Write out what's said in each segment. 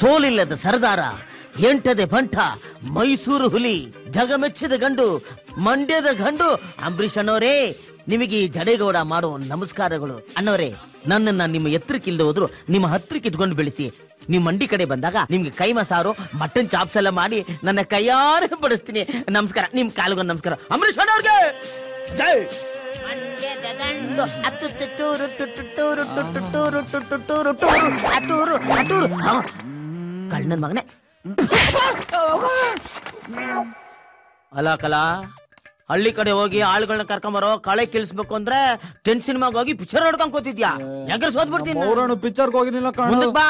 ಸೋಲಿಲ್ಲದ ಸರದಾರ, ಎಂಟದೆ ಬಂಟ ಮೈಸೂರು ಹುಲಿ, ಜಗಮೆಚ್ಚಿದ ಗಂಡು, ಮಂಡ್ಯದ ಗಂಡು, ಅಂಬರೀಷ್ ಅಣ್ಣವರೇ ನಿಮಗೆ ಈ ಜಡೇಗೌಡ ಮಾಡೋ ನಮಸ್ಕಾರಗಳು. ಅಣ್ಣವರೇ ನನ್ನನ್ನ ನಿಮ್ಮ ಎತ್ತರಕ್ಕೆ ಇಲ್ಲದೆ ಹೋದ್ರು, ನಿಮ್ಮ ಹತ್ರಕ್ಕೆ ಇಟ್ಕೊಂಡು ಬೆಳೆಸಿ. ನಿಮ್ಮ ಮಂಡಿ ಕಡೆ ಬಂದಾಗ ನಿಮ್ಗೆ ಕೈ ಮಸಾರು ಮಟನ್ ಚಾಪ್ಸ್ ಎಲ್ಲ ಮಾಡಿ ನನ್ನ ಕೈಯಾರೆ ಬಡಿಸ್ತೀನಿ. ನಮಸ್ಕಾರ, ನಿಮ್ ಕಾಲಿಗೊಂದು ನಮಸ್ಕಾರ. ಅಂಬರೀಷ್ ಜೈ! ಅತ್ತು ಟೂರು ಅಟೂರು ಅಟೂರು. ಕಳ್ಳನ ಮಗನೇ. ಅಲ್ಲ ಕಲಾ ಹಳ್ಳಿ ಕಡೆ ಹೋಗಿ ಆಳುಗಳನ್ನ ಕರ್ಕೊಂಬರೋ ಕಳೆ ಕಿಲ್ಸ್ಬೇಕು ಅಂದ್ರೆ ಟೆನ್ ಸಿನಿಮಾಗ ಹೋಗಿ ಪಿಕ್ಚರ್ ನೋಡ್ಕೊಂಡ್ ಕೂತಿದ್ಯಾ? ಯಾಕಂದ್ರೆ ಸೋದ್ಬಿಡ್ತೀನಿ ಪಿಕ್ಚರ್ಗೆ ಮುಂದಕ್ ಬಾ.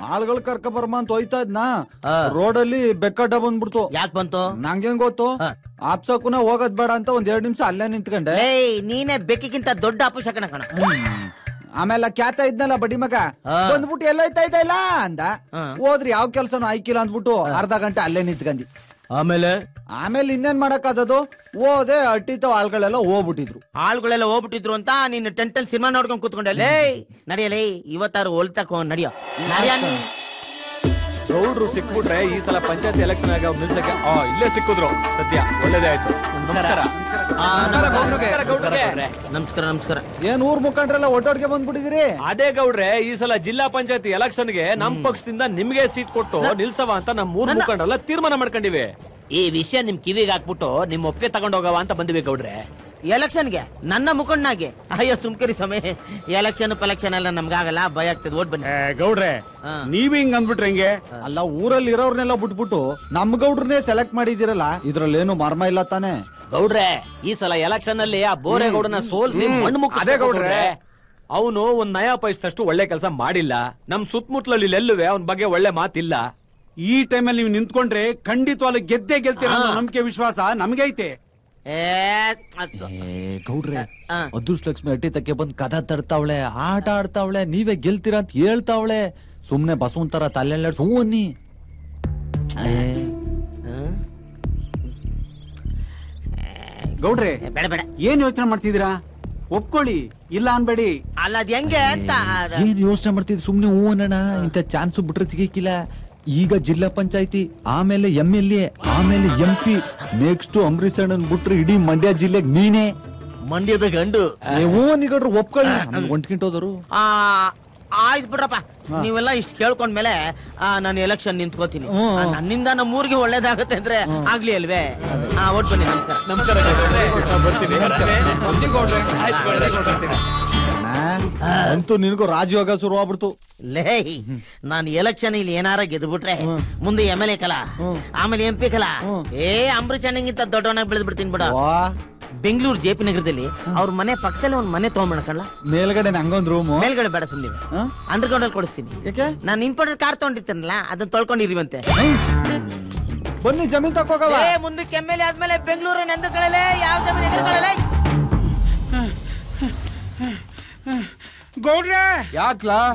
ಆಳ್ಗಳು ಕರ್ಕ ಬರ್ಮ ಅಂತ ಹೋಯ್ತಾ ಇದ್ನ? ಆ. ರೋಡಲ್ಲಿ ಬೆಕ್ಕಡ್ಡ ಬಂದ್ಬಿಡ್ತು. ಯಾಕೆ ಬಂತು? ನಂಗೆ ಗೊತ್ತು. ಆಪ್ಸಕ್ಕೂನ ಹೋಗೋದ್ ಬೇಡ ಅಂತ ಒಂದ್ ಎರಡ್ ನಿಮಿಷ ಅಲ್ಲೇ ನಿಂತ್ಕೊಂಡೆ. ಏಯ್ ನೀನೇ ಬೆಕ್ಕಿಗಿಂತ ದೊಡ್ಡ ಅಪಶಕನ ಕಣ. ಆಮೇಲೆ ಖ್ಯಾತ ಇದ್ನಲ್ಲ ಬಡಿ ಮಗ? ಆ. ಬಂದ್ಬಿಟ್ಟು ಎಲ್ಲೋಯ್ತಾ ಇದ್ದ ಇಲ್ಲ ಅಂದ. ಹೋದ್ರಿ ಯಾವ ಕೆಲ್ಸನೂ ಆಯ್ಕಿಲ್ಲ ಅಂದ್ಬಿಟ್ಟು ಅರ್ಧ ಗಂಟೆ ಅಲ್ಲೇ ನಿಂತ್ಕಂದಿ. ಆಮೇಲೆ? ಆಮೇಲೆ ಇನ್ನೇನ್ ಮಾಡಕ್ಕಾದದು ಓದೆ ಅಟ್ಟಿತ ಆಳ್ಗಳೆಲ್ಲ ಹೋಗ್ಬಿಟ್ಟಿದ್ರು. ಹಾಲ್ಗಳೆಲ್ಲ ಹೋಗ್ಬಿಟ್ಟಿದ್ರು ಅಂತ ನೀನು ಟೆಂಟಲ್ ಸಿನಿಮಾ ನೋಡ್ಕೊಂಡ್ ಕೂತ್ಕೊಂಡಲ್ಲೇ ನಡಿಯಲೇ ಇವತ್ತಾರು ಹೊಲ್ತಕೋ ನಡಿಯೋ. ನಡಿಯ. ಗೌಡ್ರು ಸಿಕ್ಬಿಟ್ರೆ ಈ ಸಲ ಪಂಚಾಯತ್ ಎಲೆಕ್ಷನ್ ಆಗ ಅವ್ರ್ ನಿಲ್ಸಕ್ಕೆ ಆ ಇಲ್ಲೇ ಸಿಕ್ಕಿದ್ರು. ಸದ್ಯ ಒಳ್ಳೇದೇ ಆಯ್ತು. ನಮಸ್ಕಾರ. ಆ, ನಮಸ್ಕಾರ. ನಮಸ್ಕಾರ ನಮಸ್ಕಾರ ಏನ್ ಊರ್ ಮುಖಂಡ್ರೆಲ್ಲ ಒಟ್ಟೊಟ್ಟಿಗೆ ಬಂದ್ಬಿಟ್ಟಿದಿರಿ ಅದೇ ಗೌಡ್ರೆ ಈ ಸಲ ಜಿಲ್ಲಾ ಪಂಚಾಯತ್ ಎಲೆಕ್ಷನ್ಗೆ ನಮ್ ಪಕ್ಷದಿಂದ ನಿಮ್ಗೆ ಸೀಟ್ ಕೊಟ್ಟು ನಿಲ್ಸವ ಅಂತ ನಮ್ ಮೂರ್ ಮುಖಂಡ್ರೆಲ್ಲ ತೀರ್ಮಾನ ಮಾಡ್ಕೊಂಡಿವಿ. ಈ ವಿಷಯ ನಿಮ್ ಕಿವಿಗೆ ಹಾಕ್ಬಿಟ್ಟು ನಿಮ್ ಒಪ್ಪಿಗೆ ತಗೊಂಡೋಗವ ಅಂತ ಬಂದ್ವಿ ಗೌಡ್ರೆ. ಎಲೆಕ್ಷನ್ಗೆ ನನ್ನ ಮುಖಂಡನಾಗೆ. ಅಯ್ಯೋ ಸುಮ್ಕರಿ ಸಮಯ ಎಲೆಕ್ಷನ್ ಪೆಲೆಕ್ಷನ್ ಎಲ್ಲ ನಮ್ಗಾಗಲ್ಲ ಭಯ ಆಗ್ತದೆ ಓಟ್ ಬನ್ನಿ. ಗೌಡ್ರೆ. ನೀವ್ ಹಿಂಗ್ ಅಂದ್ಬಿಟ್ರೆ ಹಿಂಗೆ? ಅಲ್ಲ ಊರಲ್ಲಿ ಇರೋರ್ನೆಲ್ಲ ಬಿಟ್ಬಿಟ್ಟು ನಮ್ ಗೌಡ್ರನ್ನೇ ಸೆಲೆಕ್ಟ್ ಮಾಡಿದಿರಲ್ಲ ಇದ್ರಲ್ಲೇನು ಮರ್ಮ ಇಲ್ಲ ತಾನೆ? ಗೌಡ್ರೆ ಈ ಸಲ ಎಲೆಕ್ಷನ್ ಅಲ್ಲಿ ಆ ಬೋರೇಗೌಡನ ಸೋಲ್ಸಿ ಮಣ್ಣು ಅದೇ ಗೌಡ್ರೆ. ಅವನು ಒಂದ್ ನಯಾ ಪೈಸದಷ್ಟು ಒಳ್ಳೆ ಕೆಲಸ ಮಾಡಿಲ್ಲ. ನಮ್ ಸುತ್ತಮುತ್ತಲಲ್ಲಿ ಎಲ್ಲುವೆ ಅವನ್ ಬಗ್ಗೆ ಒಳ್ಳೆ ಮಾತಿಲ್ಲ. ಈ ಟೈಮಲ್ಲಿ ನೀವು ನಿಂತ್ಕೊಂಡ್ರೆ ಖಂಡಿತವಾಗ್ಲೂ ಗೆದ್ದೇ ಗೆಲ್ತೀರ ಅನ್ನೋ ನಂಬಿಕೆ ವಿಶ್ವಾಸ ನಮ್ಗೆ ಐತೆ ಏ. ಗೌಡ್ರೆ ಆ. ಅದೃಷ್ಟ ಲಕ್ಷ್ಮಿ ಅಟ್ಟಿ ತಕ್ಕೆ ಬಂದ್ ಕದ ತರ್ತಾವಳೆ ಆಟ ಆಡ್ತಾವಳೆ ನೀವೇ ಗೆಲ್ತೀರ ಅಂತ ಹೇಳ್ತಾವಳೆ. ಸುಮ್ನೆ ಬಸವಂತರ ತಲೆ ಸುಮ್ಮನಿ ಗೌಡ್ರೆ ಬೇಡ ಬೇಡ. ಏನ್ ಯೋಚನೆ ಮಾಡ್ತಿದ್ದೀರಾ? ಒಪ್ಕೊಳ್ಳಿ ಇಲ್ಲ ಅನ್ಬೇಡಿ. ಅಲ್ಲ ಅದ್ ಹೆಂಗೆ ಅಂತ ಏನ್ ಯೋಚನೆ ಮಾಡ್ತಿದ್ ಸುಮ್ನೆ ಹೂ ಅನ್ನೋಣ ಇಂಥ ಚಾನ್ಸ್ ಬಿಟ್ರೆ ಸಿಗಕ್ಕಿಲ್ಲ. ಈಗ ಜಿಲ್ಲಾ ಪಂಚಾಯತಿ ಆಮೇಲೆ ಎಂ ಎಲ್ ಎ ಆಮೇಲೆ ಎಂ ಪಿ ನೆಕ್ಸ್ಟ್ ಅಂಬರೀಷ್ ಅಣ್ಣನ್ ಬಿಟ್ರೆ ಇಡೀ ಮಂಡ್ಯ ಜಿಲ್ಲೆಗ್ ನೀನೇ. ಮಂಡ್ಯದ ಗಂಡು. ಏ, ಒಪ್ಕೊಳ್ಳಿ ನಿಗಡ್ರು ಒಪ್ಕೊಳ್ಳಿ. ಒಂಟ್ಕಿಂಟೋದರು ಆ ಆಯ್ತು ಬಿಡ್ರಪ್ಪ. ನೀವೆಲ್ಲ ಇಷ್ಟು ಕೇಳ್ಕೊಂಡ್ಮೇಲೆ ಮೇಲೆ ನಾನು ಎಲೆಕ್ಷನ್ ನಿಂತ್ಕೋತೀನಿ. ನನ್ನಿಂದ ನಮ್ಮ ಊರಿಗೆ ಒಳ್ಳೇದಾಗುತ್ತೆ ಅಂದ್ರೆ ಆಗ್ಲಿ ಅಲ್ವೇ? ಆ ಓಟ್ ಬನ್ನಿ ನಮಸ್ಕಾರ. ನಮಸ್ಕಾರ. ಅಂತೂ ನಿನಗೂ ರಾಜಯೋಗ ಶುರು ಆಗ್ಬಿಡ್ತು. ಲೇ ನಾನು ಎಲೆಕ್ಷನ್ ಇಲ್ಲಿ ಏನಾರ ಗೆದ್ಬಿಟ್ರೆ ಮುಂದೆ ಎಂ ಎಲ್ ಎ ಕಲಾ ಆಮೇಲೆ ಎಂ ಪಿ ಕಲ. ಏ ಅಂಬರೀಷ್ ಅಣ್ಣಗಿಂತ ದೊಡ್ಡವನಾಗಿ ಬೆಳೆದ್ ಬಿಡ್ತೀನಿ ಬಿಡ. ಬೆಂಗಳೂರು ಜೆ ಪಿ ನಗರದಲ್ಲಿ ಅವ್ರ ಮನೆ ಪಕ್ಕದಲ್ಲಿ ಒಂದ್ ಮನೆ ತಗೊಂಡ್ಬಿಡಕಲ್ಲ ಮೇಲ್ಗಡೆ ನಂಗೊಂದ್ ರೂಮ್ ಮೇಲ್ಗಡೆ ಬೇಡ ಸುಮ್ಮನೆ ಅಂಡರ್ಗ್ರೌಂಡ್ ಅಲ್ಲಿ ಕೊಡಿಸ್ತೀನಿ. ಯಾಕೆ? ನಾನು ಇಂಪೋರ್ಟೆಡ್ ಕಾರ್ ತಗೊಂಡಿರ್ತೇನಲ್ಲ ಅದನ್ನ ತೊಳ್ಕೊಂಡಿರಿವಂತೆ. ಬನ್ನಿ ಜಮೀನ್ ತಕೋಗವ ಮುಂದಕ್ಕೆ ಎಂ ಎಲ್ ಎ ಆದ್ಮೇಲೆ ಬೆಂಗಳೂರ ನೆಂದುಕೊಳ್ಳಲೆ ಯಾವ ಜಮೀನ್ ಗೌಡ್ರೆ! ಯಾಕ್ಲಾ?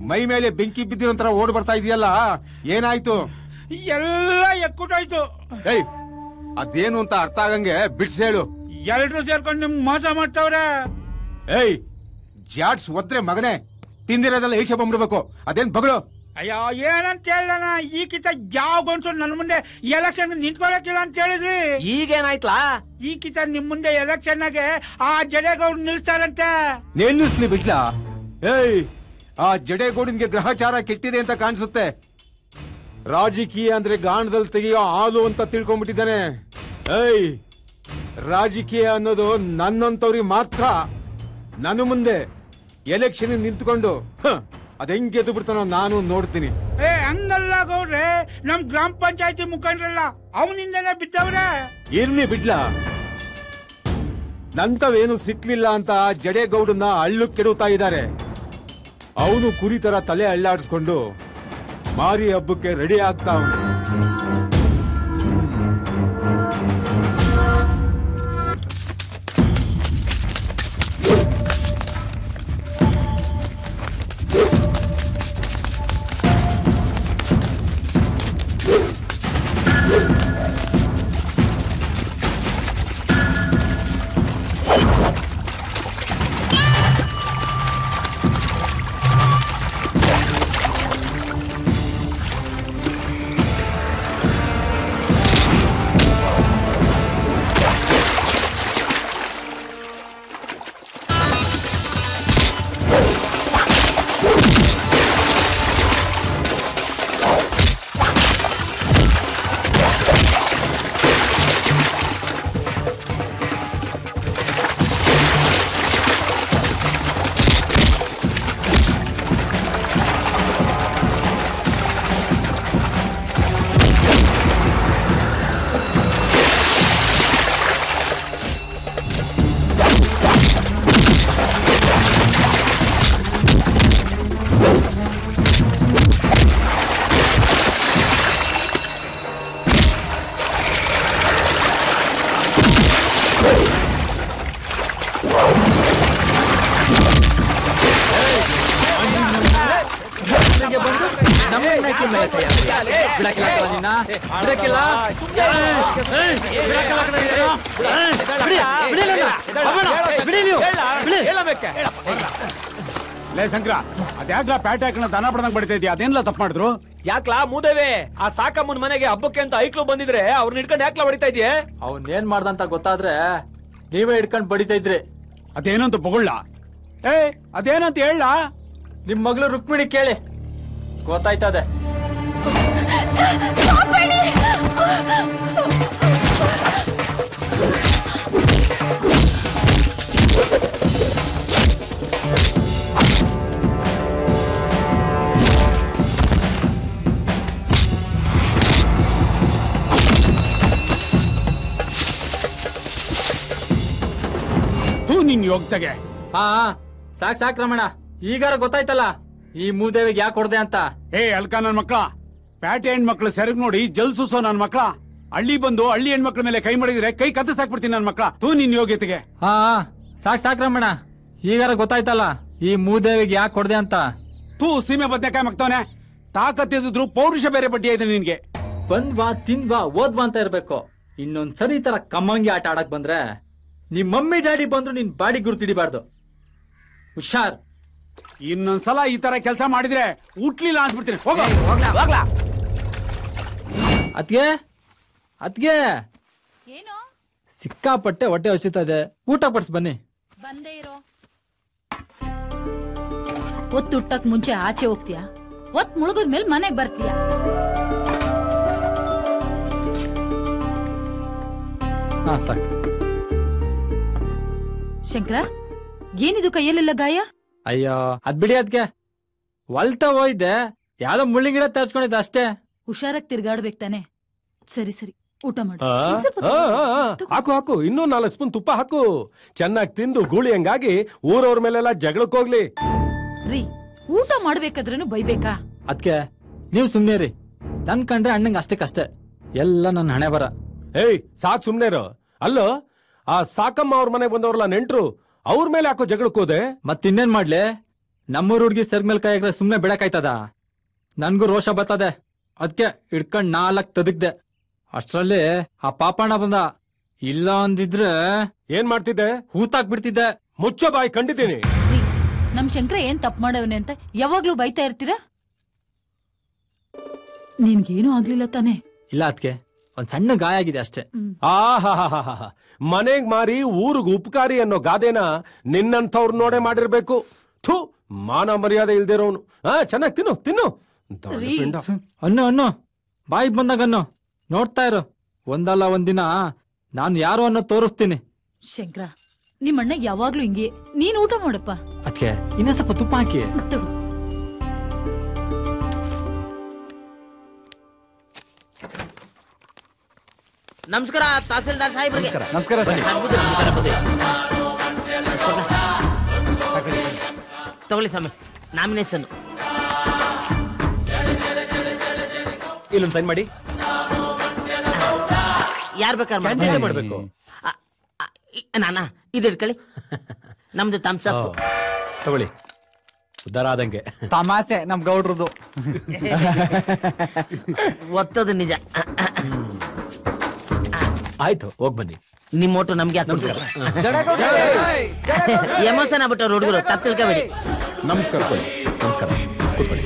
ಮೈ ಮೇಲೆ ಬೆಂಕಿ ಬಿದ್ದಿರೋ ಓಡ್ ಬರ್ತಾ ಇದೆಯಲ್ಲ? ಏನಾಯ್ತು? ಎಲ್ಲ ಎಕ್ಕುಟಾಯ್ತು. ಏಯ್ ಅದೇನು ಅಂತ ಅರ್ಥ ಆಗಂಗೆ ಬಿಡ್ಸ್ ಹೇಳು. ಎಲ್ರು ಸೇರ್ಕೊಂಡು ನಿಮ್ ಮೋಸ ಮಾಡ್ತಾವ್ರೆ. ಏಯ್ ಜಾಡ್ಸ್ ಒದ್ರೆ ಮಗನೇ ತಿಂದಿರೋದೆಲ್ಲ ಈಚೆ ಬಂದ್ಬಿಡ್ಬೇಕು. ಅದೇನ್ ಬಗಳು? ಅಯ್ಯೋ ಏನಂತ ಹೇಳಣ ಈ ಕಿತ್ತ ಯಾವ ಬಂತು ನನ್ನ ಮುಂದೆ ಎಲೆಕ್ಷನ್ ನಿಂತ್ಕೊಳಕಿಲ್ಲ ಅಂತ ಹೇಳಿದ್ರಿ? ಈಗೇನಾಯ್ತ್ಲಾ? ಈ ಕಿತ್ತ ನಿಮ್ ಮುಂದೆ ಎಲೆಕ್ಷನ್ ಆಗಿ ಆ ಜಡೆಗೌಡ ನಿಲ್ಸ್ತಾರಂತೆ. ನಿಲ್ಲಿಸ್ಲಿ ಬಿಡ್ಲಾ ಏಯ್ ಆ ಜಡೆಗೌಡನ್ಗೆ ಗ್ರಹಚಾರ ಕೆಟ್ಟಿದೆ ಅಂತ ಕಾಣಿಸುತ್ತೆ. ರಾಜಕೀಯ ಅಂದ್ರೆ ಗಾಣದಲ್ಲಿ ತೆಗೆಯೋ ಹಾಲು ಅಂತ ತಿಳ್ಕೊಂಡ್ಬಿಟ್ಟಿದ್ದಾನೆ. ಏಯ್ ರಾಜಕೀಯ ಅನ್ನೋದು ನನ್ನಂತವ್ರಿಗೆ ಮಾತ್ರ. ನನ್ನ ಮುಂದೆ ಎಲೆಕ್ಷನ್ ನಿಂತ್ಕೊಂಡು ಹ, ಅದ್ ಹೆಂಗ್ ಗೆದ್ದು ಬಿಡ್ತಾನೋ ನಾನು ನೋಡ್ತೀನಿ. ಏ ಹಂಗಲ್ಲ ಗೌಡ್ರೆ ನಮ್ ಗ್ರಾಮ ಪಂಚಾಯತಿ ಮುಖಂಡ್ರಲ್ಲ ಅವನಿಂದನೇ ಬಿದ್ದವ್ರೆ. ಇರ್ಲಿ ಬಿಡ್ಲಾ. ನಂತವೇನು ಸಿಕ್ಲಿಲ್ಲ ಅಂತ ಜಡೇಗೌಡನ್ನ ಅಳ್ಳು ಕೆಡುತ್ತಾ ಇದ್ದಾರೆ. ಅವನು ಕುರಿತರ ತಲೆ ಅಳ್ಳಾಡಿಸ್ಕೊಂಡು ಮಾರಿ ಹಬ್ಬಕ್ಕೆ ರೆಡಿ ಆಗ್ತಾ ಅವನು. ಅದ್ಯಾಕ್ಲ ಪ್ಯಾಟೆ ಹಾಕೋಣ ದನ ಪಡೆದಂಗ್ ಬಡಿತಾ ಇದ್ಯಾ? ಅದೇನ್ಲ ತಪ್ಪು ಮಾಡಿದ್ರು? ಯಾಕ್ಲಾ ಮೂದೇವೆ ಆ ಸಾಕಮ್ಮನ ಮನೆಗೆ ಹಬ್ಬಕ್ಕೆ ಅಂತ ಐಕ್ಲು ಬಂದಿದ್ರೆ ಅವ್ರನ್ನ ಹಿಡ್ಕೊಂಡು ಯಾಕ್ಲಾ ಬಡಿತಾ ಇದೆಯೇ ಅವ್ನ್ ಏನ್ ಮಾಡ್ದಂತ ಗೊತ್ತಾದ್ರೆ ನೀವೇ ಹಿಡ್ಕೊಂಡ್ ಬಡಿತಾ ಇದ್ರಿ. ಅದೇನಂತ ಬೊಗೊಳ್ಳ? ಏ ಅದೇನಂತ ಹೇಳ ನಿಮ್ ಮಗಳು ರುಕ್ಮಿಣಿ ಕೇಳಿ. ಗೊತ್ತಾಯ್ತದೆ ನಿನ್ ಯೋಗ್ತಗೆ? ಹಾ ಸಾಕ್ ಸಾಕ್ ರಮಣ. ಈಗಾರ ಗೊತ್ತಾಯ್ತಲ್ಲ ಈ ಮೂದೇವಿಗೆ ಯಾಕೆ ಹೊಡ್ದೆ ಅಂತ? ಹೇ ಅಲ್ಕ ನನ್ ಮಕ್ಳ. ಪ್ಯಾಟೆ ಹೆಣ್ಮಕ್ಳು ಸೆರಗ್ ನೋಡಿ ಜಲ್ಸುಸೋ ನನ್ ಮಕ್ಳ. ಹಳ್ಳಿ ಬಂದು ಹಳ್ಳಿ ಹೆಣ್ಮಕ್ಳ ಮೇಲೆ ಕೈ ಮಾಡಿದ್ರೆ ಕೈ ಕತ್ತರಿಸಾಕ್ಬಿಡ್ತೀನಿ ನನ್ ಮಕ್ಳ. ತೂ ನಿನ್ ಯೋಗ್ಯತೆಗೆ. ಹಾ ಸಾಕ್ ಸಾಕ್ ರಮಣ. ಈಗಾರ ಗೊತ್ತಾಯ್ತಲ್ಲ ಈ ಮೂದೇವಿಗೆ ಯಾಕೆ ಹೊಡ್ದೆ ಅಂತ? ತೂ ಸೀಮೆ ಬದ್ನೆಕಾಯಿ ಮಕ್ತವನೆ ತಾಕತ್ತಿದ್ರು ಪೌರುಷ ಬೇರೆ ಬಡ್ಡಿ ಇದೆ ನಿನ್ಗೆ. ಬಂದ್ವಾ ತಿನ್ವಾ ಓದ್ವಾ ಅಂತ ಇರ್ಬೇಕು. ಇನ್ನೊಂದ್ಸರಿ ಈ ತರ ಕಮ್ಮಂಗಿ ಆಟ ಆಡಕ್ ಬಂದ್ರೆ ನಿಮ್ ಮಮ್ಮಿ ಡ್ಯಾಡಿ ಬಂದ್ರು ನಿನ್ ಬಾಡಿ ಗುರುತಿಡಿಬಾರ್ದು. ಹುಷಾರ್. ಇನ್ನೊಂದ್ಸಲ ಈ ತರ ಕೆಲಸ ಮಾಡಿದ್ರೆ ಉಟ್ಲಿಲ್ಲ ಅನ್ಸ್ಬಿಡ್ತೀನಿ. ಹೋಗೋ. ಹೋಗ್ಲಾ? ಅದ್ಗೆ ಅದ್ಗೆ ಏನು? ಸಿಕ್ಕಾಪಟ್ಟೆ ಹೊಟ್ಟೆ ಹಸಿತದೆ ಊಟ ಪಡಿಸ್ ಬನ್ನಿ. ಬಂದೇ ಇರೋ. ಒತ್ತು ಹುಟ್ಟಕ್ ಮುಂಚೆ ಆಚೆ ಹೋಗ್ತೀಯ? ಒತ್ ಮುಳುಗದ್ಮೇಲೆ ಮನೆಗ್ ಬರ್ತೀಯ? ಹಾ ಸಾಕು. ಶಂಕರ ಏನಿದು ಕೈಯಲ್ಲೆಲ್ಲ ಗಾಯ? ಅಯ್ಯೋ ಅದ್ ಬಿಡಿ ಅದ್ಕೆ. ಹೊಲ್ತ ಹೋಯ್ದೆ ಯಾವ್ದೋ ಮುಳ್ಳಿನ ಗಿಡ ತರ್ಚ್ಕೊಂಡಿದ್ದೆ ಅಷ್ಟೇ. ಹುಷಾರಾಗಿ ತಿರ್ಗಾಡ್ಬೇಕು ತಾನೆ. ಸರಿ ಸರಿ ಊಟ ಮಾಡು. ಆ, ಇನ್ ಸ್ವಲ್ಪ ಆ, ಆ, ಆ. ಹಾಕು ಹಾಕು ಇನ್ನೂ ನಾಲ್ಕು ಸ್ಪೂನ್ ತುಪ್ಪ ಹಾಕು. ಚೆನ್ನಾಗಿ ತಿಂದು ಗೂಳಿ ಹಂಗಾಗಿ ಊರವ್ರ ಮೇಲೆಲ್ಲ ಜಗಳಕ್ಕೆ ಹೋಗ್ಲಿ. ರೀ ಊಟ ಮಾಡ್ಬೇಕಾದ್ರೂ ಬೈಬೇಕಾ? ಅದ್ಕೆ ನೀವ್ ಸುಮ್ನೆ ರೀ ನನ್ ಕಂಡ್ರೆ ಅಣ್ಣಂಗ್ ಅಷ್ಟಕ್ಕಷ್ಟೇ. ಎಲ್ಲ ನನ್ನ ಹಣೆ ಬರ. ಏಯ್ ಸಾಕ್ ಸುಮ್ನೆ ಇರು. ಅಲ್ಲೋ ಆ ಸಾಕಮ್ಮ ಅವ್ರ ಮನೆಗೆ ಬಂದವ್ರಲ್ಲ ನೆಂಟ್ರು ಅವ್ರ ಮೇಲೆ ಯಾಕೋ ಜಗಳಕ್ಕೋದೆ ಮತ್ತಿನ್ನೇನ್ ಮಾಡ್ಲೆ ಇನ್ನೇನ್ ಮಾಡ್ಲಿ? ನಮ್ಮೂರ್ ಹುಡ್ಗಿ ಸರ್ ಮೇಲೆ ಕೈ ಸುಮ್ನೆ ಬೆಳಕಾಯ್ತದ? ನನ್ಗೂ ರೋಷ ಬರ್ತದೆ. ಅದಕ್ಕೆ ಹಿಡ್ಕಂಡ್ ನಾಲ್ಕ್ ತದಕ್ದೆ ಅಷ್ಟ್ರಲ್ಲಿ ಆ ಪಾಪಣ್ಣ ಬಂದ. ಇಲ್ಲ ಅಂದಿದ್ರೆ ಏನ್ ಮಾಡ್ತಿದ್ದೆ? ಹೂತಾಕ್ ಬಿಡ್ತಿದ್ದೆ. ಮುಚ್ಚೋ ಬಾಯಿ ಕಂಡಿದ್ದೀನಿ. ರೀ ನಮ್ ಶಂಕರ ಏನ್ ತಪ್ಪು ಮಾಡವನೆ ಅಂತ ಯಾವಾಗ್ಲೂ ಬೈತಾ ಇರ್ತೀರಾ? ನಿನ್ಗೇನು ಆಗ್ಲಿಲ್ಲ ತಾನೆ? ಇಲ್ಲ ಅದ್ಕೆ. ಒಂದ್ ಸಣ್ಣ ಗಾಯ ಆಗಿದೆ ಅಷ್ಟೇ. ಆಹಾಹಾಹಾಹಾ. ಮನೆಗ್ ಮಾರಿ ಊರಿಗೆ ಉಪಕಾರಿ ಅನ್ನೋ ಗಾದೆನ ನಿನ್ನಂಥವ್ರು ನೋಡೇ ಮಾಡಿರ್ಬೇಕು. ಥೂ ಮಾನ ಮರ್ಯಾದೆ ಇಲ್ದಿರೋನು ಹಾ ಚೆನ್ನಾಗಿ ತಿನ್ನು ತಿನ್ನು. ರೀ. ಅನ್ನು ಅನ್ನು ಬಾಯಿಗೆ ಬಂದಾಗ ಅನ್ನು ನೋಡ್ತಾ ಇರು. ಒಂದಲ್ಲ ಒಂದಿನ ನಾನು ಯಾರು ಅನ್ನೋ ತೋರಿಸ್ತೀನಿ. ಶಂಕರ ನಿಮ್ಮಣ್ಣ ಯಾವಾಗ್ಲೂ ಹಿಂಗೆ. ನೀನ್ ಊಟ ಮಾಡಪ್ಪ. ಅದಕ್ಕೆ ಇನ್ನೊಂದ್ ಸ್ವಲ್ಪ ತುಪ್ಪ ಹಾಕಿ. ತಗೋ. ನಮಸ್ಕಾರ ತಹಸೀಲ್ದಾರ್ ಸಾಹೇಬ್ರಿಗೆ. ನಮಸ್ಕಾರ. ತಗೊಳ್ಳಿ ಸ್ವಾಮಿ. ನಾಮಿನೇಷನ್. ಇಲ್ಲೊಂದು ಸೈನ್ ಮಾಡಿ. ಯಾರ್ ಬೇಕಾದ್ರೆ ಮಾಡಬೇಕು. ನಾನ ಮಾಡ್ಬೇಕು ಇ- ನಾನಾ? ಇದು ಇಟ್ಕೊಳ್ಳಿ ನಮ್ದು ತಮ್ಸ ತಗೊಳ್ಳಿ. ಉದ್ದಾರ ಆದಂಗೆ. ತಮಾಸೆ ನಮ್ ಗೌಡ್ರದು. ಒತ್ತದು ನಿಜ. ಆಯ್ತು ಹೋಗ್ ಬನ್ನಿ. ನಿಮ್ಮ ಓಟು ನಮ್ಗೆ ಯಮಸನ ಎಮೋಷನ್ ಆಗ್ಬಿಟ್ಟವ್ರು ಹುಡುಗರು ತಪ್ಪು ತಿಳ್ಕೊಬೇಡಿ. ನಮಸ್ಕಾರ ನಮಸ್ಕಾರ. ಕೂತ್ಕೊಳ್ಳಿ.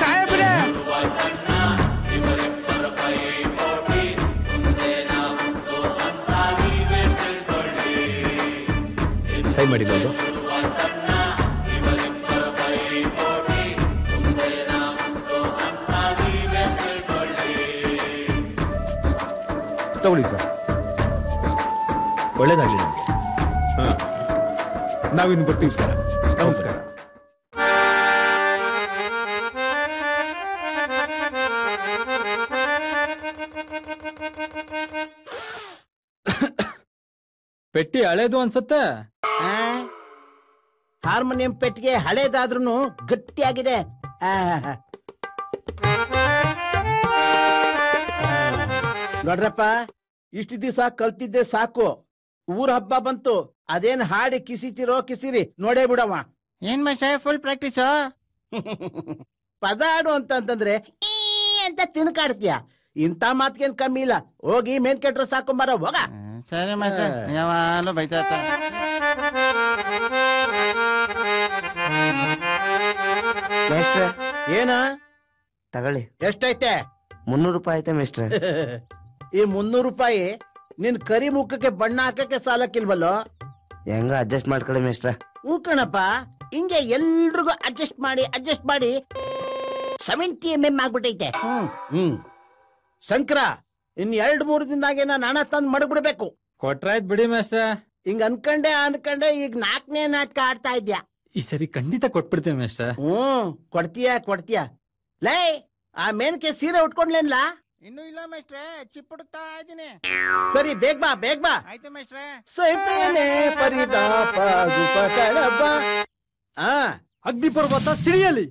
ಸಾಹೇಬ್ರೆ. ಸೈ ಮಾಡಿ ಒಂದು ತಗೊಳ್ಳಿ ಸರ್. ಒಳ್ಳೇದಾಗ್ಲಿ ಹಾಂ. ನಾವಿನ್ನು ಬರ್ತೀವಿ ಸರ್. ನಮಸ್ಕಾರ. ಪೆಟ್ಟಿ ಹಳೇದು ಅನ್ಸತ್ತ? ಹಾರ್ಮೋನಿಯಂ ಪೆಟ್ಟಿಗೆ ಹಳೇದಾದ್ರೂ ಗಟ್ಟಿಯಾಗಿದೆ. ಆಗಿದೆ ನೋಡ್ರಪ್ಪ ಇಷ್ಟು ದಿವಸ ಕಲ್ತಿದ್ದೆ ಸಾಕು. ಊರ್ ಹಬ್ಬ ಬಂತು. ಅದೇನ್ ಹಾಡಿ ಕಿಸಿತಿರೋ ಕಿಸಿರಿ ನೋಡೇ ಬಿಡವ ಏನ್ ಫುಲ್ ಪ್ರಾಕ್ಟೀಸ್ ಪದ ಆಡು ಅಂತಂತಂದ್ರೆ ಈ ಅಂತ ತಿನ್ಕಾಡ್ತೀಯ ಇಂಥ ಮಾತ್ಗೇನ್ ಕಮ್ಮಿ ಇಲ್ಲ. ಹೋಗಿ ಮೇನ್ ಸಾಕು ಬರ ಹೋಗ. ಸರಿ ಯಾವಾಗಲೂ ಬೈತಾ ಏನ? ತಗೊಳ್ಳಿ. ಎಷ್ಟೈತೆ? ಮುನ್ನೂರು ರೂಪಾಯಿ ಐತೆ ಮೇಷ್ಟ್ರೆ ಈ ಮುನ್ನೂರು ರೂಪಾಯಿ ನಿನ್ ಕರಿ ಮುಖಕ್ಕೆ ಬಣ್ಣ ಹಾಕಕ್ಕೆ ಸಾಲಕ್ಕಿಲ್ವಲ್ಲೋ? ಹೆಂಗ ಅಡ್ಜಸ್ಟ್ ಮಾಡ್ಕೊಳ್ಳಿ ಮಿಸ್ಟರ್ ಹ್ಞೂ ಕಣಪ್ಪ. ಹಿಂಗೆ ಎಲ್ರಿಗೂ ಅಡ್ಜಸ್ಟ್ ಮಾಡಿ ಅಡ್ಜಸ್ಟ್ ಮಾಡಿ ಸೆವೆಂಟಿ ಎಂ ಎಂ ಆಗ್ಬಿಟ್ಟೈತೆ. ಹ್ಮ್ ಹ್ಮ್ ಶಂಕರ ಇನ್ ಎರಡ್ ಮೂರು ದಿನದಾಗೆ ನಾಣ ತಂದ್ ತಂದು ಮಡಗ್ಬಿಡ್ಬೇಕು. ಕೊಟ್ರಾಯ್ತು ಬಿಡಿ ಮಾಸ್ಟರ್ ಹಿಂಗ್ ಅನ್ಕಂಡೆ ಅನ್ಕಂಡೆ ಈಗ ನಾಲ್ಕನೇ ನಾಟಕ ಆಡ್ತಾ ಇದ್ಯಾ? ಈ ಸರಿ ಖಂಡಿತ ಕೊಟ್ಬಿಡ್ತೀನಿ ಮಾಸ್ಟರ್ ಹ್ಮ್ ಕೊಡ್ತೀಯ ಕೊಡ್ತೀಯ? ಲೈ ಆ ಮೇನ್ಕೆ ಸೀರೆ ಉಟ್ಕೊಂಡ್ಲೇನ್ಲ? ಇನ್ನೂ ಇಲ್ಲ ಮೇಷ್ಟ್ರೆ. ಚಿಪ್ಪುಡ್ತಾ ಇದೀನಿ ಸರಿ ಬೇಗ ಬಾ ಬೇಗ ಬಾ. ಆಯ್ತು ಮೇಷ್ಟ್ರೆ. ಸೈಪೇನೆ ಪರಿತಾಪ ದುಪಟಳಬ ಆ. ಅಗ್ನಿ ಪರ್ವತ ಸಿಡಿಯಲಿ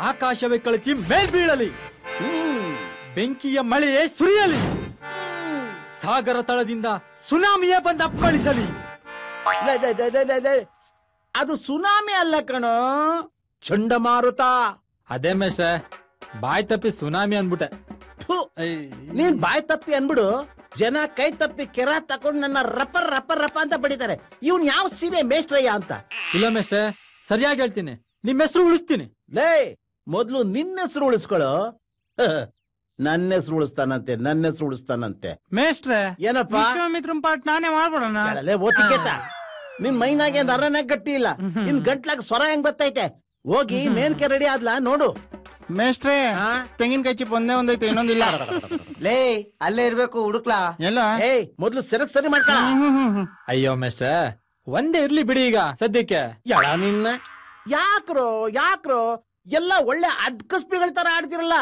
ಆಕಾಶವೇ ಕಳಚಿ ಮೇಲ್ ಬೀಳಲಿ. ಬೆಂಕಿಯ ಮಳೆಯೇ ಸುರಿಯಲಿ. ಸಾಗರ ತಳದಿಂದ ಸುನಾಮಿಯೇ ಬಂದು ಅಪ್ಪಳಿಸಲಿ. ಲೇ, ಲೇ, ಲೇ, ಲೇ, ಲೇ, ಲೇ. ಅದು ಸುನಾಮಿ ಅಲ್ಲ ಕಣೋ. ಚಂಡಮಾರುತ. ಅದೇ ಮೇಷ ಬಾಯ್ ತಪ್ಪಿ ಸುನಾಮಿ ಅಂದ್ಬಿಟ್ಟೆ. ನೀನ್ ಬಾಯ್ ತಪ್ಪಿ ಅನ್ಬಿಡು. ಜನ ಕೈ ತಪ್ಪಿ ಕೆರ ತಕೊಂಡ್ ನನ್ನ ರಪ ರಪ ರಪ ಅಂತ ಬಡಿತಾರೆ. ಇವನ್ ಯಾವ ಸೀಮೆ ಮೇಷ್ಟ್ರಯ್ಯ ಅಂತ? ಇಲ್ಲ ಮೇಷ್ಟ್ರೆ ಸರಿಯಾಗಿ ಹೇಳ್ತೀನಿ. ನಿಮ್ ಹೆಸರು ಉಳಿಸ್ತೀನಿ. ಲೇ ಮೊದ್ಲು ನಿನ್ನ ಹೆಸರು ಉಳಿಸ್ಕೊಳು. ನನ್ನ ಹೆಸರು ಉಳಿಸ್ತಾನಂತೆ ನನ್ನ ಹೆಸರು ಉಳಿಸ್ತಾನಂತೆ. ಮೇಷ್ಟ್ರೆ ಏನಪ್ಪ? ಪಾಟ್ ನಾನೇ ಮಾಡ್ಬಿಡೋಣ. ಓತಿಕೇತ ನಿನ್ ಮೈನಾಗೆ ಅರನೇ ಗಟ್ಟಿ ಇಲ್ಲ. ನಿನ್ ಗಂಟ್ಲಾಗ ಸ್ವರ ಹೆಂಗ್ ಬತ್ತೈತೆ ಹೋಗಿ ಮೇನ್ಕೆ ರೆಡಿ ಆದ್ಲಾ ನೋಡು. ಮೇಷ್ಟ್ರೆ ತೆಂಗಿನಕಾಯಿ ಚಿಪ್ ಒಂದೇ ಒಂದೈತೆ ಇನ್ನೊಂದಿಲ್ಲ. ಲೇ ಅಲ್ಲೇ ಇರ್ಬೇಕು ಹುಡುಕ್ಲಾ? ಎಲ್ಲ? ಏಯ್ ಮೊದ್ಲು ಸೆರಕ್ ಸರಿ ಮಾಡ್ಕೊಳ. ಅಯ್ಯೋ ಮೇಸ್ಟ್ರೆ ಒಂದೇ ಇರ್ಲಿ ಬಿಡಿ ಈಗ ಸದ್ಯಕ್ಕೆ. ಯಾಳ ನಿನ್ನ. ಯಾಕ್ರೋ ಯಾಕ್ರೋ ಎಲ್ಲ ಒಳ್ಳೆ ಅಡ್ಕಸ್ಪಿಗಳ ತರ ಆಡ್ತಿರಲ್ಲ?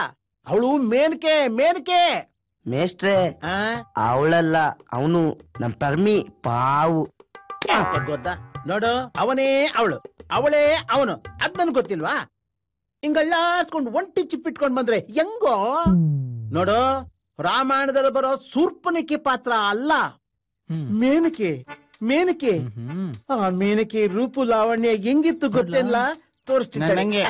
ಅವಳು ಮೇನ್ಕೆ ಮೇನ್ಕೆ. ಮೇಷ್ಟ್ರೆ ಆ ಅವಳಲ್ಲ ಅವನು ನಮ್ ಪರ್ಮಿ ಪಾವು. ಯಾಕೆ ಗೊತ್ತಾ? ನೋಡು ಅವನೇ ಅವಳು ಅವಳೇ ಅವನು. ಅದ್ ನನ್ ಗೊತ್ತಿಲ್ವಾ? ಹಿಂಗಲ್ಲಾಡ್ಸ್ಕೊಂಡು ಒಂಟಿ ಚಿಪ್ಪಿಟ್ಕೊಂಡ್ ಬಂದ್ರೆ ಹೆಂಗೋ? ನೋಡು ರಾಮಾಯಣದಲ್ಲಿ ಬರೋ ಸೂರ್ಪನಿಕೆ ಪಾತ್ರ ಅಲ್ಲ. ಮೇನಕೆ ಮೇನಕೆ. ಆ ಮೇನಕೆ ರೂಪು ಲಾವಣ್ಯ ಹೆಂಗಿತ್ತು ಗೊತ್ತಿಲ್ಲ ತೋರಿಸ್ತಿದ್ದೆ ನನಂಗೆ.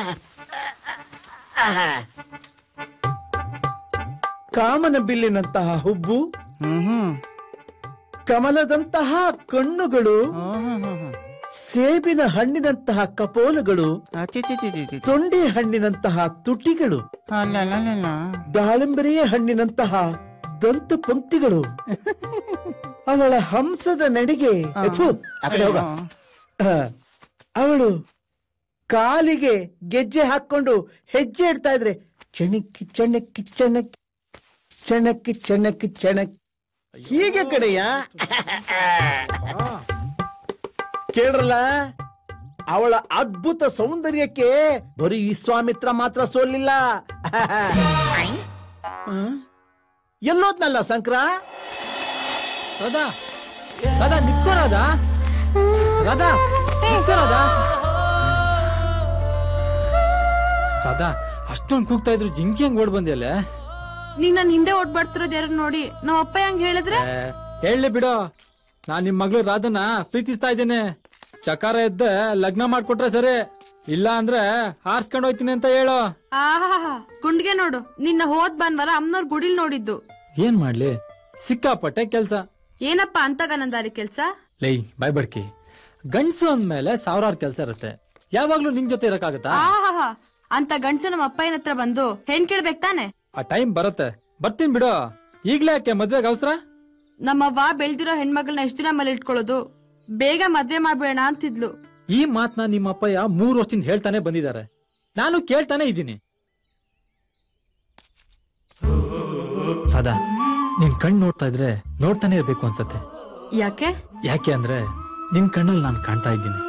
ಕಾಮನ ಬಿಲ್ಲಿನಂತಹ ಹುಬ್ಬು ಕಮಲದಂತಹ ಕಣ್ಣುಗಳು ಸೇಬಿನ ಹಣ್ಣಿನಂತಹ ಕಪೋಲಗಳು ತೊಂಡೆ ಹಣ್ಣಿನಂತಹ ತುಟಿಗಳು ದಾಳಿಂಬರಿಯ ಹಣ್ಣಿನಂತಹ ದಂತ ಪಂಕ್ತಿಗಳು ಅವಳ ಹಂಸದ ನಡಿಗೆ. ಅವಳು ಕಾಲಿಗೆ ಗೆಜ್ಜೆ ಹಾಕೊಂಡು ಹೆಜ್ಜೆ ಇಡ್ತಾ ಇದ್ರೆ ಚಣಕ್ಕಿ ಚಣಕ್ಕಿ ಚಣಕ್ಕಿ ಚಣಕ್ಕಿ ಚಣಕ್ಕಿ ಚಣಕ್ ಹೀಗೆ ಕಡೆಯ ಕೇಳ್ರಲ್ಲ? ಅವಳ ಅದ್ಭುತ ಸೌಂದರ್ಯಕ್ಕೆ ಬರೀ ವಿಶ್ವಾಮಿತ್ರ ಮಾತ್ರ ಸೋಲಿಲ್ಲ? ಎಲ್ಲೋದ್ನಲ್ಲ ಶಂಕರ? ರಾಧಾ ರಾಧಾ ನಿತ್ಕೋ ರಾಧಾ. ರಾಧಾ ನಿತ್ಕೋ ರಾಧಾ. ರಾಧಾ ಅಷ್ಟೊಂದು ಕೂಗ್ತಾ ಇದ್ರು ಜಿಂಕಿ ಹಂಗ್ ಓಡ್ ಬಂದಿಲ್ಲ ನೀನ್ ನನ್ ಹಿಂದೆ ಓಡ್ ಬರ್ತಿರೋದ್ ಯಾರು ನೋಡಿ? ನಮ್ಮಪ್ಪ ಅಪ್ಪ ಹೆಂಗ್ ಹೇಳಿದ್ರೆ? ಹೇಳಿ ಬಿಡು. ನಾನ್ ನಿಮ್ ಮಗಳು ರಾಧನ ಪ್ರೀತಿಸ್ತಾ ಇದ್ದೇನೆ. ಚಕಾರ ಎದ್ದೆ ಲಗ್ನ ಮಾಡ್ಕೊಟ್ರೆ ಸರಿ ಇಲ್ಲ ಅಂದ್ರೆ ಹಾರ್ಸ್ಕೊಂಡ್ ಹೋಯ್ತೀನಿ ಅಂತ ಹೇಳು. ಆಹಾ ಗುಂಡ್ಗೆ ನೋಡು ನಿನ್ನ ಹೋದ್ ಬಂದ್ವರ ಅಮ್ಮನವ್ರ ಗುಡಿಲ್ ನೋಡಿದ್ದು. ಏನ್ ಮಾಡ್ಲಿ? ಸಿಕ್ಕಾಪಟ್ಟೆ ಕೆಲ್ಸ. ಏನಪ್ಪ ಅಂತಗನಂದಾರಿ ಕೆಲ್ಸ? ಲೈ ಬಾಯ್ ಬಡ್ಕಿ ಗಂಡ್ಸು ಅಂದ್ಮೇಲೆ ಸಾವಿರಾರು ಕೆಲ್ಸ ಇರುತ್ತೆ. ಯಾವಾಗ್ಲೂ ನಿನ್ ಜೊತೆ ಇರಕ್ಕಾಗತ್ತಾ? ಆಹಾ ಅಂತ ಗಂಡ್ಸು ನಮ್ಮ ಅಪ್ಪಯ್ಯನ ಹತ್ರ ಬಂದು ಹೆಣ್ ಕೇಳ್ಬೇಕ್ ತಾನೆ? ಆ ಟೈಮ್ ಬರುತ್ತೆ. ಬರ್ತೀನಿ ಬಿಡು. ಈಗ್ಲೇ ಯಾಕೆ ಮದ್ವೆಗೆ ಅವಸರ? ನಮ್ಮವ್ವ ಬೆಳ್ದಿರೋ ಹೆಣ್ಮಗಳನ್ನ ಎಷ್ಟು ದಿನ ಮೇಲೆ ಇಟ್ಕೊಳ್ಳೋದು? ಬೇಗ ಮದ್ವೆ ಮಾಡ್ಬೇಡ ಅಂತಿದ್ಲು. ಈ ಮಾತನ್ನ ನಿಮ್ಮ ಅಪ್ಪಯ್ಯ ಮೂರು ವರ್ಷದಿಂದ ಹೇಳ್ತಾನೆ ಬಂದಿದ್ದಾರೆ. ನಾನು ಕೇಳ್ತಾನೆ ಇದ್ದೀನಿ. ರಾಧಾ ನಿನ್ ಕಣ್ ನೋಡ್ತಾ ಇದ್ರೆ ನೋಡ್ತಾನೆ ಇರ್ಬೇಕು ಅನ್ಸತ್ತೆ. ಯಾಕೆ? ಯಾಕೆ ಅಂದ್ರೆ ನಿನ್ ಕಣ್ಣಲ್ಲಿ ನಾನು ಕಾಣ್ತಾ ಇದ್ದೀನಿ.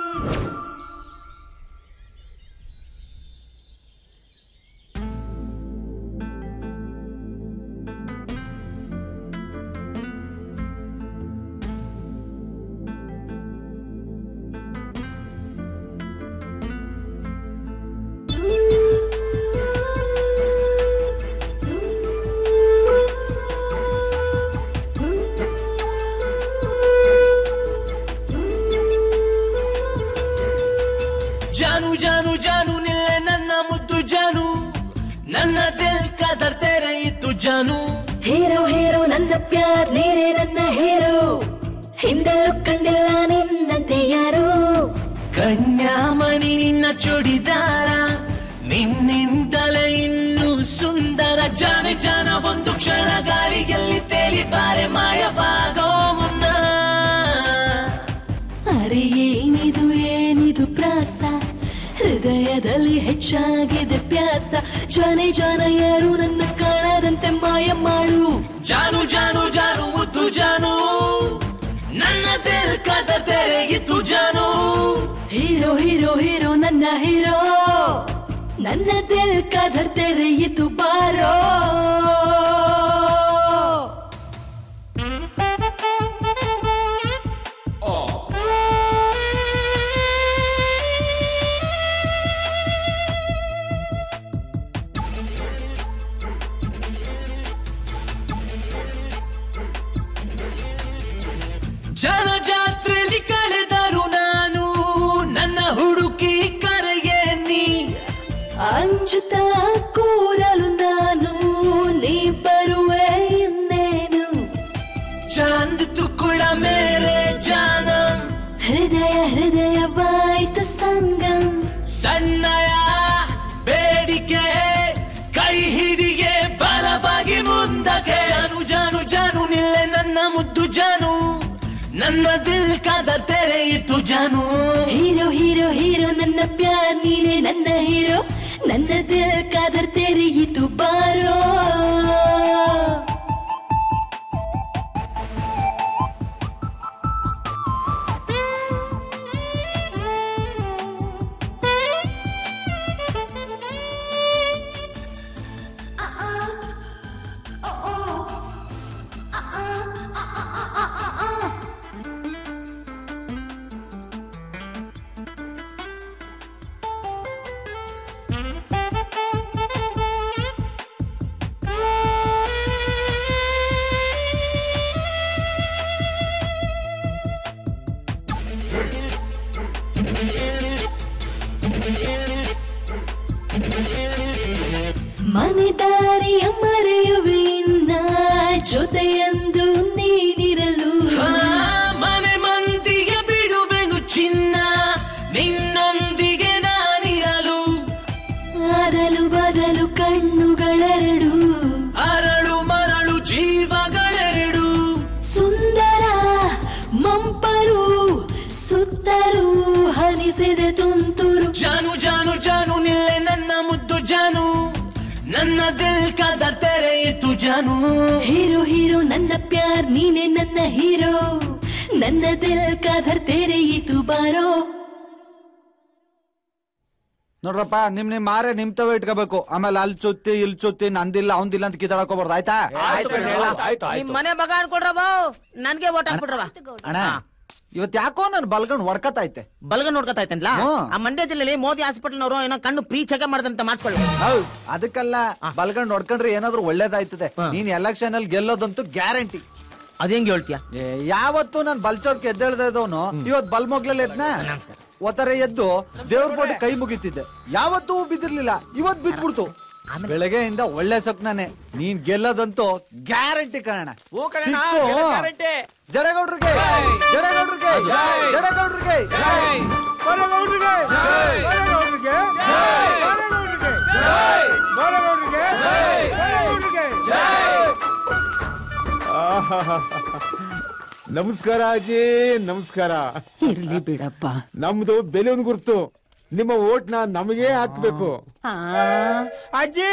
ನೋಡ್ರಪ್ಪ ನಿಮ್ ನಿಮ್ ಮಾರೆ ನಿಮ್ ತವ ಇಟ್ಕೋಬೇಕು. ಆಮೇಲೆ ಅಲ್ಲಿ ಚುತ್ತಿ ಇಲ್ಲಿ ಚುತ್ತಿ ನಂದಿಲ್ಲ ಅವಂದಿಲ್ಲ ಅಂತ ಕಿತ್ತಾಡಕ್ ಹೋಗ್ಬಾರ್ದು ಆಯ್ತಾ? ನಿಮ್ ಮನೆ ಮಗ ಅನ್ಕೊಡ್ರ ಬಾವ್ ನನ್ಗೆ ಓಟ್ ಹಾಕ್ಬಿಟ್ರವ. ಅಣ್ಣ ಇವತ್ ಯಾಕೋ ನಾನು ಬಲ್ಗಣ್ ಹೊಡ್ಕತೈತೆ. ಬಲ್ಗ ನೋಡ್ಕೊತಾ ಆ ಮಂಡ್ಯ ಜಿಲ್ಲೆಯಲ್ಲಿ ಮೋದಿ ಹಾಸ್ಪಿಟಲ್ ಏನೋ ಕಣ್ಣು ಪ್ರೀ ಚೆಕ್ ಮಾಡ್ದಂತ ಮಾಡ್ಕೊಳ್ಳಿ. ಹೌದ್ ಅದಕ್ಕಲ್ಲ ಬಲ್ಗಣ್ ನೋಡ್ಕೊಂಡ್ರೆ ಏನಾದ್ರು ಒಳ್ಳೇದಾಯ್ತದೆ. ನೀನ್ ಎಲೆಕ್ಷನ್ ಅಲ್ಲಿ ಗೆಲ್ಲೋದಂತೂ ಗ್ಯಾರಂಟಿ. ಅದೇಂಗ್ ಹೇಳ್ತೀಯ? ಯಾವತ್ತು ನಾನು ಬಲ್ಚೋರ್ಕ್ ಎದ್ದೇಳ್ದ ಇದ್ದವನು ಇವತ್ ಬಲ್ ಮೊಗ್ಲಲ್ಲಿ ಎದ್ನ ಒತ್ತಾರೆ ಎದ್ದು ದೇವ್ರ ಪೋಟಿ ಕೈ ಮುಗಿತಿದ್ದೆ. ಯಾವತ್ತೂ ಬಿದ್ದಿರ್ಲಿಲ್ಲ. ಇವತ್ ಬಿದ್ಬಿಡ್ತು ಬೆಳಗ್ಗೆಯಿಂದ ಒಳ್ಳೆ ಸೊಕ್ನಾನೆ ನೀನ್ ಗೆಲ್ಲದಂತೂ ಗ್ಯಾರಂಟಿ ಕಾರಣ ಜಡಗೌಡ್ರಿಗೆ ಜಡಗೌಡ್ರಿಗೆ ಜಡಗೌಡ್ರಿಗೆ ನಮಸ್ಕಾರ ಅಜ್ಜಿ ನಮಸ್ಕಾರ. ಇರ್ಲಿ ಬಿಡಪ್ಪ. ನಮ್ದು ಬೆಲೂನ್ ಗುರ್ತು. ನಿಮ್ಮ ಓಟ್ನ ನಮಗೆ ಹಾಕ್ಬೇಕು. ಅಜ್ಜಿ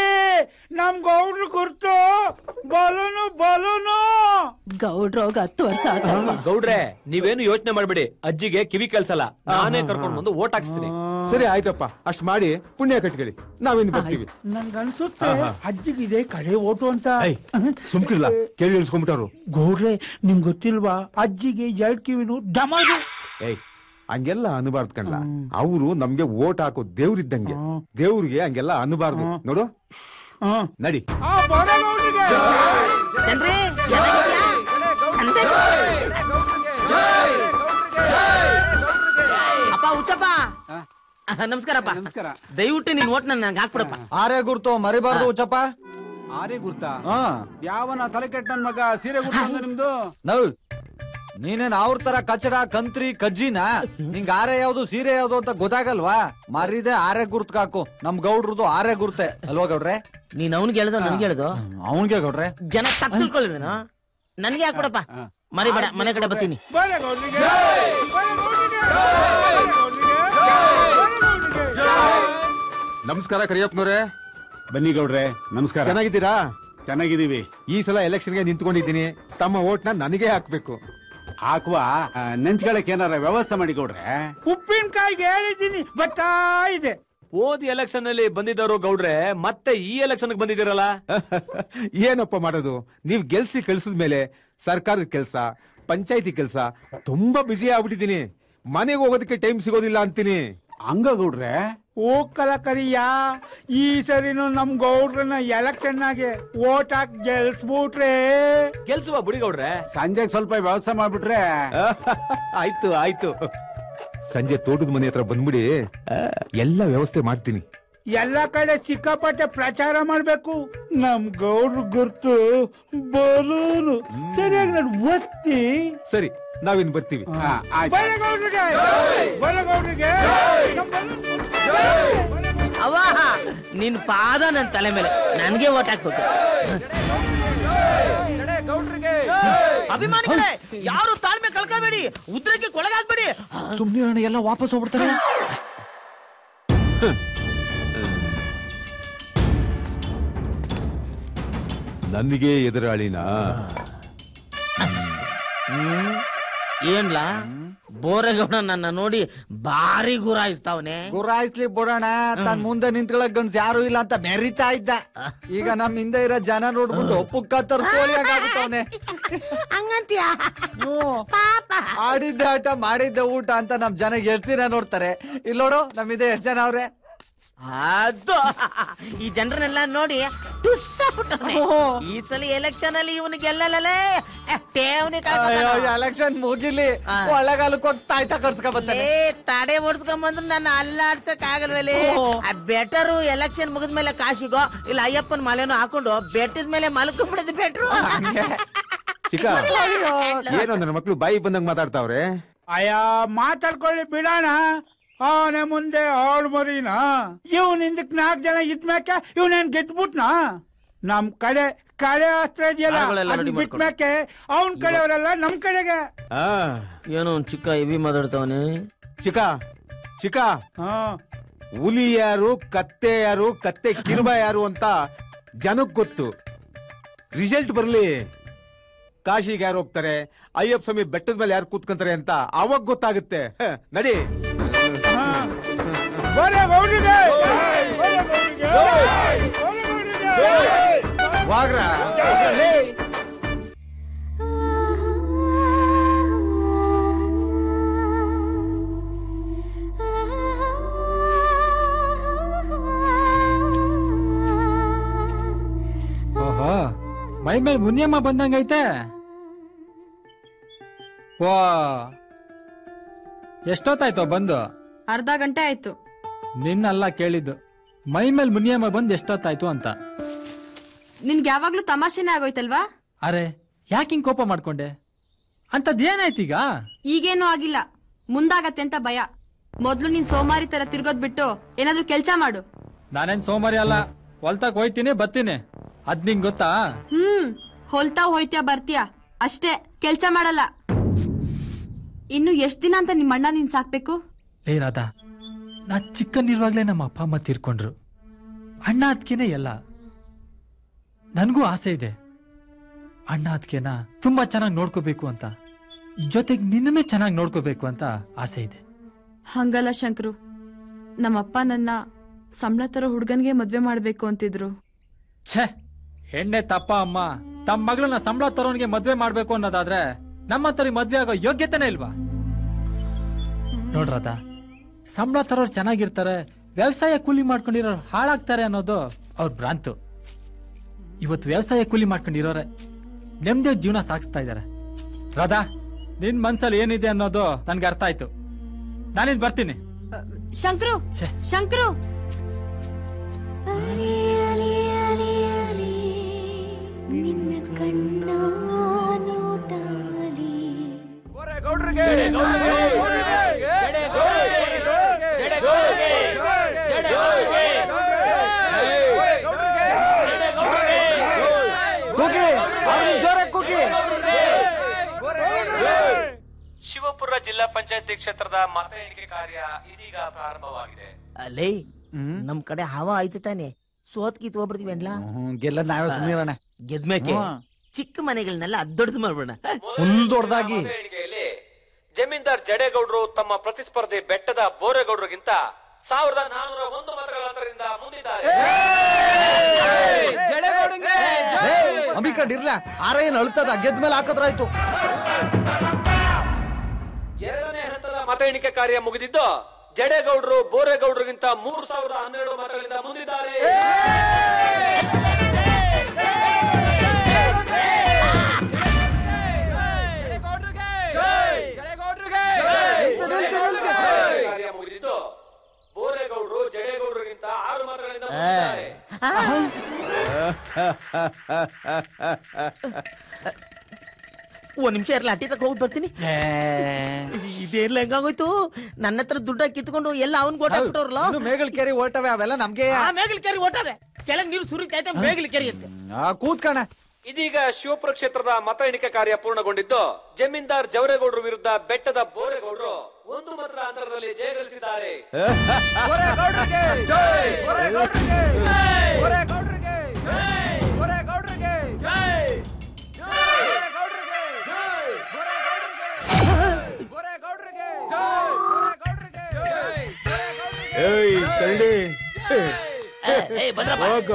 ನಮ್ ಗೌಡ್ರು ಗುರ್ತು ಬಲೂನು ಬಲೂನು. ಗೌಡ್ರೋಗ ಹತ್ತು ವರ್ಷ ಗೌಡ್ರೆ ನೀವೇನು ಯೋಚನೆ ಮಾಡ್ಬೇಡಿ. ಅಜ್ಜಿಗೆ ಕಿವಿ ಕೆಲ್ಸಲ್ಲ. ನಾನೇ ಕರ್ಕೊಂಡು ಬಂದು ಓಟ್ ಹಾಕ್ಸ್ತೀನಿ. ಸರಿ ಆಯ್ತಪ್ಪ. ಅಷ್ಟ್ ಮಾಡಿ ಪುಣ್ಯ ಕಟ್ಕೊಳ್ಳಿ. ನಾವಿನ್ ಬರ್ತೀವಿ. ನನ್ಗನ್ಸುತ್ತೆ ಅಜ್ಜಿಗೆ ಇದೇ ಅಜ್ಜಿಗಿದೆ ಕಡೆ ಓಟು ಅಂತ. ಸುಮ್ಕಿರ್ಲ. ಕೇಳಿ ಇಳಿಸ್ಕೊಂಡ್ಬಿಟ್ಟವ್ರು ಗೌಡ್ರೆ ನಿಮ್ಗೆ ಗೊತ್ತಿಲ್ವಾ? ಅಜ್ಜಿಗೆ ಎರಡ್ ಕಿವಿನು ಡಮದು ಏಯ್ ಹಂಗೆಲ್ಲ ಅನ್ಬಾರ್ದು ಕಣ್ಲ. ಅವರು ನಮ್ಗೆ ಓಟ್ ಹಾಕೋ ದೇವ್ರಿದ್ದಂಗೆ ದೇವ್ರಿಗೆ ಹಂಗೆಲ್ಲ ಅನ್ಬಾರ್ದು. ನೋಡು. ನಡಿ. ಚಂದ್ರಿ? ಅಪ್ಪ ನಮಸ್ಕಾರಪ್ಪ. ನಮಸ್ಕಾರ. ದಯವಿಟ್ಟು ನೀನ್ ಓಟ್ ನಂಗೆ ಹಾಕ್ಬಿಡಪ್ಪ. ಆರೇ ಗುರ್ತು ಮರಿಬಾರ್ದು ಉಚ್ಚಪ್ಪ ಆರೇ ಗುರ್ತಾ? ಯಾವನ ತಲೆ ಕೆಟ್ಟ ನನ್ ಮಗ ಸೀರೆ ಗುರ್ತ ನಿಮ್ದು? ನವ್ ನೀನೇನ್ ಅವ್ರ ತರ ಕಚಡ ಕಂತ್ರಿ ಕಜ್ಜಿನ? ನಿಂಗ ಆರೆ ಯಾವ್ದು ಸೀರೆ ಯಾವ್ದು ಅಂತ ಗೊತ್ತಾಗಲ್ವಾ? ಮಾರಿದೆ ಆರೆ ಗುರ್ತ್ ಹಾಕು ನಮ್ ಗೌಡ್ರದು ಆರೆ ಗುರ್ತೆ. ಅಲ್ವಾ ಗೌಡ್ರೆ? ನೀನ್ ಅವ್ನಿಗೆ ಹೇಳ್ದೋ ನನಗೆ ಹೇಳ್ದೋ? ಅವನ್ಗೆ ಗೌಡ್ರೆ? ಜನ ತಕ್ಕೊಳ್ಳಿ ನನ್ಗೆ ನನಗೆ ಹಾಕ್ಬಿಡಪ್ಪ ಮರಿಬೇಡ ಮನೆ ಕಡೆ ಬರ್ತೀನಿ. ನಮಸ್ಕಾರ ಕರಿಯಪ್ಪನವ್ರೆ. ಬನ್ನಿ ಗೌಡ್ರೆ ನಮಸ್ಕಾರ. ಚೆನ್ನಾಗಿದ್ದೀರಾ? ಚೆನ್ನಾಗಿದ್ದೀವಿ. ಈ ಸಲ ಎಲೆಕ್ಷನ್ಗೆ ನಿಂತ್ಕೊಂಡಿದ್ದೀನಿ. ತಮ್ಮ ಓಟ್ನ ನನಗೆ ಹಾಕ್ಬೇಕು. ಹಾಕುವ ನೆಂಚ್ಗಳಕ್ಕೆ ಏನಾರ ವ್ಯವಸ್ಥೆ ಮಾಡಿ ಗೌಡ್ರೆ ಉಪ್ಪಿನಕಾಯಿಗೆ ಹೇಳಿದ್ದೀನಿ ಬರ್ತಾ ಇದೆ. ಓದ್ ಎಲೆಕ್ಷನ್ ಅಲ್ಲಿ ಬಂದಿದ್ದವರು ಗೌಡ್ರೆ ಮತ್ತೆ ಈ ಎಲೆಕ್ಷನ್ ಬಂದಿದ್ದೀರಲ್ಲ? ಏನಪ್ಪ ಮಾಡೋದು? ನೀವ್ ಗೆಲ್ಸಿ ಕಳ್ಸಿದ ಮೇಲೆ ಸರ್ಕಾರದ ಕೆಲಸ ಪಂಚಾಯತಿ ಕೆಲಸ ತುಂಬಾ ಬ್ಯುಸಿ ಆಗ್ಬಿಟ್ಟಿದ್ದೀನಿ. ಮನೆಗೆ ಹೋಗೋದಕ್ಕೆ ಟೈಮ್ ಸಿಗೋದಿಲ್ಲ ಅಂತೀನಿ. ಹಂಗ ಗೌಡ್ರೆ ಓ ಕರಿಯ ಈ ಸರಿನು ನಮ್ ಗೌಡ್ರನ್ನ ಎಲೆಕ್ಷನ್ ಆಗಿ ಓಟ್ ಹಾಕಿ ಗೆಲ್ಸ್ಬಿಟ್ರೆ. ಗೆಲ್ಸುವ ಬುಡಿ ಗೌಡ್ರೆ? ಸಂಜೆಗೆ ಸ್ವಲ್ಪ ವ್ಯವಸ್ಥೆ ಮಾಡ್ಬಿಟ್ರೆ. ಆಯ್ತು ಆಯ್ತು. ಸಂಜೆ ತೋಟದ ಮನೆ ಹತ್ರ ಬಂದ್ಬಿಡಿ. ಎಲ್ಲ ವ್ಯವಸ್ಥೆ ಮಾಡ್ತೀನಿ. ಎಲ್ಲ ಕಡೆ ಸಿಕ್ಕಾಪಟ್ಟೆ ಪ್ರಚಾರ ಮಾಡ್ಬೇಕು. ನಮ್ ಗೌಡ್ರ ಗುರ್ತು ಬಲೂರು ಸರಿಯಾಗಿ ನಾನು ಒತ್ತಿ. ಸರಿ ನಾವಿನ್ ಬರ್ತೀವಿ. ನಿನ್ ಪಾದ ನನ್ ತಲೆ ಮೇಲೆ. ನನ್ಗೆ ಓಟ್ ಹಾಕ್ಬೇಕು. ಅಭಿಮಾನಿಗಳೇ ಯಾರು ತಾಳ್ಮೆ ಕಳ್ಕೋಬೇಡಿ ಉದ್ರಕ್ಕೆ ಕೊಳಗಾಗ್ಬೇಡಿ ಸುಮ್ನೆ ಎಲ್ಲ ವಾಪಸ್ ಹೋಗ್ಬಿಡ್ತಾರೆ. ನನಗೆ ಎದುರಾಳಿನ? ಏನ್ಲಾ? ಬೋರೇಗೌಡ ನನ್ನ ನೋಡಿ ಭಾರಿ ಗುರಾಯಿಸ್ತಾವನೆ. ಗುರಾಯಿಸ್ಲಿ ಬಿಡೋಣ. ತನ್ ಮುಂದೆ ನಿಂತ್ಕೊಳಕ್ ಗಂಡ್ಸ್ ಯಾರು ಇಲ್ಲ ಅಂತ ಮೆರಿತಾ ಇದ್ದ. ಈಗ ನಮ್ ಹಿಂದೆ ಇರೋ ಜನ ನೋಡ್ಬಿಟ್ಟು ಪುಕ್ಕ ತರ್ಕೋಳಿಯಾಗ್ಬಿಟ್ಟವನೆ ಹಂಗಂತೀಯ? ಆಡಿದ್ದ ಆಟ ಮಾಡಿದ್ದ ಊಟ ಅಂತ ನಮ್ ಜನ ಎಷ್ಟ್ ದಿನ ನೋಡ್ತಾರೆ. ಇಲ್ಲೋಡು ನೋಡು ನಮ್ಮಿದೆ ಎಷ್ಟ್ ಜನ ಅವ್ರೆ? ಅದು. ಈ ಜನರನ್ನೆಲ್ಲ ನೋಡಿ ಟುಸ್. ಈ ಸಲ ಎಲೆಕ್ಷನ್ ಅಲ್ಲಿ ಇವನು ಗೆಲ್ಲಲೇ ಠೇವಣಿ ಎಲೆಕ್ಷನ್ ಮುಗಿಲಿ. ಒಳ್ಳೆಗಾಲಕ್ಕೆ ಹೋಗಿ ತಾಯ್ತ ಏ ತಡೆ ಓಡಿಸ್ಕೊಂಡ್ ಬಂದ್ರು ನನ್ನ ಅಲ್ಲಾಡ್ಸಕ್ ಆಗಲ್ವಲ್ಲಿ ಬೆಟರು ಎಲೆಕ್ಷನ್ ಮುಗಿದ್ಮೇಲೆ ಕಾಶಿಗೋ ಇಲ್ಲ ಅಯ್ಯಪ್ಪನ ಮಾಲೆನೋ ಹಾಕೊಂಡು ಬೆಟ್ಟದ ಮೇಲೆ ಮಲ್ಕೊಂಡ್ಬಿಡೋದು ಬೆಟ್ರು. ಚಿಕ್ಕ ಏನೋ ನನ್ನ ಮಕ್ಳು ಬಾಯಿ ಬಂದಂಗ್ ಮಾತಾಡ್ತಾವ್ರೆ? ಅಯ್ಯ ಮಾತಾಡ್ಕೊಳ್ಳಿ ಬಿಡೋಣ. ಅವನೇ ಮುಂದೆ ಆಳು ಮರಿನಾ? ಇವನ್ ಹಿಂದಕ್ ನಾಲ್ಕು ಜನ ಇದ್ಮ್ಯಾಕೆ ಇವನೇನ್ ಗೆದ್ಬಿಟ್ನಾ? ನಮ್ ಕಡೆ ಕಡೆ ಅಸ್ತ್ರ ಇದೆಯಲ್ಲ ಆಳುಗಳೆಲ್ಲ ಅದ್ನ ready ಬಿಟ್ಮ್ಯಾಕೆ ಅವನ್ ಕಡೆಯವರೆಲ್ಲ ನಮ್ ಕಡೆಗೆ? ಆ ಏನೋ ಒಂದ್ ಚಿಕ್ಕ ಹೆವಿ ಮಾತಾಡ್ತಾವನೆ. ಚಿಕ್ಕ ಚಿಕ್ಕ. ಹುಲಿ ಯಾರು ಕತ್ತೆ ಯಾರು ಕತ್ತೆ ಕಿರುಬ ಯಾರು ಅಂತ ಜನಕ್ ಗೊತ್ತು. ರಿಸಲ್ಟ್ ಬರ್ಲಿ. ಕಾಶಿಗೆ ಯಾರು ಹೋಗ್ತಾರೆ? ಅಯ್ಯಪ್ಪ ಸ್ವಾಮಿ ಬೆಟ್ಟದ ಮೇಲೆ ಯಾರು ಕೂತ್ಕೊಂತಾರೆ ಅಂತ ಅವಾಗ ಗೊತ್ತಾಗುತ್ತೆ. ಹ, ನಡಿ. ಓಹೋ ಮೈ ಮೇಲೆ ಮುನಿಯಮ್ಮ ಬಂದಂಗೈತೆ? ವಾ ಎಷ್ಟೊತ್ತಾಯ್ತೋ ಬಂದು? ಅರ್ಧ ಗಂಟೆ ಆಯ್ತು. ನಿನ್ನಲ್ಲ ಕೇಳಿದ್ದು. ಮೈ ಮೇಲೆ ಮುನಿಯಮ್ಮ ಬಂದು ಎಷ್ಟೊತ್ತಾಯ್ತು ಅಂತ. ನಿನ್ಗೆ ಯಾವಾಗ್ಲೂ ತಮಾಷೆನೇ ಆಗೋಯ್ತಲ್ವಾ? ಅರೆ ಯಾಕೆ ಹಿಂಗ್ ಕೋಪ ಮಾಡ್ಕೊಂಡೆ? ಅಂತದ್ ಏನಾಯ್ತೀಗ ಈಗೇನು ಆಗಿಲ್ಲ. ಮುಂದಾಗತ್ತೆ ಅಂತ ಭಯ. ಮೊದ್ಲು ನೀನ್ ಸೋಮಾರಿ ತರ ತಿರ್ಗೋದ್ ಬಿಟ್ಟು ಏನಾದ್ರೂ ಕೆಲ್ಸ ಮಾಡು. ನಾನೇನ್ ಸೋಮಾರಿ ಅಲ್ಲ ಹೊಲ್ತಾಕ್ ಹೋಯ್ತೀನಿ ಬರ್ತೀನಿ ಅದ್ ನಿಂಗ್ ಗೊತ್ತಾ? ಹ್ಮ್ ಹೊಲ್ತಾ ಹೋಯ್ತೀಯ ಬರ್ತೀಯ? ಅಷ್ಟೇ ಕೆಲ್ಸ ಮಾಡಲ್ಲ. ಇನ್ನು ಎಷ್ಟ್ ದಿನ ಅಂತ ನಿಮ್ಮ ಅಣ್ಣ ನೀನ್ ಸಾಕ್ಬೇಕು? ಏ ರಾಧಾ ನಾ ಚಿಕ್ಕನಿರುವಾಗಲೇ ನಮ್ಮ ಅಪ್ಪ ಅಮ್ಮ ತೀರ್ಕೊಂಡ್ರು. ಅಣ್ಣ ಅದಕ್ಕೇನೆ ಎಲ್ಲ. ನನಗೂ ಆಸೆ ಇದೆ. ಅಣ್ಣ ಅದಕ್ಕೆನ ತುಂಬಾ ಚೆನ್ನಾಗಿ ನೋಡ್ಕೋಬೇಕು ಅಂತ. ಜೊತೆಗೆ ನಿನ್ನೇ ಚೆನ್ನಾಗಿ ನೋಡ್ಕೋಬೇಕು ಅಂತ ಆಸೆ ಇದೆ. ಹಂಗಲ್ಲ ಶಂಕರು. ನಮ್ಮಪ್ಪ ನನ್ನ ಸಂಬಳ ತರೋ ಹುಡುಗನ್ಗೆ ಮದ್ವೆ ಮಾಡ್ಬೇಕು ಅಂತಿದ್ರು. ಛೇ! ಹೆಣ್ಣೆ ತಪ್ಪ ಅಮ್ಮ. ತಮ್ಮ ಮಗಳನ್ನ ಸಂಬಳ ತರೋನ್ಗೆ ಮದ್ವೆ ಮಾಡ್ಬೇಕು ಅನ್ನೋದಾದ್ರೆ ನಮ್ಮಂತರಿ ಮದ್ವೆ ಆಗೋ ಯೋಗ್ಯತೆನೇ ಇಲ್ವಾ? ನೋಡ್ರದ ಸಂಬಳ ತರೋರು ಚೆನ್ನಾಗಿರ್ತಾರೆ ವ್ಯವಸಾಯ ಕೂಲಿ ಮಾಡ್ಕೊಂಡಿರೋರು ಹಾಳಾಗ್ತಾರೆ ಅನ್ನೋದು ಅವ್ರ ಭ್ರಾಂತು. ಇವತ್ತು ವ್ಯವಸಾಯ ಕೂಲಿ ಮಾಡ್ಕೊಂಡಿರೋರೆ ನೆಮ್ಮದಿ ಜೀವನ ಸಾಗಿಸ್ತಾ ಇದ್ದಾರೆ ರಾಧಾ ನಿನ್ ಮನ್ಸಲ್ಲಿ ಏನಿದೆ ಅನ್ನೋದು ನನ್ಗೆ ಅರ್ಥ ಆಯ್ತು. ನಾನಿನ್ ಬರ್ತೀನಿ. ಶಂಕ್ರು ಶಂಕ್ರು. ನಿನ್ನ ಶಿವಪುರ ಜಿಲ್ಲಾ ಪಂಚಾಯತಿ ಕ್ಷೇತ್ರದ ಮತ ಎಣಿಕೆ ಕಾರ್ಯ ಇದೀಗ ಪ್ರಾರಂಭವಾಗಿದೆ. ಅಲ್ಲೇ ನಮ್ ಕಡೆ ಹವಾ ಆಯ್ತು ತಾನೆ. ಸೋತ್ ಕಿತ್ ಹೋಗ್ಬಿಡ್ತೀವಿ ಅಲ್ಲ ಗೆಲ್ಲ ನಾವೇ ಸುಮ್ಮನೆ ಗೆದ್ಮೇಕೆ? ಚಿಕ್ಕ ಮನೆಗಳನ್ನೆಲ್ಲ ಅದ್ದೊಡ್ದು ಮಾಡ್ಬೋಣ ಫುಲ್ ದೊಡ್ಡದಾಗಿ ಜಮೀನ್ದಾರ್ ಜಡೇಗೌಡರು ತಮ್ಮ ಪ್ರತಿಸ್ಪರ್ಧಿ ಬೆಟ್ಟದ ಬೋರೇಗೌಡರಿಗಿಂತ ಸಾವಿರದ ನಾನೂರ ಒಂದು ಮತಗಳ ಅಂತರದಿಂದ ಮುಂದಿದ್ದಾರೆ. ಅಂಬಿಕಂಡ್ ಇರ್ಲ ಆರ ಏನ್ ಅಳ್ತದ ಗೆದ್ದ ಮೇಲೆ ಹಾಕದ್ರಾಯ್ತು ಎರಡನೇ ಹಂತದ ಮತ ಎಣಿಕೆ ಕಾರ್ಯ ಮುಗಿದಿದ್ದು ಜಡೇಗೌಡರು ಬೋರೇಗೌಡರಿಗಿಂತ ಮೂರು ಸಾವಿರದ ಹನ್ನೆರಡು ಮತಗಳಿಂದ ಮುಂದಿದ್ದಾರೆ. ಆರು ಮಾತುಗಳಿಂದ ಒಂದ್ ನಿಮಿಷ ಇರ್ಲಿ ಅಟ್ಟಿ ತಕ್ಕ ಹೋಗಿ ಬರ್ತೀನಿ. ಇದೇರ್ಲ ಹೆಂಗಾಗೋಯ್ತು ನನ್ನ ಹತ್ರ ದುಡ್ಡ ಕಿತ್ಕೊಂಡು ಎಲ್ಲ ಅವನ್ ಇನ್ನು ಮೇಗಲ್ ಕೆರೆ ಓಟವೆ ಅವೆಲ್ಲ ನಮ್ಗೆ. ಆ ಮೇಗಲ್ ಕೆರೆ ಓಟವೆ. ಕೆಳಗ್ ನೀರು ಸುರಿತೈತೆ ಮೇಗಲ್ ಕೆರೆ ಅಂತ ಆ, ಕೂತ್ಕಣ ಇದೀಗ ಶಿವಪುರ ಕ್ಷೇತ್ರದ ಮತ ಎಣಿಕೆ ಕಾರ್ಯ ಪೂರ್ಣಗೊಂಡಿದ್ದು ಜಮೀನ್ದಾರ್ ಜವರೇಗೌಡರು ವಿರುದ್ಧ ಬೆಟ್ಟದ ಬೋರೇಗೌಡರು. ಒಂದು ಮಾತ್ರ ಅಂತರದಲ್ಲಿ ಜಯಗಳಿಸಿದ್ದಾರೆ ಏಯ್ ಕಳ್ಳಿ. ನಮ್ಮ ಹೋಗು.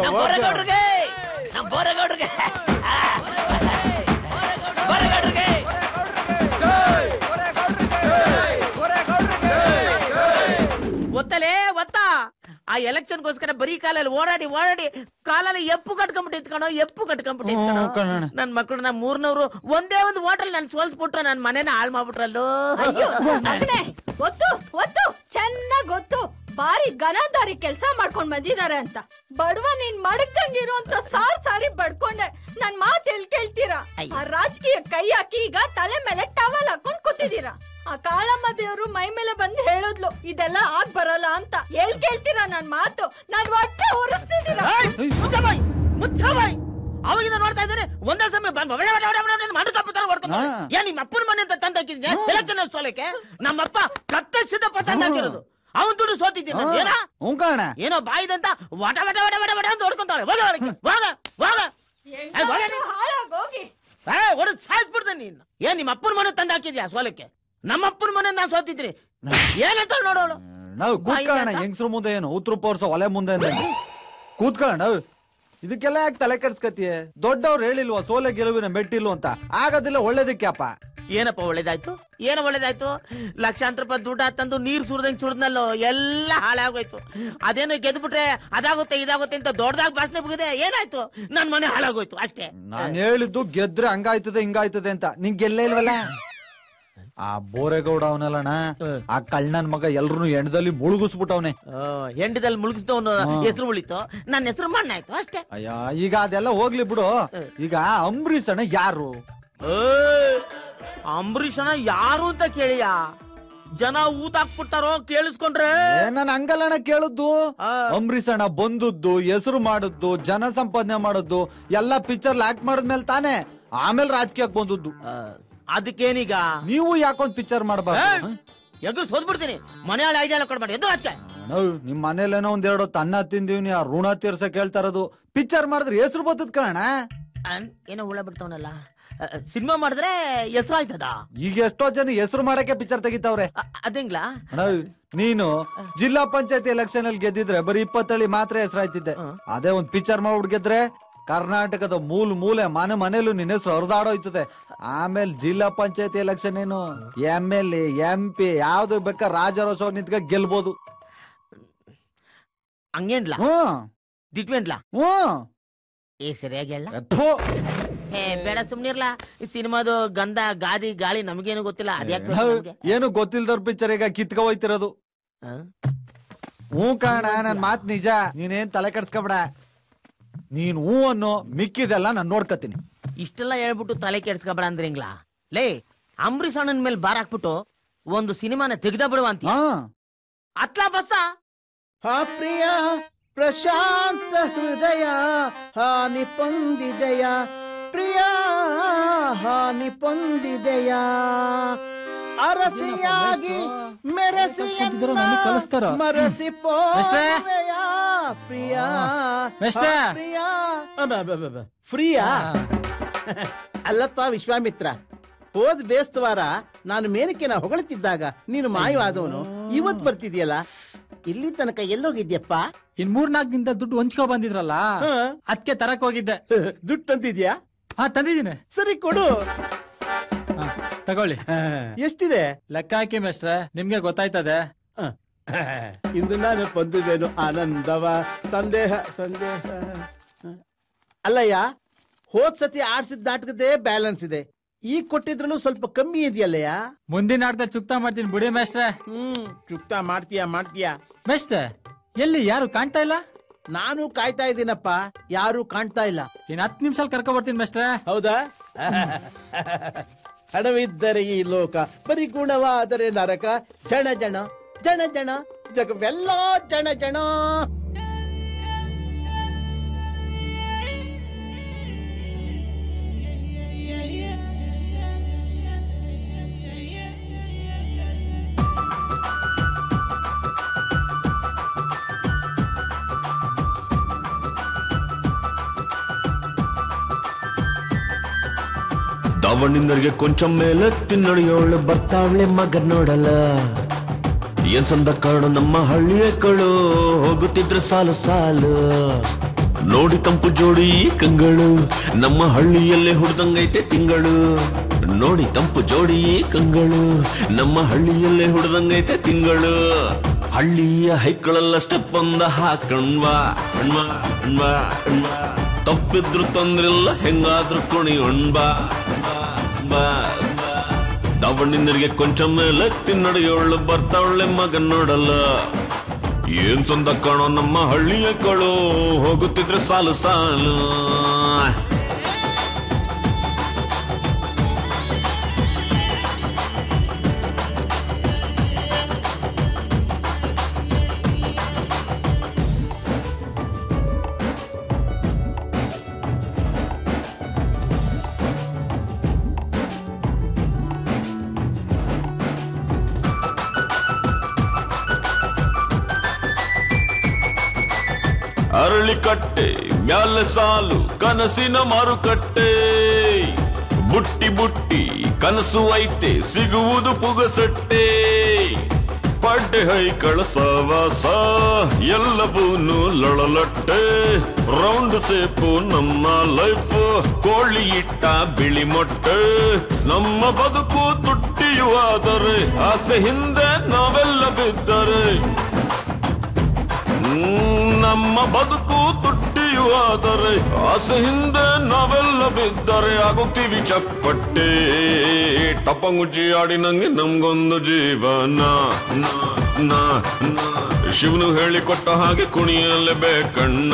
ಒತ್ತಲೇ ಒತ್ತ. ಆ ಎಲೆಕ್ಷನ್ ಗೋಸ್ಕರ ಬರೀ ಕಾಲಲ್ಲಿ ಓಡಾಡಿ ಓಡಾಡಿ ಕಾಲಲ್ಲಿ ಎಪ್ಪು ಕಟ್ಕೊಂಡ್ಬಿಟ್ಟಿತ್ ಕಣೋ ಎಪ್ಪು ಕಟ್ಕೊಂಡ್ಬಿಟ್ಟಿತ್ ಹ್ಮ್, ಕಣಣ್ಣ. ಕಣೋ ನನ್ ಮಕ್ಕಳು ನಮ್ ಮೂರ್ನವ್ರು ಒಂದೇ ಒಂದು ಹೋಟೆಲ್ ನನ್ ಸೋಲ್ಸ್ಬಿಟ್ರು ನನ್ ಮನೇನ ಹಾಳ್ ಮಾಡ್ಬಿಟ್ರಲ್ಲೋ. ಅಯ್ಯೋ ಮಗನೇ ಗೊತ್ತು ಗೊತ್ತು ಚೆನ್ನಾಗ್ ಗೊತ್ತು ಬಾರಿ ಘನಧಾರಿ ಕೆಲಸ ಮಾಡ್ಕೊಂಡ್ ಬಂದಿದ್ದಾರೆ ಅಂತ. ಬಡವ ನೀನ್ ಮಡಗ್ದಂಗಿರೋ ಅಂತ ಸಾರ್ ಸಾರಿ ಬಡ್ಕೊಂಡೆ. ನನ್ ಮಾತ್ ಎಲ್ ಕೇಳ್ತೀರಾ? ಆ ರಾಜಕೀಯ ಕೈ ಹಾಕಿ ಈಗ ತಲೆ ಮೇಲೆ ಟವಲ್ ಹಾಕೊಂಡ್ ಕೂತಿದ್ದೀರಾ? ಆ ಕಾಳಮ್ಮ ದೇವ್ರು ಮೈ ಮೇಲೆ ಬಂದು ಹೇಳಿದ್ಲು ಇದೆಲ್ಲ ಆಗ್ ಬರಲ್ಲ ಅಂತ ಎಲ್ ಕೇಳ್ತೀರಾ ನನ್ ಮಾತು ನಾನ್ ಹೊಟ್ಟೆ ಉರಿಸ್ತಿದ್ದೀರಾ ಮುಚ್ಚಬಾಯಿ ಮುಚ್ಚಬಾಯ್ ಅವಾಗಿಂದ ನೋಡ್ತಾ ಇದ್ದಾರೆ ಒಂದೇ ಸಮಯ ಮಂಡುಕಪ್ಪತ್ತಾರ ಹೊಡ್ಕೊಂಡು ಏನ್ ನಿಮ್ಮ ಅಪ್ಪನ ಮನೆ ಅಂತ ತಂದು ಹಾಕಿದ್ದೆ ಎಲೆಕ್ಷನ್ ಸೋಲಕ್ಕೆ ನಮ್ಮಪ್ಪ ಕತ್ತೆ ಸಿದ್ದಪ್ಪ ತಂದು ಹಾಕಿರೋದು ಅವನ್ ದುಡ್ಡು ಸೋತಿದ್ದೀನಿ. ಏನಾ ಬಾಯಿದಂತ ವಟ ವಟ ವಟ ವಟ ವಟ ಅಂತ ಹೊಡ್ಕೊಂತಾಳೆ ಹೋಗ ಹೋಗ ಹೋಗ ಹೋಗ ನೀನು. ಏ ಹೊಡೆದ್ ಸಾಯಿಸ್ಬಿಡ್ತೇನೆ ನೀನು ಏನ್ ನಿಮ್ಮ ಅಪ್ಪನ ಮನೆ ತಂದು ಹಾಕಿದ್ಯಾ ಸೋಲಕ್ಕೆ ನಮ್ಮ ಅಪ್ಪನ ಮನೆ ನಾನು ಸೋತಿದ್ರಿ. ಏನಂತ ನೋಡೋಳು ನಾವು ಕೂತ್ಕೊಳ್ಳೋಣ ಹೆಂಗಸ್ರ ಮುಂದೆ ಏನು? ಉತ್ತರ ಪೋರ್ಸ ಒಲೆ ಮುಂದೆ. ಕೂತ್ಕೊಳ್ಳೋಣ ಇದಕ್ಕೆಲ್ಲ ಯಾಕೆ ತಲೆ ಕೆಡ್ಸ್ಕತಿಯ ದೊಡ್ಡವ್ರು ಹೇಳಿಲ್ವಾ ಸೋಲೆ ಗೆಲುವಿನ ಮೆಟ್ಟಿಲ್ಲು ಅಂತ? ಆಗೋದಿಲ್ಲ ಒಳ್ಳೇದಕ್ಕೆಪ್ಪ ಏನಪ್ಪ ಒಳ್ಳೇದಾಯ್ತು? ಏನು ಒಳ್ಳೇದಾಯ್ತು? ಲಕ್ಷಾಂತರ ರೂಪಾಯಿ ದುಡ್ಡು ತಂದು ನೀರ್ ಸುರಿದಂಗೆ ಸುಡ್ದಲ್ಲೋ ಎಲ್ಲ ಹಾಳಾಗೋಯ್ತು. ಅದೇನೋ ಗೆದ್ಬಿಟ್ರೆ ಅದಾಗುತ್ತೆ ಇದಾಗುತ್ತೆ ಅಂತ ದೊಡ್ಡದಾಗಿ ಭಾಷಣ ಮುಗಿದೆ ಏನಾಯ್ತು? ನನ್ ಮನೆ ಹಾಳಾಗೋಯ್ತು ಅಷ್ಟೇ. ನಾನು ಹೇಳಿದ್ದು ಗೆದ್ರೆ ಹಂಗಾಯ್ತದೆ ಹಿಂಗಾಯ್ತದೆ ಅಂತ. ನಿಂಗೆ ಗೆಲ್ಲೇ ಇಲ್ವಲ್ಲ? ಆ ಬೋರೇಗೌಡ ಅವನಲ್ಲಣ ಆ ಕಳ್ಳನ್ ಮಗ ಎಲ್ರು ಎಂಡದಲ್ಲಿ ಮುಳುಗಿಸ್ಬಿಟ್ಟವನೆ. ಎಂಡದಲ್ಲಿ ಮುಳುಗಿಸ್ದವನು ಹೆಸರು ಉಳಿತು? ನನ್ನ ಹೆಸರು ಮಣ್ಣಾಯ್ತು ಅಷ್ಟೇ. ಅಯ್ಯ ಈಗ ಅದೆಲ್ಲ ಹೋಗ್ಲಿ ಬಿಡು. ಈಗ ಅಂಬರೀಷ್ ಅಣ್ಣ ಯಾರು ಅಂಬರೀಷನ ಯಾರು ಅಂತ ಕೇಳಿಯ? ಜನ ಊತ ಹಾಕ್ಬಿಡ್ತಾರೋ ಕೇಳಿಸ್ಕೊಂಡ್ರೆ? ನಾನು ಹಂಗಲ್ಲಣ್ಣ ಕೇಳದ್ದು. ಅಂಬರೀಷ್ ಅಣ್ಣ ಬಂದದ್ದು ಹೆಸರು ಮಾಡದ್ದು ಜನ ಸಂಪಾದನೆ ಮಾಡದ್ದು ಎಲ್ಲ ಪಿಕ್ಚರ್ ಲ್ಯಾಕ್ ಮಾಡಿದ್ಮೇಲೆ ತಾನೇ. ಆಮೇಲೆ ರಾಜಕೀಯಕ್ಕೆ ಬಂದದ್ದು. ಅದಕ್ಕೇನೀಗ? ನೀವು ಯಾಕೊಂದ್ ಪಿಕ್ಚರ್ ಮಾಡಬಾರ್ದು? ಎದುರು ಸೋದ್ಬಿಡ್ತೀನಿ ಮನೆಯಲ್ಲಿ ಐಡಿಯಾ ಎಲ್ಲ ಕೊಡ್ಬೇಡಿ. ಎದುರು ಅದಕ್ಕೆ ನಾವು ನಿಮ್ ಮನೇಲೇನೋ ಒಂದೆರಡು ತನ್ನ ತಿಂದೀವ್ನಿ ಆ ಋಣ ತೀರ್ಸಕ್ ಹೇಳ್ತಾ ಇರೋದು. ಪಿಕ್ಚರ್ ಮಾಡಿದ್ರೆ ಹೆಸರು ಬರ್ತದ ಕಣ ಏನೋ ಹುಳ ಬಿಡ್ತಾವನಲ್ಲ. ಸಿನಿಮಾ ಮಾಡಿದ್ರೆ ಹೆಸರು ಆಯ್ತದ? ಈಗ ಎಷ್ಟೋ ಜನ ಹೆಸರು ಮಾಡಕ್ಕೆ ಪಿಕ್ಚರ್ ತೆಗಿತಾವ್ರೆ. ಅದೇಂಗ್ಲಾ? ನೀನು ಜಿಲ್ಲಾ ಪಂಚಾಯತಿ ಎಲೆಕ್ಷನ್ ಅಲ್ಲಿ ಗೆದ್ದಿದ್ರೆ ಬರೀ ಇಪ್ಪತ್ತಳಿ ಮಾತ್ರ ಹೆಸರಾಯ್ತಿದ್ದೆ. ಅದೇ ಒಂದ್ ಪಿಕ್ಚರ್ ಮಾಡ್ಬಿಡ್ ಗೆದ್ರೆ ಕರ್ನಾಟಕದ ಮೂಲ ಮೂಲೆ ಮನೆ ಮನೇಲೂ ನಿನ್ನ ಹೆಸರು ಹರಿದಾಡೋಯ್ತದೆ ಆಮೇಲೆ ಜಿಲ್ಲಾ ಪಂಚಾಯತಿ ಎಲೆಕ್ಷನ್ ಏನು? M L A M P ಯಾವ್ದು ಬೇಕಾ ರಾಜಾರೋತ್ಸವ ನಿಂತ್ಕ ಗೆಲ್ಬೋದು. ಹಂಗೇನ್ಲಾ? ಹ್ಮ್ ದಿಟ್ವೇನ್ಲ? ಹ್ಮ್ ಏ ಸರಿಯಾಗಿ ಥು. ಏ ಬೇಡ ಸುಮ್ನಿರ್ಲಾ. ಈ ಸಿನಿಮಾದು ಗಂಧ ಗಾದಿ ಗಾಳಿ ನಮಗೇನು ಗೊತ್ತಿಲ್ಲ. ಅದ್ಯಾಕೆ ಬೇಕು ನಾವು ನಮ್ಗೆ? ಏನು ಗೊತ್ತಿಲ್ದವ್ರ ಪಿಕ್ಚರ್ ಈಗ ಕಿತ್ಕ ಹೋಯ್ತಿರೋದು. ಹ್ಞೂ ಕಾಣ ನನ್ ಮಾತ್ ನಿಜ. ನೀನೇನ್ ತಲೆ ಕೆಡ್ಸ್ಕೊಬೇಡ. ನೀನ್ ಹೂ ಅನ್ನೋ ಮಿಕ್ಕಿದೆಲ್ಲ ನಾನು ನೋಡ್ಕತೀನಿ. ಇಷ್ಟೆಲ್ಲ ಹೇಳ್ಬಿಟ್ಟು ತಲೆ ಕೆಡ್ಸ್ಕೊಬೇಡ ಅಂದ್ರಿಂಗ್ಲಾ? ಲೇ ಅಂಬರೀಷ್ ಅಣ್ಣನ ಮೇಲೆ ಬಾರ್ ಹಾಕ್ಬಿಟ್ಟು ಒಂದು ಸಿನಿಮಾನ ತೆಗ್ದ ಬಿಡುವ ಅಂತ ಅತ್ಲಾ ಬಸ್ಸ? ಹಾ ಪ್ರಿಯ ಪ್ರಶಾಂತ ಹೃದಯ ಹಾನಿ ಪೊಂದಿದೆಯ. ಪ್ರಿಯ ಹಾನಿ ಪೊಂದಿದೆಯ. ಅರಸಿಯಾಗಿ ಮೆರೆಸಿ ಕಲಿಸ್ತಾರ. ಮರಸಿ? ಪ್ರಿಯಾ? ಪ್ರಿಯ. ಫ್ರೀಯಾ? ಅಲ್ಲಪ್ಪ ವಿಶ್ವಾಮಿತ್ರ ಹೋದ್ ಬೇಸ್ತವಾರ ನಾನು ಮೇನಕೆನ ಹೊಗಳುತ್ತಿದ್ದಾಗ ನೀನು ಮಾಯವಾದವನು ಇವತ್ ಬರ್ತಿದ್ಯಲ್ಲ? ಇಲ್ಲಿ ತನಕ ಎಲ್ಲೋಗಿದ್ಯಪ್ಪ? ಇನ್ ಮೂರ್ನಾಲ್ಕು ದಿನದ ದುಡ್ಡು ಹೊಂಚ್ಕೊ ಬಂದಿದ್ರಲ್ಲ? ಅದಕ್ಕೆ ತರಕ್ ಹೋಗಿದ್ದೆ. ದುಡ್ಡು ತಂದಿದ್ಯಾ? ಹಾ ತಂದಿದ್ದೀನಿ. ಸರಿ ಕೊಡು. ಹಾ, ತಗೊಳ್ಳಿ. ಎಷ್ಟಿದೆ? ಲೆಕ್ಕ ಹಾಕಿ ಮೇಸ್ಟ್ರ ನಿಮ್ಗೆ ಗೊತ್ತಾಯ್ತದೆ? ಇಂದು ನಾನು ಬಂದಿದ್ದೇನು ಆನಂದವ. ಸಂದೇಹ ಸಂದೇಹ. ಅಲ್ಲಯ್ಯ ಹೋದ್ ಸತಿ ಆಡ್ಸಿದ ನಾಟಕದೇ ಬ್ಯಾಲೆನ್ಸ್ ಇದೆ. ಈಗ ಕೊಟ್ಟಿದ್ರು ಸ್ವಲ್ಪ ಕಮ್ಮಿ ಇದೆಯಲ್ಲಯ್ಯ? ಮುಂದಿನ ಆಟದ ಚುಕ್ತಾ ಮಾಡ್ತೀನಿ ಬಿಡಿ ಮೇಸ್ಟ್ರ ಹ್ಮ್ ಚುಕ್ತಾ ಮಾಡ್ತೀಯಾ ಮಾಡ್ತೀಯಾ. ಮೇಸ್ಟ್ರೆ ಎಲ್ಲಿ ಯಾರು ಕಾಣ್ತಾ ಇಲ್ಲ? ನಾನು ಕಾಯ್ತಾ ಇದ್ದೀನಪ್ಪ ಯಾರು ಕಾಣ್ತಾ ಇಲ್ಲ. ಇನ್ ಹತ್ತು ನಿಮಿಷ ಕರ್ಕೊ ಬರ್ತೀನಿ ಮೇಸ್ಟ್ರೆ ಹೌದಾ? ಹಣವಿದ್ದರೆ ಈ ಲೋಕ ಪರಿಗುಣವಾದರೆ ನರಕ. ಜನ ಜನ ಜನ ಜನ ಜಗವೆಲ್ಲ ಜನ ಜನ ದಾವಣಿಂದರಿಗೆ ಕೊಂಚ ಮೇಲೆ ತಿನ್ನಡಿಯೋಳು ಬರ್ತಾವಳೆ ಮಗ ನೋಡಲ್ಲ. ಏನ್ ಸಂದ ಕಾಡು ನಮ್ಮ ಹಳ್ಳಿಯ ಕಳು ಹೋಗುತ್ತಿದ್ರೆ ಸಾಲು ಸಾಲು. ನೋಡಿ ತಂಪು ಜೋಡಿ ಕಂಗಳು, ನಮ್ಮ ಹಳ್ಳಿಯಲ್ಲೇ ಹುಡ್ದಂಗೈತೆ ತಿಂಗಳು. ನೋಡಿ ತಂಪು ಜೋಡಿ ಕಂಗಳು, ನಮ್ಮ ಹಳ್ಳಿಯಲ್ಲೇ ಹುಡ್ದಂಗೈತೆ ತಿಂಗಳು. ಹಳ್ಳಿಯ ಹೈಕಳೆಲ್ಲ ಸ್ಟೆಪ್ ಒಂದ ಹಾಕಣ್ವಾ, ಅಣ್ವಾ ಅಣ್ವಾ ಅಣ್ವಾ. ತಪ್ಪಿದ್ರು ತೊಂದ್ರಿಲ್ಲ, ಹೆಂಗಾದ್ರೂ ಕುಣಿ ಉಣ್ಬಾ ಬಾ. ದಾವಣಿಂದರಿಗೆ ಕೊಂಚ ಮೇಲೆ ತಿನ್ನಡಿಯೋಳು ಬರ್ತಾವಳೆ ಮಗನ್ ನೋಡಲ್ಲ. ಏನ್ ಸಂದ ಕಾಣೋ ನಮ್ಮ ಹಳ್ಳಿಯ ಕಳು? ಹೋಗುತ್ತಿದ್ರೆ ಸಾಲು ಸಾಲು. ಅರಳಿಕಟ್ಟೆ ಮ್ಯಾಲೆ ಸಾಲು, ಕನಸಿನ ಮಾರುಕಟ್ಟೆ. ಬುಟ್ಟಿ ಬುಟ್ಟಿ, ಕನಸು ಐತೆ, ಸಿಗುವುದು ಪುಗಸಟ್ಟೆ. ಪಡ್ಡೆ ಹೈಕಳ ಸವಾಸ ಎಲ್ಲವೂನು ಲಳಲಟ್ಟೆ. ರೌಂಡ್ ಸೇಪು ನಮ್ಮ ಲೈಫ್, ಕೋಳಿ ಇಟ್ಟ ಬಿಳಿ ಮೊಟ್ಟೆ. ನಮ್ಮ ಬದುಕು ತುಟ್ಟಿಯೂ ಆದರೆ, ಆಸೆ ಹಿಂದೆ ನಾವೆಲ್ಲ ಬಿದ್ದರೆ. ನಮ್ಮ ಬದುಕು ತುಟ್ಟಿಯುವಾದರೆ ಆಸೆ ಹಿಂದೆ ನಾವೆಲ್ಲ ಬಿದ್ದರೆ ಆಗುತ್ತೀವಿ ಚಪ್ಪಟ್ಟೆ. ಟಪಂಗುಚಿ ಆಡಿ ನಂಗೆ ನಮ್ಗೊಂದು ಜೀವನ. ಶಿವನು ಹೇಳಿಕೊಟ್ಟ ಹಾಗೆ ಕುಣಿಯಲೇಬೇಕಣ್ಣ.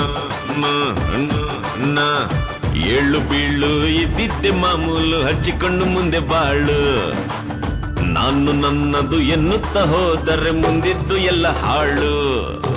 ಏಳು ಬೀಳು ಇದ್ದಿದ್ದೆ ಮಾಮೂಲು ಹಚ್ಚಿಕೊಂಡು ಮುಂದೆ ಬಾಳು. ನಾನು ನನ್ನದು ಎನ್ನುತ್ತ ಹೋದರೆ ಮುಂದಿದ್ದು ಎಲ್ಲ ಹಾಳು.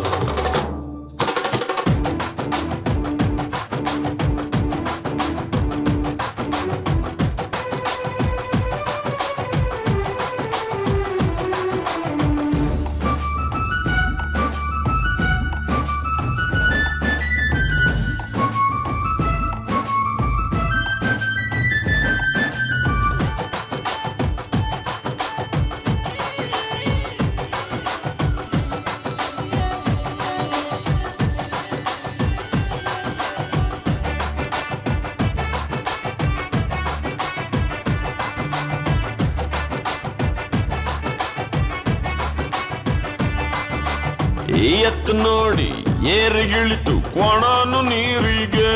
ಎತ್ತು ನೋಡಿ ಏರಿಗಿಳಿತು ಕೊಣನು ನೀರಿಗೆ.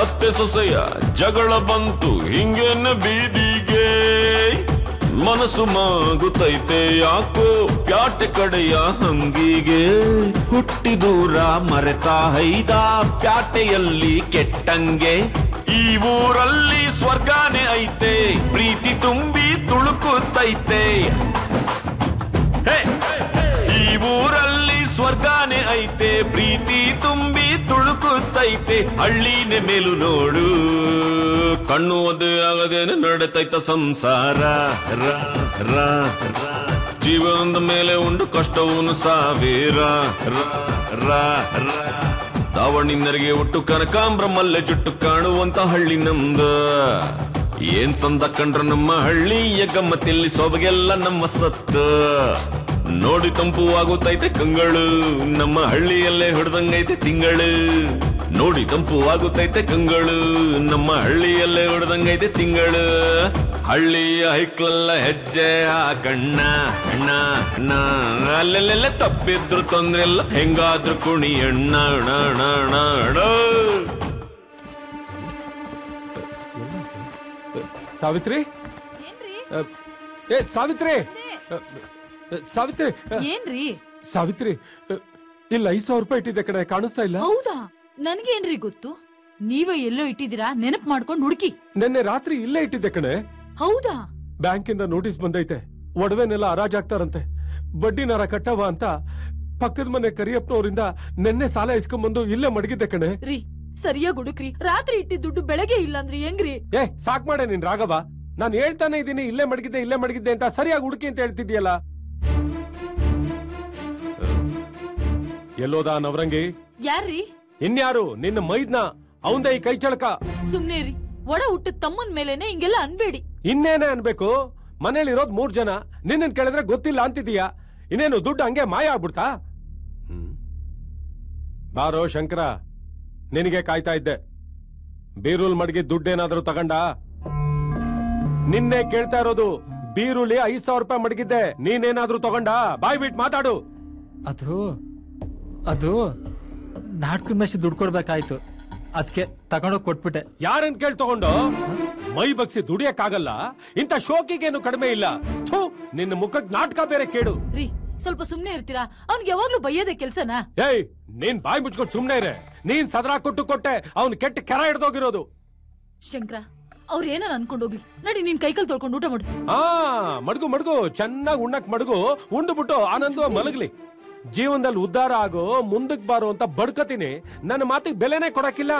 ಅತ್ತೆ ಸೊಸೆಯ ಜಗಳ ಬಂತು ಹಿಂಗೇನ ಬೀದಿಗೆ. ಮನಸ್ಸು ಮಾಗುತ್ತೈತೆ ಯಾಕೋ ಪ್ಯಾಟೆ ಕಡೆಯ ಹಂಗಿಗೆ. ಹುಟ್ಟಿ ದೂರ ಮರೆತ ಹೈದ ಪ್ಯಾಟೆಯಲ್ಲಿ ಕೆಟ್ಟಂಗೆ. ಈ ಊರಲ್ಲಿ ಸ್ವರ್ಗಾನೆ ಐತೆ, ಪ್ರೀತಿ ತುಂಬಿ ತುಳುಕುತ್ತೈತೆ ಸ್ವರ್ಗಾನೆ ಐತೆ, ಪ್ರೀತಿ ತುಂಬಿ ತುಳುಕುತ್ತೈತೆ ಹಳ್ಳಿನೇ ಮೇಲು ನೋಡು, ಕಣ್ಣು ಒದ್ದೆ ಆಗದೇನೆ ನಡೆತೈತ ಸಂಸಾರ. ಜೀವನದ ಮೇಲೆ ಉಂಡು ಕಷ್ಟವನ್ನು ಸಾವಿರ. ದಾವಣಿನರಿಗೆ ಒಟ್ಟು ಕನಕಾಂಬ್ರ ಮಲ್ಲೆ ಜುಟ್ಟು ಕಾಣುವಂತ ಹಳ್ಳಿ ನಮ್ದ ಏನ್ ಸಂದ ಕಂಡ್ರ ನಮ್ಮ ಹಳ್ಳಿಯ ಗಮ್ಮತ್ತಿಲ್ಲಿ ಸೊಬಗೆಲ್ಲ ನಮ್ಮ ಸತ್ತ ನೋಡಿ ತಂಪು ಆಗುತ್ತೈತೆ ಕಂಗಳು ನಮ್ಮ ಹಳ್ಳಿಯಲ್ಲೇ ಹಿಡ್ದಂಗೈತೆ ತಿಂಗಳು ನೋಡಿ ತಂಪು ಆಗುತ್ತೈತೆ ಕಂಗಳು ನಮ್ಮ ಹಳ್ಳಿಯಲ್ಲೇ ಹಿಡ್ದಂಗೈತೆ ತಿಂಗಳು ಹಳ್ಳಿಯ ಹೈಕ್ಲಲ್ಲ ಹೆಜ್ಜೆ ಆ ಕಣ್ಣ ಅಣ್ಣ ಅಣ್ಣ ಅಲ್ಲೆಲ್ಲೆಲ್ಲ ತಪ್ಪಿದ್ರು ತೊಂದ್ರೆ ಇಲ್ಲ ಹೆಂಗಾದ್ರೂ ಕುಣಿ ಅಣ್ಣ ಅಣ್ಣ ಅಣ್ಣ ಅಣ್ಣ ಅಣ್ಣ ಸಾವಿತ್ರಿ ಅ, ಏ ಸಾವಿತ್ರಿ ಅ, ಅ, ಸಾವಿತ್ರಿ ಏನ್ರಿ? ಸಾವಿತ್ರಿ ಇಲ್ಲ ಐದ್ ಸಾವಿರ ರೂಪಾಯಿ ಇಟ್ಟಿದ್ದೆ ಕಡೆ ಕಾಣಿಸ್ತಾ ಇಲ್ಲ? ಹೌದಾ? ನನ್ಗೇನ್ರಿ ಗೊತ್ತು? ನೀವೇ ಎಲ್ಲೋ ಇಟ್ಟಿದ್ದೀರಾ? ನೆನಪ್ ಮಾಡ್ಕೊಂಡು ಹುಡುಕಿ. ನಿನ್ನೆ ರಾತ್ರಿ ಇಲ್ಲೇ ಇಟ್ಟಿದ್ದೆ ಕಣೆ. ಹೌದಾ? ಬ್ಯಾಂಕಿಂದ ನೋಟಿಸ್ ಬಂದೈತೆ. ಒಡವೆನೆಲ್ಲ ಹರಾಜಾಗ್ತಾರಂತೆ. ಬಡ್ಡಿ ನರ ಕಟ್ಟವ ಅಂತ ಪಕ್ಕದ ಮನೆ ಕರಿಯಪ್ಪನವರಿಂದ ನಿನ್ನೆ ಸಾಲ ಇಸ್ಕೊಂಬಂದು ಇಲ್ಲೇ ಮಡಗಿದ್ದೆ ಕಣೆ. ರೀ ಸರಿಯಾಗಿ ಹುಡುಕ್ರಿ. ರಾತ್ರಿ ಇಟ್ಟಿದ್ ದುಡ್ಡು ಬೆಳಗ್ಗೆ ಇಲ್ಲ ಅಂದ್ರೆ ಹೆಂಗ್ರಿ? ಏ ಸಾಕ್ ಮಾಡೆ ನೀನ್ ರಾಘವ. ನಾನು ಹೇಳ್ತಾನೆ ಇದ್ದೀನಿ ಇಲ್ಲೇ ಮಡಗಿದ್ದೆ ಇಲ್ಲೇ ಮಡಗಿದ್ದೆ ಅಂತ ಸರಿಯಾಗಿ ಹುಡುಕಿ ಅಂತ ಹೇಳ್ತಿದ್ಯಲ್ಲ ಎಲ್ಲೋದ ನವರಂಗಿ? ಯಾರ್ರಿ? ಇನ್ಯಾರು? ನಿನ್ನ ಮೈದ್ನ ಅವಂದ ಈ ಕೈ ಚಳಕ? ಸುಮ್ನೆ ರೀ ಒಡ ಹುಟ್ಟ ತಮ್ಮನ್ ಮೇಲೇನೆ ಹಿಂಗೆಲ್ಲ ಅನ್ಬೇಡಿ. ಇನ್ನೇನೆ ಅನ್ಬೇಕು? ಮನೇಲಿ ಇರೋದ್ ಮೂರ್ ಜನ ನಿನ್ನ ಕೇಳಿದ್ರೆ ಗೊತ್ತಿಲ್ಲ ಅಂತಿದೀಯ. ಇನ್ನೇನು ದುಡ್ಡು ಹಂಗೆ ಮಾಯ ಆಗ್ಬಿಡ್ತಾ. ಬಾರೋ ಶಂಕರ ನಿನಗೆ ಕಾಯ್ತಾ ಇದ್ದೆ. ಬೀರುಲ್ ಮಡಗಿ ದುಡ್ಡೇನಾದ್ರೂ ತಗೊಂಡ? ನಿನ್ನೆ ಕೇಳ್ತಾ ಇರೋದು ಬೀರುಲಿ ಐದ್ ಸಾವಿರ ರೂಪಾಯಿ ಮಡಗಿದ್ದೆ. ನೀನೇನಾದ್ರೂ ತಗೊಂಡ? ಬಾಯ್ ಬಿಟ್ ಮಾತಾಡು. ಅದು ಅದು ನಾಟಕದ ಮೇಷ ದುಡ್ಡು ಕೊಡ್ಬೇಕಾಯ್ತು. ಅದಕ್ಕೆ ತಗೊಂಡೋಗಿ ಕೊಟ್ಬಿಟ್ಟೆ. ಯಾರನ್ ಕೇಳಿ ತಗೊಂಡು? ಮೈ ಬಗ್ಸಿ ದುಡಿಯಕ್ಕಾಗಲ್ಲ. ಇಂಥ ಶೋಕಿಗೇನು ಕಡಿಮೆ ಇಲ್ಲ. ಥು, ನಿನ್ನ ಮುಖಕ್ಕೆ ನಾಟಕ ಬೇರೆ ಕೇಳು. ರೀ ಸ್ವಲ್ಪ ಸುಮ್ನೆ ಇರ್ತೀರಾ? ಅವ್ನಿಗೆ ಯಾವಾಗ್ಲೂ ಬೈಯೋದೇ ಕೆಲ್ಸನಾ? ಏಯ್ ನೀನ್ ಬಾಯಿ ಮುಚ್ಕೊಂಡು ಸುಮ್ನೆ ಇರೆ. ನೀನ್ ಸದರಾ ಕೊಟ್ಟು ಕೊಟ್ಟೆ ಅವ್ನ್ ಕೆಟ್ಟ ಕೆರ ಹಿಡ್ದೋಗಿರೋದು. ಶಂಕರ ಅವ್ರ ಏನಾರ ಅನ್ಕೊಂಡೋಗ್ಲಿ ನಡಿ ನೀನ್ ಕೈಕಲ್ ತೊಳ್ಕೊಂಡು ಊಟ ಮಾಡು. ಆ ಮಡ್ಗು ಮಡ್ಗು. ಚೆನ್ನಾಗಿ ಉಣ್ಣಕ್ ಮಡ್ಗು. ಉಂಡು ಬಿಟ್ಟು ಆನಂದ ಮಲಗ್ಲಿ. ಜೀವನದಲ್ಲಿ ಉದ್ಧಾರ ಆಗೋ ಮುಂದಕ್ ಬಾರೋ ಅಂತ ಬಡ್ಕತೀನಿ. ನನ್ನ ಮಾತಿಗೆ ಬೆಲೆನೇ ಕೊಡಕ್ಕಿಲ್ಲ.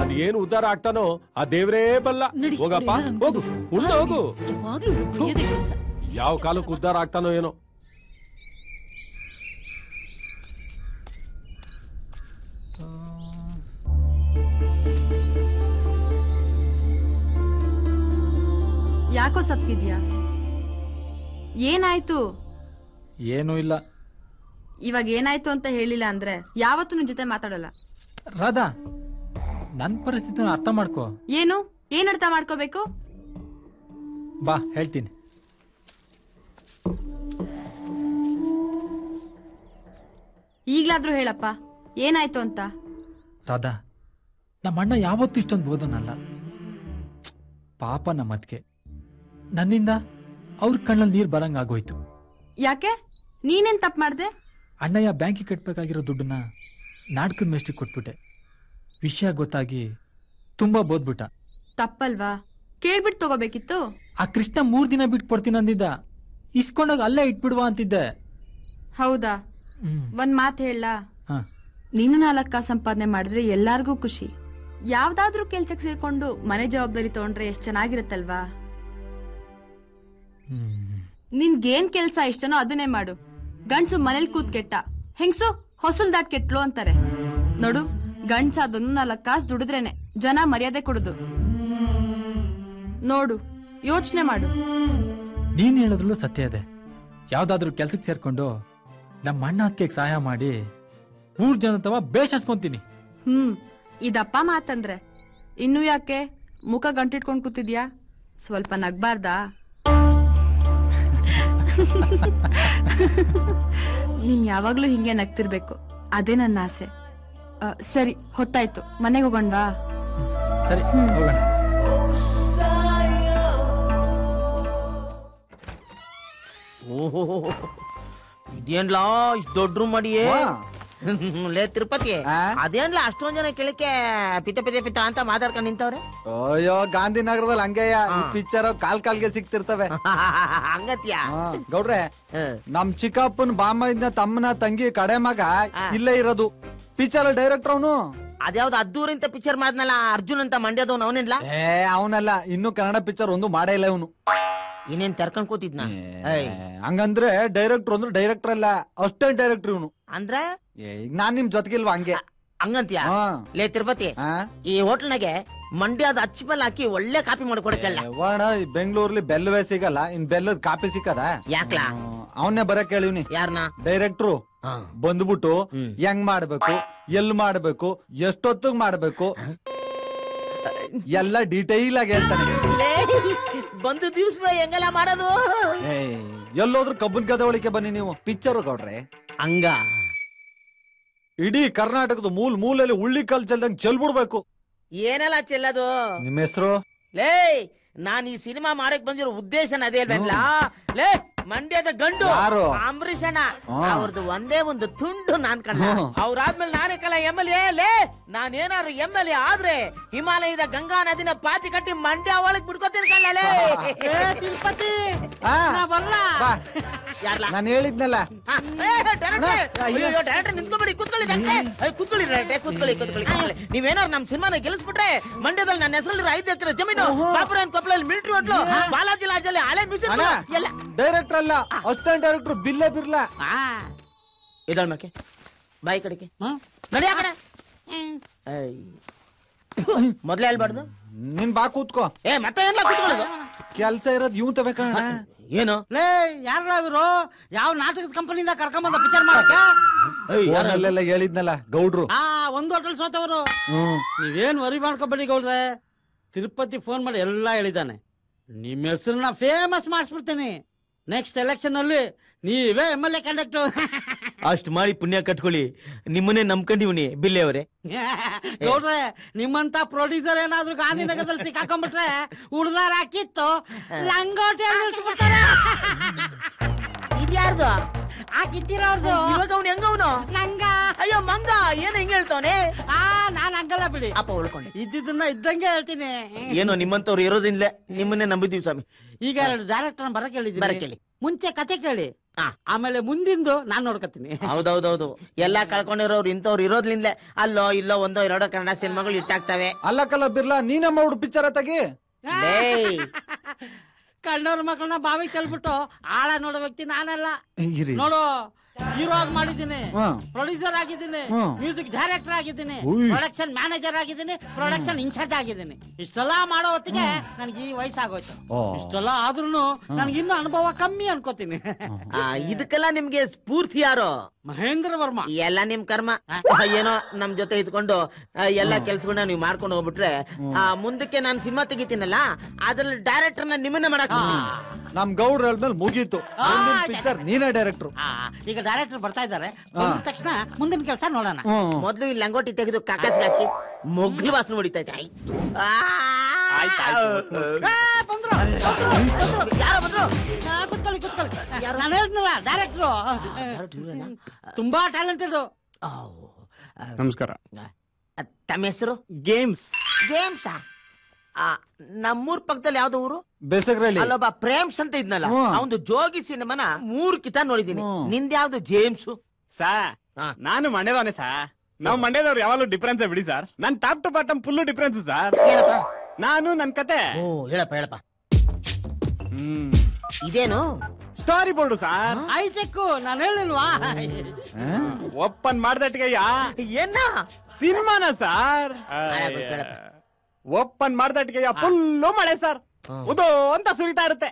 ಅದ್ ಏನ್ ಉದ್ಧಾರ ಆಗ್ತಾನೋ ಆ ದೇವ್ರೇ ಬಲ್ಲ. ಹೋಗಪ್ಪ ಹೋಗು. ಉಂಡು ಹೋಗು. ಯಾವಾಗ್ಲೂ ಯಾವ ಕಾಲಕ್ಕೆ ಉದ್ಧಾರ ಆಗ್ತಾನೋ ಏನೋ. ಯಾಕೋ ಸಪ್ಪಿದ್ಯಾ ಏನಾಯ್ತು? ಏನೂ ಇಲ್ಲ. ಇವಾಗ ಏನಾಯ್ತು ಅಂತ ಹೇಳಿಲ್ಲ ಅಂದ್ರೆ ಯಾವತ್ತೂ ನಿನ್ ಜೊತೆ ಮಾತಾಡಲ್ಲ. ರಾಧಾ ನನ್ನ ಪರಿಸ್ಥಿತಿನ ಅರ್ಥ ಮಾಡ್ಕೋ. ಏನು? ಏನ್ ಅರ್ಥ ಮಾಡ್ಕೋಬೇಕು? ಬಾ ಹೇಳ್ತೀನಿ. ಈಗ್ಲಾದ್ರೂ ಹೇಳಪ್ಪ. ಏನಾಯ್ತು ಅಂತ? ರಾಧಾ ನಮ್ಮಣ್ಣ ಯಾವತ್ತು ಯಾವತ್ತೂ ಇಷ್ಟೊಂದು ಓದೋನಲ್ಲ ಪಾಪ ನಮ್ಮ ನನ್ನಿಂದ ಅವ್ರ ಕಣ್ಣಲ್ಲಿ ನೀರು ಬರಂಗಾಗೋಯ್ತು. ಯಾಕೆ? ನೀನೇನ್ ತಪ್ಪು ಮಾಡ್ದೆ? ಅಣ್ಣಯ್ಯ ಬ್ಯಾಂಕಿಗೆ ಕಟ್ಬೇಕಾಗಿರೋ ದುಡ್ಡನ್ನ ನಾಟಕದ ಮೇಷ್ಟಿಗೆ ಕೊಟ್ಬಿಟ್ಟೆ. ವಿಷಯ ಗೊತ್ತಾಗಿ ತುಂಬಾ ಬೋದ್ಬಿಟ್ಟ. ತಪ್ಪಲ್ವಾ? ಕೇಳ್ಬಿಟ್ಟು ತಗೋಬೇಕಿತ್ತು? ಆ ಕೃಷ್ಣ ಮೂರ್ ದಿನ ಬಿಟ್ಟು ಕೊಡ್ತೀನಿ ಅಂದಿದ್ದ. ಇಸ್ಕೊಂಡಾಗ ಅಲ್ಲೇ ಇಟ್ಬಿಡುವ ಅಂತಿದ್ದೆ. ಹೌದಾ? ಒಂದ್ ಮಾತು ಹೇಳ. ಹಾ. ನೀನು ನಾಲ್ಕ ಸಂಪಾದನೆ ಮಾಡಿದ್ರೆ ಎಲ್ಲಾರ್ಗೂ ಖುಷಿ. ಯಾವ್ದಾದ್ರೂ ಕೆಲ್ಸಕ್ಕೆ ಸೇರ್ಕೊಂಡು ಮನೆ ಜವಾಬ್ದಾರಿ ತಗೊಂಡ್ರೆ ಎಷ್ಟು ಚೆನ್ನಾಗಿರುತ್ತಲ್ವಾ? ನಿನ್ಗೇನ್ ಕೆಲ್ಸ ಇಷ್ಟನೋ ಅದನ್ನೇ ಮಾಡು. ಗಂಡ್ಸು ಮನೇಲಿ ಕೂತ್ ಕೆಟ್ಟ. ಹೆಂಗ್ಸು? ಹೊಸಲ್ ದಾಟ್ ಕೆಟ್ಲು ಅಂತಾರೆ. ನೋಡು ಗಂಡ್ಸ ಅದನ್ನು ನಾಲ್ಕು ಕಾಸು ದುಡಿದ್ರೇನೆ ಜನ ಮರ್ಯಾದೆ ಕೊಡುದು. ನೋಡು ಯೋಚನೆ ಮಾಡು. ನೀನ್ ಹೇಳೋದ್ರಲ್ಲೂ ಸತ್ಯ ಇದೆ. ಯಾವ್ದಾದ್ರೂ ಕೆಲ್ಸಕ್ಕೆ ಸೇರ್ಕೊಂಡು ನಮ್ಮ ಅಣ್ಣ ಸಹಾಯ ಮಾಡಿ ಊರ್ ಜನ ತವ ಬೇಷಸ್ಕೊಂತೀನಿ ಹ್ಮ್ ಇದಪ್ಪ ಮಾತಂದ್ರೆ. ಇನ್ನು ಯಾಕೆ? ಮುಖ ಗಂಟಿಟ್ಕೊಂಡು ಕೂತಿದ್ಯಾ? ಸ್ವಲ್ಪ ನಗ್ಬಾರ್ದಾ? ನೀನ್ ಯಾವಾಗ್ಲೂ ಹಿಂಗೆ ನಗ್ತಿರ್ಬೇಕು. ಅದೇ ನನ್ನ ಆಸೆ. ಆ, ಸರಿ ಹೊತ್ತಾಯ್ತು. ಮನೆಗೆ ಹೋಗೋಣವಾ ಸರಿ ಹೋಗೋಣ. ಓಹೋ ಇದೇನ್ಲಾ ಇಷ್ಟು ದೊಡ್ಡ ರೂಮ್ ಮಾಡಿಯೇ ಲೇ ತಿರುಪತಿ ಅದೇನ್ಲ ಅಷ್ಟೊಂದ್ ಜನ ಕೇಳಕ್ಕೆ ಪಿತ ಪಿತ ಪಿತ ಅಂತ ಮಾತಾಡ್ಕೊಂಡು ನಿಂತವ್ರೆ? ಅಯ್ಯೋ ಗಾಂಧಿನಗರದಲ್ಲಿ ಹಂಗೆಯ? ಈ ಪಿಕ್ಚರ್ ಕಾಲ್ ಕಾಲ್ಗೆ ಸಿಗ್ತಿರ್ತವೆ. ಹಂಗತ್ಯ? ಗೌಡ್ರೆ ನಮ್ ಚಿಕ್ಕಪ್ಪನ ಬಾಮ್ಮ ತಮ್ಮನ ತಂಗಿ ಕಡೆ ಮಗ ಇಲ್ಲೇ ಇರೋದು. ಪಿಕ್ಚರ್ ಡೈರೆಕ್ಟರ್ ಅವನು? ಅದ್ಯಾವ್ದು ಅದ್ದೂರಿಂತ ಪಿಕ್ಚರ್ ಮಾಡ್ನಲ್ಲ ಅರ್ಜುನ್ ಅಂತ ಮಂಡ್ಯದವ್ನ ಅವನಿಲ್ಲ ಏ ಅವನಲ್ಲ ಇನ್ನು ಕನ್ನಡ ಪಿಕ್ಚರ್ ಒಂದು ಮಾಡೇ ಇಲ್ಲ ಅವನು ಇನ್ನೇನ್ ತೆರ್ಕೊಂಡ್ ಕೂತಿದ್ನ? ಹಂಗಂದ್ರೆ ಡೈರೆಕ್ಟರ್ ಅಂದ್ರೆ ಡೈರೆಕ್ಟರ್ ಅಲ್ಲ ಅಷ್ಟೇ ಡೈರೆಕ್ಟರ್ ಇವನು. ಅಂದ್ರೆ? ಈಗ ನಾನ್ ನಿಮ್ ಜೊತೆಗಿಲ್ವಾ ಹಂಗೆ? ಹಂಗಂತೀಯ? ಲೇ ತಿರುಪತಿ ಈ ಹೋಟ್ಲ್ನಾಗೆ ಮಂಡ್ಯದ ಅಚ್ಚಿಪಲ್ ಹಾಕಿ ಒಳ್ಳೆ ಕಾಪಿ ಮಾಡ್ಕೊಡಕ್ಕೆಲ್ಲ. ವಾಣ ಈ ಬೆಂಗಳೂರಲ್ಲಿ ಬೆಲ್ಲವೇ ಸಿಗಲ್ಲ ಇನ್ ಬೆಲ್ಲದ ಕಾಪಿ ಸಿಕ್ಕದ? ಯಾಕ್ಲಾ? ಅವನ್ನೇ ಬರಕ್ ಕೇಳಿವ್ನಿ ಯಾರನ್ನ ಡೈರೆಕ್ಟ್ರು ಬಂದ್ಬಿಟ್ಟು ಹೆಂಗ್ ಮಾಡ್ಬೇಕು ಎಲ್ ಮಾಡ್ಬೇಕು ಎಷ್ಟೊತ್ತಿಗೆ ಮಾಡ್ಬೇಕು ಎಲ್ಲ ಡೀಟೈಲ್ ಆಗಿ ಹೇಳ್ತಾನೆ. ಬಂದು ದಿವ್ಸ ಹೆಂಗೆಲ್ಲ ಮಾಡೋದು? ಏಯ್, ಎಲ್ಲೋದ್ರು ಕಬ್ಬನ್ ಗದವಳಿಕೆ ಬನ್ನಿ ನೀವು. ಪಿಕ್ಚರ್ ಗೌಡ್ರೆ ಹಂಗ? ಇಡೀ ಕರ್ನಾಟಕದ ಮೂಲ್ ಮೂಲಲ್ಲಿ ಉಳ್ಳಿ ಕಲ್ ಚೆಲ್ದಂಗ್ ಚೆಲ್ಬಿಡ್ಬೇಕು. ಏನೆಲ್ಲ ಚೆಲ್ಲದು? ನಿಮ್ಮ ಹೆಸರು? ಲೇ ನಾನ್ ಈ ಸಿನಿಮಾ ಮಾಡಕ್ ಬಂದಿರೋ ಉದ್ದೇಶನ ಅದೇ ಅಲ್ವೇನ್ಲ? ಲೇ ಮಂಡ್ಯದ ಗಂಡು ಯಾರು? ಅಂಬರೀಷ್ ಅಣ್ಣ. ಹಾ. ಅವ್ರದ್ದು ಒಂದೇ ಒಂದು ತುಂಡು ನಾನ್ ಕಂಡ ಅವ್ರ ಅವ್ರಾದ್ಮೇಲೆ ನಾನೇ ಕಲ ಎಂ ಎಲ್ ಎ ಲೇ ನಾನೇನಾದ್ರು ಎಂ ಎಲ್ ಎ ಆದ್ರೆ ಹಿಮಾಲಯದ ಗಂಗಾ ನದಿನ ಪಾತಿ ಕಟ್ಟಿ ಮಂಡ್ಯ ಒಳಗ್ ಬಿಡ್ಕೋತೀನಿ ಕಣ್ಣಲೇ ತಿರುಪತಿ ಆ, ಬರ್ಲ? ಬಾ. ಯಾರ್ಲ? ನಾನು ಹೇಳಿದ್ನಲ್ಲ. ಡೈರೆಕ್ಟರ್. ನಿಂತ್ಕೊಬೇಡಿ ಕೂತ್ಕೊಳ್ಳಿ ಡೈರೆಕ್ಟ್ರೆ. ಏ, ಕೂತ್ಕೊಳ್ಳಿ ಡೈರೆಕ್ಟ್ರೆ, ಕೂತ್ಕೊಳ್ಳಿ ಕೂತ್ಕೊಳ್ಳಿ ಕೂತ್ಕೊಳ್ಳಿ. ನೀವೇನಾದ್ರು ನಮ್ ಸಿನಿಮಾನ ಗೆಲ್ಸ್ಬಿಟ್ರೆ ಮಂಡ್ಯದಲ್ಲಿ ನನ್ನ ಹೆಸರಲ್ಲಿ ಐದು ಎಕರೆ ಜಮೀನು ಬಾಪುರನ್ ಕೊಪ್ಪಳಲ್ಲಿ ಮಿಲಿಟರಿ ಹೋಟ್ಲು ಬಾಲಾಜಿ ಲಾಡ್ಜಲ್ಲಿ ಹಳೆ ಮ್ಯೂಸಿಕ್ ಅಣ್ಣ ಎಲ್ಲ. ಡೈರೆಕ್ಟರ್ ಅಲ್ಲ ಅಸಿಸ್ಟೆಂಟ್ ಡೈರೆಕ್ಟರ್ ಬಿಲ್ಲೇ ಬಿರ್ಲಾ ಇದಳ್ ಮಕ್ಕೆ ಬಾಯಿ ಕಡೆಗೆ. ನಡಿ ಕಡೆ. ಮೊದ್ಲೇ ಹೇಳ್ಬಾರ್ದು. ನಿನ್ ಬಾ ಕೂತ್ಕೋ. ಏ ಮತ್ತೆ ಎಲ್ಲ ಕೂತ್ಕೊಳ್ಳೋದು? ಕೆಲ್ಸ ಇರೋದ್ ಇವ್ ತಬೇಕಣ್ಣ ಏನು? ಲೇ ಯಾರ ಇವರು? ಯಾವ ನಾಟಕದ ಕಂಪನಿಯಿಂದ ಕರ್ಕೊಂಬಂದ ಪಿಕ್ಚರ್ ಮಾಡಕ್ಕೆ? ಅಲ್ಲೆಲ್ಲ ಹೇಳಿದ್ನಲ್ಲ ಗೌಡ್ರು. ಆ ಒಂದು ಹೋಟೆಲ್ ಸೋತವರು. ನೀವೇನ್ ನೀವೇನು ವರಿ ಮಾಡ್ಕೋಬೇಡಿ ಗೌಡ್ರೆ. ತಿರುಪತಿ ಫೋನ್ ಮಾಡಿ ಎಲ್ಲ ಹೇಳಿದ್ದಾನೆ. ನಿಮ್ಮ ಹೆಸರನ್ನ ಫೇಮಸ್ ಮಾಡಿಸ್ಬಿಡ್ತೀನಿ. ನೆಕ್ಸ್ಟ್ ಎಲೆಕ್ಷನ್ ಅಲ್ಲಿ ನೀವೇ ಎಂ ಎಲ್ ಎ ಕಂಡಕ್ಟು ಅಷ್ಟು ಮಾಡಿ ಪುಣ್ಯ ಕಟ್ಕೊಳ್ಳಿ. ನಿಮ್ಮನ್ನೇ ನಂಬ್ಕೊಂಡಿವ್ನಿ ಬಿಲ್ಲೆ ಅವರೇ. ನೋಡ್ರೆ ನಿಮ್ಮಂತ ಪ್ರೊಡ್ಯೂಸರ್ ಏನಾದ್ರು ಗಾಂಧಿನಗರದಲ್ಲಿ ಸಿಕ್ಕಾಕೊಂಡ್ಬಿಟ್ರೆ ಉಳ್ದಾರ ಹಾಕಿತ್ತು ಲಂಗೋಟಿ ನಿಲ್ಸ್ಬಿಡ್ತಾರೆ ಇದ್ಯಾರ್ದು ಹಾಕಿತ್ತಿರೋರ್ದು ಇವಾಗ ಅವ್ನು ಹೆಂಗವನು ನಂಗ. ಅಯ್ಯೋ ಮಂಗ ಏನು ಹಿಂಗ್ ಹೇಳ್ತಾವನೆ? ಆ ನಾನ್ ಹಂಗಲ್ಲ ಬಿಡಿ. ಅಪ್ಪ ಉಳ್ಕೊಂಡು ಇದ್ದಿದ್ದನ್ನ ಇದ್ದಂಗೆ ಹೇಳ್ತೀನಿ. ಏನೋ ನಿಮ್ಮಂತವ್ರು ಇರೋದಿಲ್ಲ ನಿಮ್ಮನ್ನೇ ನಂಬಿದೀವಿ ಸ್ವಾಮಿ. ಈಗ ಎರಡು ಡೈರೆಕ್ಟರ್ ಬರ ಕೇಳಿದ್ದೀನಿ ಬರ ಹೇಳಿ. ಮುಂಚೆ ಕತೆ ಕೇಳಿ. ಆಮೇಲೆ ಮುಂದಿಂದು ನಾನ್ ನೋಡ್ಕತೀನಿ. ಹೌದೌದೌದು. ಎಲ್ಲಾ ಕಳ್ಕೊಂಡಿರೋರು ಇಂಥವ್ರು ಇರೋದ್ಲಿಂದಲೇ ಅಲ್ಲೋ ಇಲ್ಲೋ ಒಂದೋ ಎರಡೋ ಕನ್ನಡ ಸಿನಿಮಾಗಳು ಇಟ್ಟಾಗ್ತವೆ ಅಲ್ಲ ಕಲ್ಲ ಬಿರ್ಲಾ ನೀನಮ್ಮ ಮಾಡ್ಬಿಡು ಪಿಕ್ಚರ್ ತಗಿ. ಕಣ್ಣವ್ರ ಮಕ್ಕಳನ್ನ ಬಾವಿ ತಳ್ಬಿಟ್ಟು ಆಳ ನೋಡೋ ವ್ಯಕ್ತಿ ನಾನಲ್ಲ ಇರಿ. ನೋಡು ಹೀರೋ ಆಗಿ ಮಾಡಿದ್ದೀನಿ. ಪ್ರೊಡ್ಯೂಸರ್ ಆಗಿದ್ದೀನಿ. ಮ್ಯೂಸಿಕ್ ಡೈರೆಕ್ಟರ್ ಆಗಿದ್ದೀನಿ. ಪ್ರೊಡಕ್ಷನ್ ಮ್ಯಾನೇಜರ್ ಆಗಿದ್ದೀನಿ. ಪ್ರೊಡಕ್ಷನ್ ಇನ್ಚಾರ್ಜ್ ಆಗಿದ್ದೀನಿ. ಇಷ್ಟೆಲ್ಲ ಮಾಡೋ ಹೊತ್ತಿಗೆ ನನಗೆ ಈ ವಯಸ್ಸಾಗೋಯ್ತು. ಇಷ್ಟೆಲ್ಲ ಆದ್ರೂ ನನಗೆ ಇನ್ನೂ ಅನುಭವ ಕಮ್ಮಿ ಅನ್ಕೋತೀನಿ. ಇದಕ್ಕೆಲ್ಲ ನಿಮ್ಗೆ ಸ್ಫೂರ್ತಿ ಯಾರು? ಮಹೇಂದ್ರ ವರ್ಮ. ಎಲ್ಲ ನಿಮ್ ಕರ್ಮ. ಏನೋ ನಮ್ ಜೊತೆ ಇದ್ಕೊಂಡು ಎಲ್ಲಾ ಕೆಲ್ಸಗಳನ್ನ ನೀವು ಮಾಡ್ಕೊಂಡು ಹೋಗ್ಬಿಟ್ರೆ ಆ, ಮುಂದಕ್ಕೆ ನಾನು ಸಿನಿಮಾ ತೆಗಿತೀನಲ್ಲ ಅದ್ರಲ್ಲಿ ಡೈರೆಕ್ಟರ್ ನಿಮ್ಮನ್ನ ಮಾಡಕ್ ನಮ್ ಗೌಡ್ರ ಮುಗೀತು. ಪಿಕ್ಚರ್ ನೀನೇ ಡೈರೆಕ್ಟರ್ ಈಗ ಡೈರೆಕ್ಟರ್ ಬರ್ತಾ ಇದ್ದಾರೆ. ಬಂದ ತಕ್ಷಣ ಮುಂದಿನ ಕೆಲಸ ನೋಡೋಣ. ಮೊದಲು ಈ ಲಂಗೋಟಿ ತೆಗೆದು ಕಾಕಸ್ಗೆ ಹಾಕಿ ಮೊಗ್ಲು ವಾಸನೆ ಹೊಡಿತಾ ಇದೆ. ಐ. ಏ, ಬಂದ್ರು, ಬಂದ್ರು, ಬಂದ್ರು. ಯಾರೋ ಬಂದ್ರು? ಆ, ಕುತ್ಕೊಳ್ಳಿ ಕುತ್ಕೊಳ್ಳಿ. ನಾನು ಹೇಳ್ತೀನಲ್ಲ ಡೈರೆಕ್ಟ್ರು. ತುಂಬಾ ಟ್ಯಾಲೆಂಟೆಡ್. ನಮಸ್ಕಾರ. ತಮ್ಮ ಹೆಸರು? ಗೇಮ್ಸ್. ಗೇಮ್ಸಾ? ನಮ್ಮೂರ್ ಪಕ್ಕದಲ್ಲಿ ಯಾವ್ದು ಊರು? ಬೇಸಗ್ರಳ್ಳಿ ಅಲ್ಲೊಬ್ಬ ಪ್ರೇಮ್ಸ್ ಅಂತ ಇದ್ನಲ್ಲ ಹ್ಮ್. ಅವನು ಜೋಗಿ ಸಿನಿಮಾನ ಮೂರ್ ಕಿತ ನೋಡಿದೀನಿ. ನಿಂದ ಯಾವ್ದು ಜೇಮ್ಸ್? ಸಾ ನಾನು ಮಂಡ್ಯದವನೇ ಸಾ. ನಾವು ಮಂಡ್ಯದವ್ರು ಯಾವಾಗಲೂ ಡಿಫ್ರೆನ್ಸ್ ಬಿಡಿ ಸರ್. ನನ್ top to bottom full difference sir. ಏನಪ್ಪ? ನಾನು ನನ್ ಕತೆ. ಓ ಹೇಳಪ್ಪ ಹೇಳಪ್ಪ. ಇದೇನು? ಸ್ಟೋರಿ ಬೋರ್ಡ್ ಸರ್ ಹೈಟೆಕ್ ನಾನು ಹೇಳಿಲ್ವಾ? ಓಪನ್ ಅಯ್ಯ ಏನ? ಸಿನಿಮಾನ ಸರ್. ಓಪನ್ ಮಾಡ್ದಟ್ಟಿಗೆ ಫುಲ್ಲು ಮಳೆ ಸರ್. ಉದು ಅಂತ ಸುರಿತಾ ಇರುತ್ತೆ.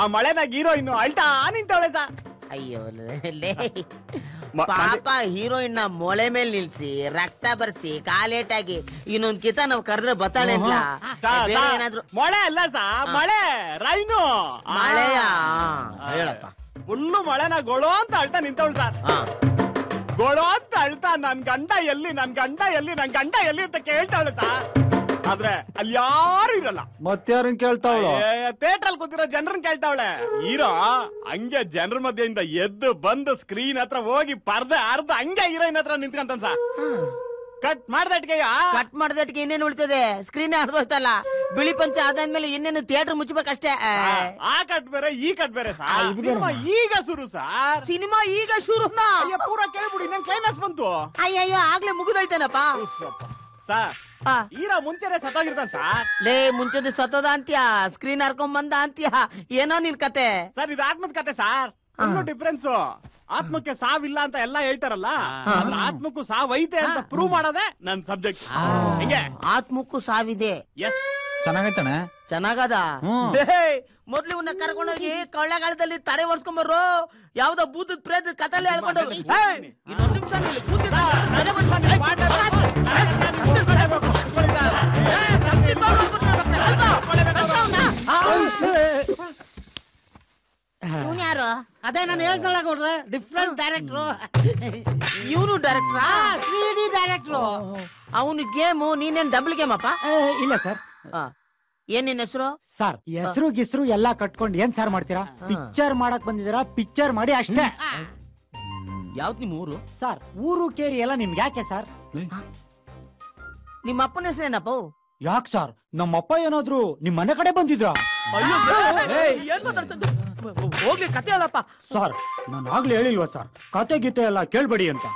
ಆ ಮಳೆನಾಗ ಹೀರೋಯಿನ್ ಅಳ್ತಾ ನಿಂತವಳೆ ಸರ್. ಅಯ್ಯೋ ಲೇ ಪಾಪ ಹೀರೋಯಿನ್ನ ಮೊಳೆ ಮೇಲೆ ನಿಲ್ಸಿ ರಕ್ತ ಬರ್ಸಿ ಕಾಲೇಟಾಗಿ ಇನ್ನೊಂದ್ ಕಿತ ನಾವ್ ಕರೆದ್ರೆ ಬತ್ತಾಳೆ ಸರ್, ಬೇರೆ ಏನಾದ್ರು ಮಳೆ ಅಲ್ಲ ಸಾ ಮಳೆ ರೈನು. ಮಳೆಯ? ಹೇಳಪ್ಪ. ಫುಲ್ಲು ಮಳೆನ ಗೊಳೋ ಅಂತ ಅಳ್ತಾ ನಿಂತವಳು ಸರ್. ಗೊಳೋ ಅಂತ ಅಳ್ತಾ ನನ್ ಗಂಡ ಎಲ್ಲಿ ನನ್ ಗಂಡ ಎಲ್ಲಿ ನನ್ ಗಂಡ ಎಲ್ಲಿ ಅಂತ ಕೇಳ್ತಾವಳೆ ಸರ್. ಆದ್ರೆ ಅಲ್ಲಿ ಯಾರು ಇರಲ್ಲ. ಮತ್ತಾರನ್ ಕೇಳ್ತಾವಳು? ಥಿಯೇಟರ್ ಅಲ್ಲಿ ಕೂತಿರೋ ಜನರನ್ನ ಕೇಳ್ತಾವಳೆ. ಹೀರೋ ಹಂಗೆ ಜನರ ಮಧ್ಯೆಯಿಂದ ಎದ್ದು ಬಂದು ಸ್ಕ್ರೀನ್ ಹತ್ರ ಹೋಗಿ ಪರ್ದೆ ಅರ್ಧ ಹಂಗೆ ಹೀರೋಯಿನ್ ಹತ್ರ ನಿಂತ್ಕಂತ ಸಾ. ಕಟ್ ಮಾಡ್ದಟ್ಗೆಯ ಕಟ್ ಮಾಡ್ದಟ್ಗೆ ಇನ್ನೇನು ಉಳಿತದೆ? ಸ್ಕ್ರೀನ್ ಹರಿದೋಯ್ತಲ್ಲ ಬಿಳಿ ಪಂಚ ಆದಾದ್ಮೇಲೆ ಇನ್ನೇನು ಥಿಯೇಟರ್ ಮುಚ್ಚಬೇಕಷ್ಟೇ ಆ ಕಟ್ ಬೇರೆ ಈ ಕಟ್ ಬೇರೆ. ಸಿನಿಮಾ ಈಗ ಶುರು ಸಾರ್ ಸಿನಿಮಾ ಈಗ ಶುರು ಅಯ್ಯ ಪೂರ ಕೇಳ್ಬಿಡಿ ಇನ್ನೇನ್ ಕ್ಲೈಮ್ಯಾಕ್ಸ್ ಬಂತು? ಅಯ್ಯಯ್ಯೋ ಆಗ್ಲೇ ಮುಗಿದೋಯ್ತೇನಪ್ಪ? ಸಾರ್ ಹೀರೋ ಮುಂಚೆನೆ ಸತ್ತೋಗಿರ್ತಾನ ಸಾರ್ ಲೇ ಮುಂಚೆ ಸತ್ತೋದ ಅಂತ್ಯ? ಸ್ಕ್ರೀನ್ ಹರ್ಕೊಂಡ್ ಬಂದ ಅಂತ್ಯ? ಏನೋ ನಿನ್ ಕತೆ. ಸರ್ ಇದು ಆತ್ಮದ ಕತೆ ಸರ್. ಇನ್ನೂ ಡಿಫ್ರೆನ್ಸ್ ಆತ್ಮಕ್ಕೆ ಸಾವಿಲ್ಲ ಅಂತ ಎಲ್ಲ ಹೇಳ್ತಾರಲ್ಲ ಆತ್ಮಕ್ಕೂ ಸಾವೈತೆ ಐತೆ ಅಂತ ಪ್ರೂವ್ ಮಾಡೋದೇ ನನ್ ಸಬ್ಜೆಕ್ಟ್ ಹಿಂಗೆ? ಆತ್ಮಕ್ಕೂ ಸಾವಿದೆ. ಎಸ್ ಚೆನ್ನಾಗೈತಣ್ಣ. ಚೆನ್ನಾಗದ? ಹ್ಮ್. ಲೇ, ಮೊದ್ಲು ಇವನ್ನ ಕರ್ಕೊಂಡೋಗಿ ಕೊಳ್ಳೆಗಾಲದಲ್ಲಿ ತಡೆ ಒರ್ಸ್ಕೊಂಬರು ಯಾವ್ದೋ ಭೂತದ ಪ್ರೇತ ಕಥಲೆ ಹೇಳ್ಕೊಂಡು ಏಯ್, ಇನ್ನೊಂದ್ ನಿಮಿಷ ಇವ್ನ್ ಯಾರು ಅದೇ ನಾನು ಹೇಳ್ತಾಳ ಕೊಡ್ರೆ ಡಿಫ್ರೆಂಟ್ ಡೈರೆಕ್ಟ್ರು ಇವನು ಡೈರೆಕ್ಟ್ರಾ ತ್ರೀ ಡಿ ಡೈರೆಕ್ಟ್ರು ಅವನು ಗೇಮು ನೀನೇನ್ ಡಬಲ್ ಗೇಮ್ ಅಪ್ಪ ಇಲ್ಲ ಸರ್. ಏನ್ ನಿನ್ ಹೆಸರು? ಸರ್ ಹೆಸರು ಗಿಸ್ರು ಎಲ್ಲಾ ಕಟ್ಕೊಂಡು ಏನ್ ಸರ್ ಮಾಡ್ತೀರಾ? ಪಿಕ್ಚರ್ ಮಾಡಕ್ ಬಂದಿದ್ದೀರಾ? ಪಿಕ್ಚರ್ ಮಾಡಿ ಅಷ್ಟೇ. ಯಾವ್ದು ನಿಮ್ಮ ಊರು? ಸರ್ ಊರು ಕೇರಿ ಎಲ್ಲ ನಿಮ್ಗೆ ಯಾಕೆ ಸರ್? ನಿಮ್ಮ ಅಪ್ಪನ ಹೆಸರೇನಪ್ಪ? ಯಾಕ್ ಸರ್? ನಮ್ಮಪ್ಪ ಏನಾದ್ರು ನಿಮ್ ಮನೆ ಕಡೆ ಬಂದಿದ್ರಾ? ಏನ್ ಮಾತಾಡ್ತದ್ದು? ಹೋಗ್ಲಿ ಕತೆ ಅಲ್ಲಪ್ಪ. ಸರ್ ನಾನು ಆಗ್ಲೇ ಹೇಳಿಲ್ವಾ ಸರ್? ಕತೆ ಗೀತೆ ಎಲ್ಲ ಕೇಳ್ಬೇಡಿ ಅಂತ.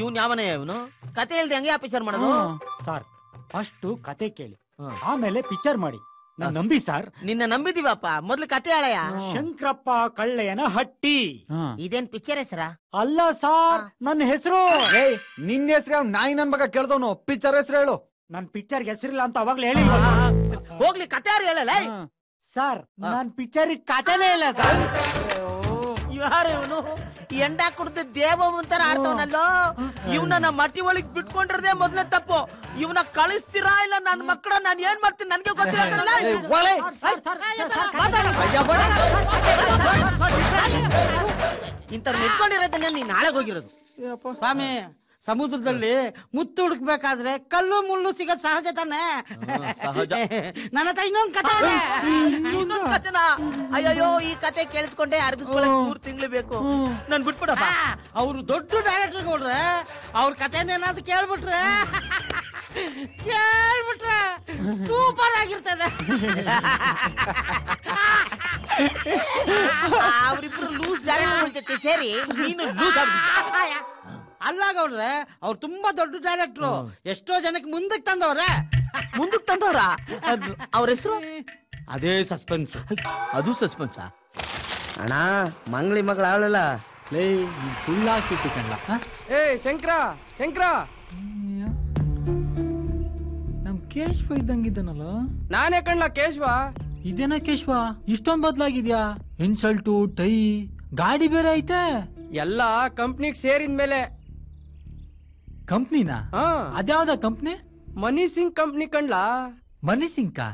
ಇವ್ನ್ ಯಾವನೇ ಇವನು? ಕತೆ ಇಲ್ಲದೆ ಹಂಗೆ ಪಿಕ್ಚರ್ ಮಾಡೋದು? ಸರ್ ಫಸ್ಟ್ ಕತೆ ಕೇಳಿ. ಆಮೇಲೆ ಪಿಕ್ಚರ್ ಮಾಡಿ. ನಾನ್ ನಂಬಿ ಸರ್. ನಿನ್ನ ನಂಬಿದೀವಪ್ಪ. ಮೊದ್ಲು ಕತೆ ಹೇಳಯ್ಯ ಶಂಕರಪ್ಪ ಕಳ್ಳೆಯನ ಹಟ್ಟಿ. ಇದೇನ್ ಪಿಕ್ಚರ್ ಹೆಸರ? ಅಲ್ಲ ಸಾರ್ ನನ್ನ ಹೆಸರು. ಏಯ್ ನಿನ್ನ ಹೆಸರು ನಾಯಿ ನನ್ ಮಗ ಕೇಳ್ದವನು? ಪಿಕ್ಚರ್ ಹೆಸರು ಹೇಳು. ನನ್ ಪಿಕ್ಚರ್ ಹೆಸರಿಲ್ಲ ಅಂತ ಅವಾಗ್ಲೇ ಹೇಳಿ ಹೋಗ್ಲಿ ಕತೆ ಯಾರು ಹೇಳಲ್ಲ ಸರ್ ನನ್ ಪಿಕ್ಚರ್ ಕತೆನೇ ಇಲ್ಲ ಸರ್. ಯಾರು ಇವನು ಎಂಡ ಕುಡ್ದು ದೇವ ಮುಂತಾರ ಆಡ್ತವನಲ್ಲೋ ಇವನ ನಮ್ಮ ಮಟ್ಟಿ ಒಳಗ್ ಬಿಟ್ಕೊಂಡಿರೋದೇ ಮೊದ್ಲೇ ತಪ್ಪು ಇವನ ಕಳಿಸ್ತೀರಾ ಇಲ್ಲ ನನ್ನ ಮಕ್ಕಳ ನಾನು ಏನ್ ಮಾಡ್ತೀನಿ ನನ್ಗೆ ಗೊತ್ತಿಲ್ಲ. ಇಂಥವ್ರು ನಿಂತ್ಕೊಂಡಿರೋದನ್ನ ನೀನ್ ನಾಳೆ ಹೋಗಿರೋದು ಸ್ವಾಮಿ ಸಮುದ್ರದಲ್ಲಿ ಮುತ್ತು ಹುಡುಕ್ಬೇಕಾದ್ರೆ ಕಲ್ಲು ಮುಳ್ಳು ಸಿಗೋದ್ ಸಹಜ ತಾನೆ? ಸಹಜ. ನನ್ನ ಹತ್ರ ಇನ್ನೊಂದು ಕತೆ ಅಯ್ಯೋ ಈ ಕತೆ ಕೇಳಿಸ್ಕೊಂಡೆ ಅರ್ಗಿಸ್ಕೊಳಕ್ ಮೂರ್ ತಿಂಗಳು ಬೇಕು. ನಾನು ಬಿಟ್ಬಿಡಪ್ಪ ಅವ್ರು ದೊಡ್ಡ ಡೈರೆಕ್ಟರ್ ಕೊಡ್ರೆ ಅವ್ರ ಕಥೆನ ಏನಾದ್ರು ಕೇಳ್ಬಿಟ್ರೆ ಕೇಳ್ಬಿಟ್ರೆ ಸೂಪರ್ ಆಗಿರ್ತದೆ. ಅವ್ರಿಬ್ರು ಲೂಸ್ ಡೈರೆಕ್ಟರ್ ಜೊತೆ ಸೇರಿ ನೀನು ಲೂಸ್ ಆಗ್ಬಿಟ್ಟಿದ್ಯ ಅಲ್ಲ ಗೌಡ್ರೆ ಅವ್ರು ತುಂಬಾ ದೊಡ್ಡ ಡೈರೆಕ್ಟ್ರು ಎಷ್ಟೋ ಜನಕ್ಕೆ ಮುಂದಕ್ಕೆ ತಂದವ್ರೆ. ಮುಂದಕ್ಕೆ ತಂದವ್ರ? ಅವ್ರ ಹೆಸರು? ಅದೇ ಸಸ್ಪೆನ್ಸ್ ಅದು ಸಸ್ಪೆನ್ಸ್ ಅಣ್ಣ ಮಂಗ್ಳಿ ಮಗಳ ಅವಳಲ್ಲ. ಲೇ ಫುಲ್ ಕಣ್ಣ ಏ ಶಂಕರ ಶಂಕರ. ನಮ್ ಕೇಶ್ವ ಇದ್ದಂಗಿದ್ದಾನಲ್ಲ? ನಾನೇ ಕಣ್ಲ ಕೇಶವ. ಇದೇನ ಕೇಶ್ವ? ಇಷ್ಟೊಂದ್ ಬದ್ಲಾಗಿದ್ಯಾ? ಇನ್ಸಲ್ಟು ಟೈ ಗಾಡಿ ಬೇರೆ ಐತೆ? ಎಲ್ಲ ಕಂಪ್ನಿಗ್ ಸೇರಿದ ಮೇಲೆ ಕಂಪ್ನಿನಾ? ಅದ್ಯಾವ್ದ ಕಂಪ್ನಿ? ಮನಿ ಸಿಂಗ್ ಕಂಪ್ನಿ ಕಣ್ಲಾ ಮನಿ ಸಿಂಕ? ಕಾ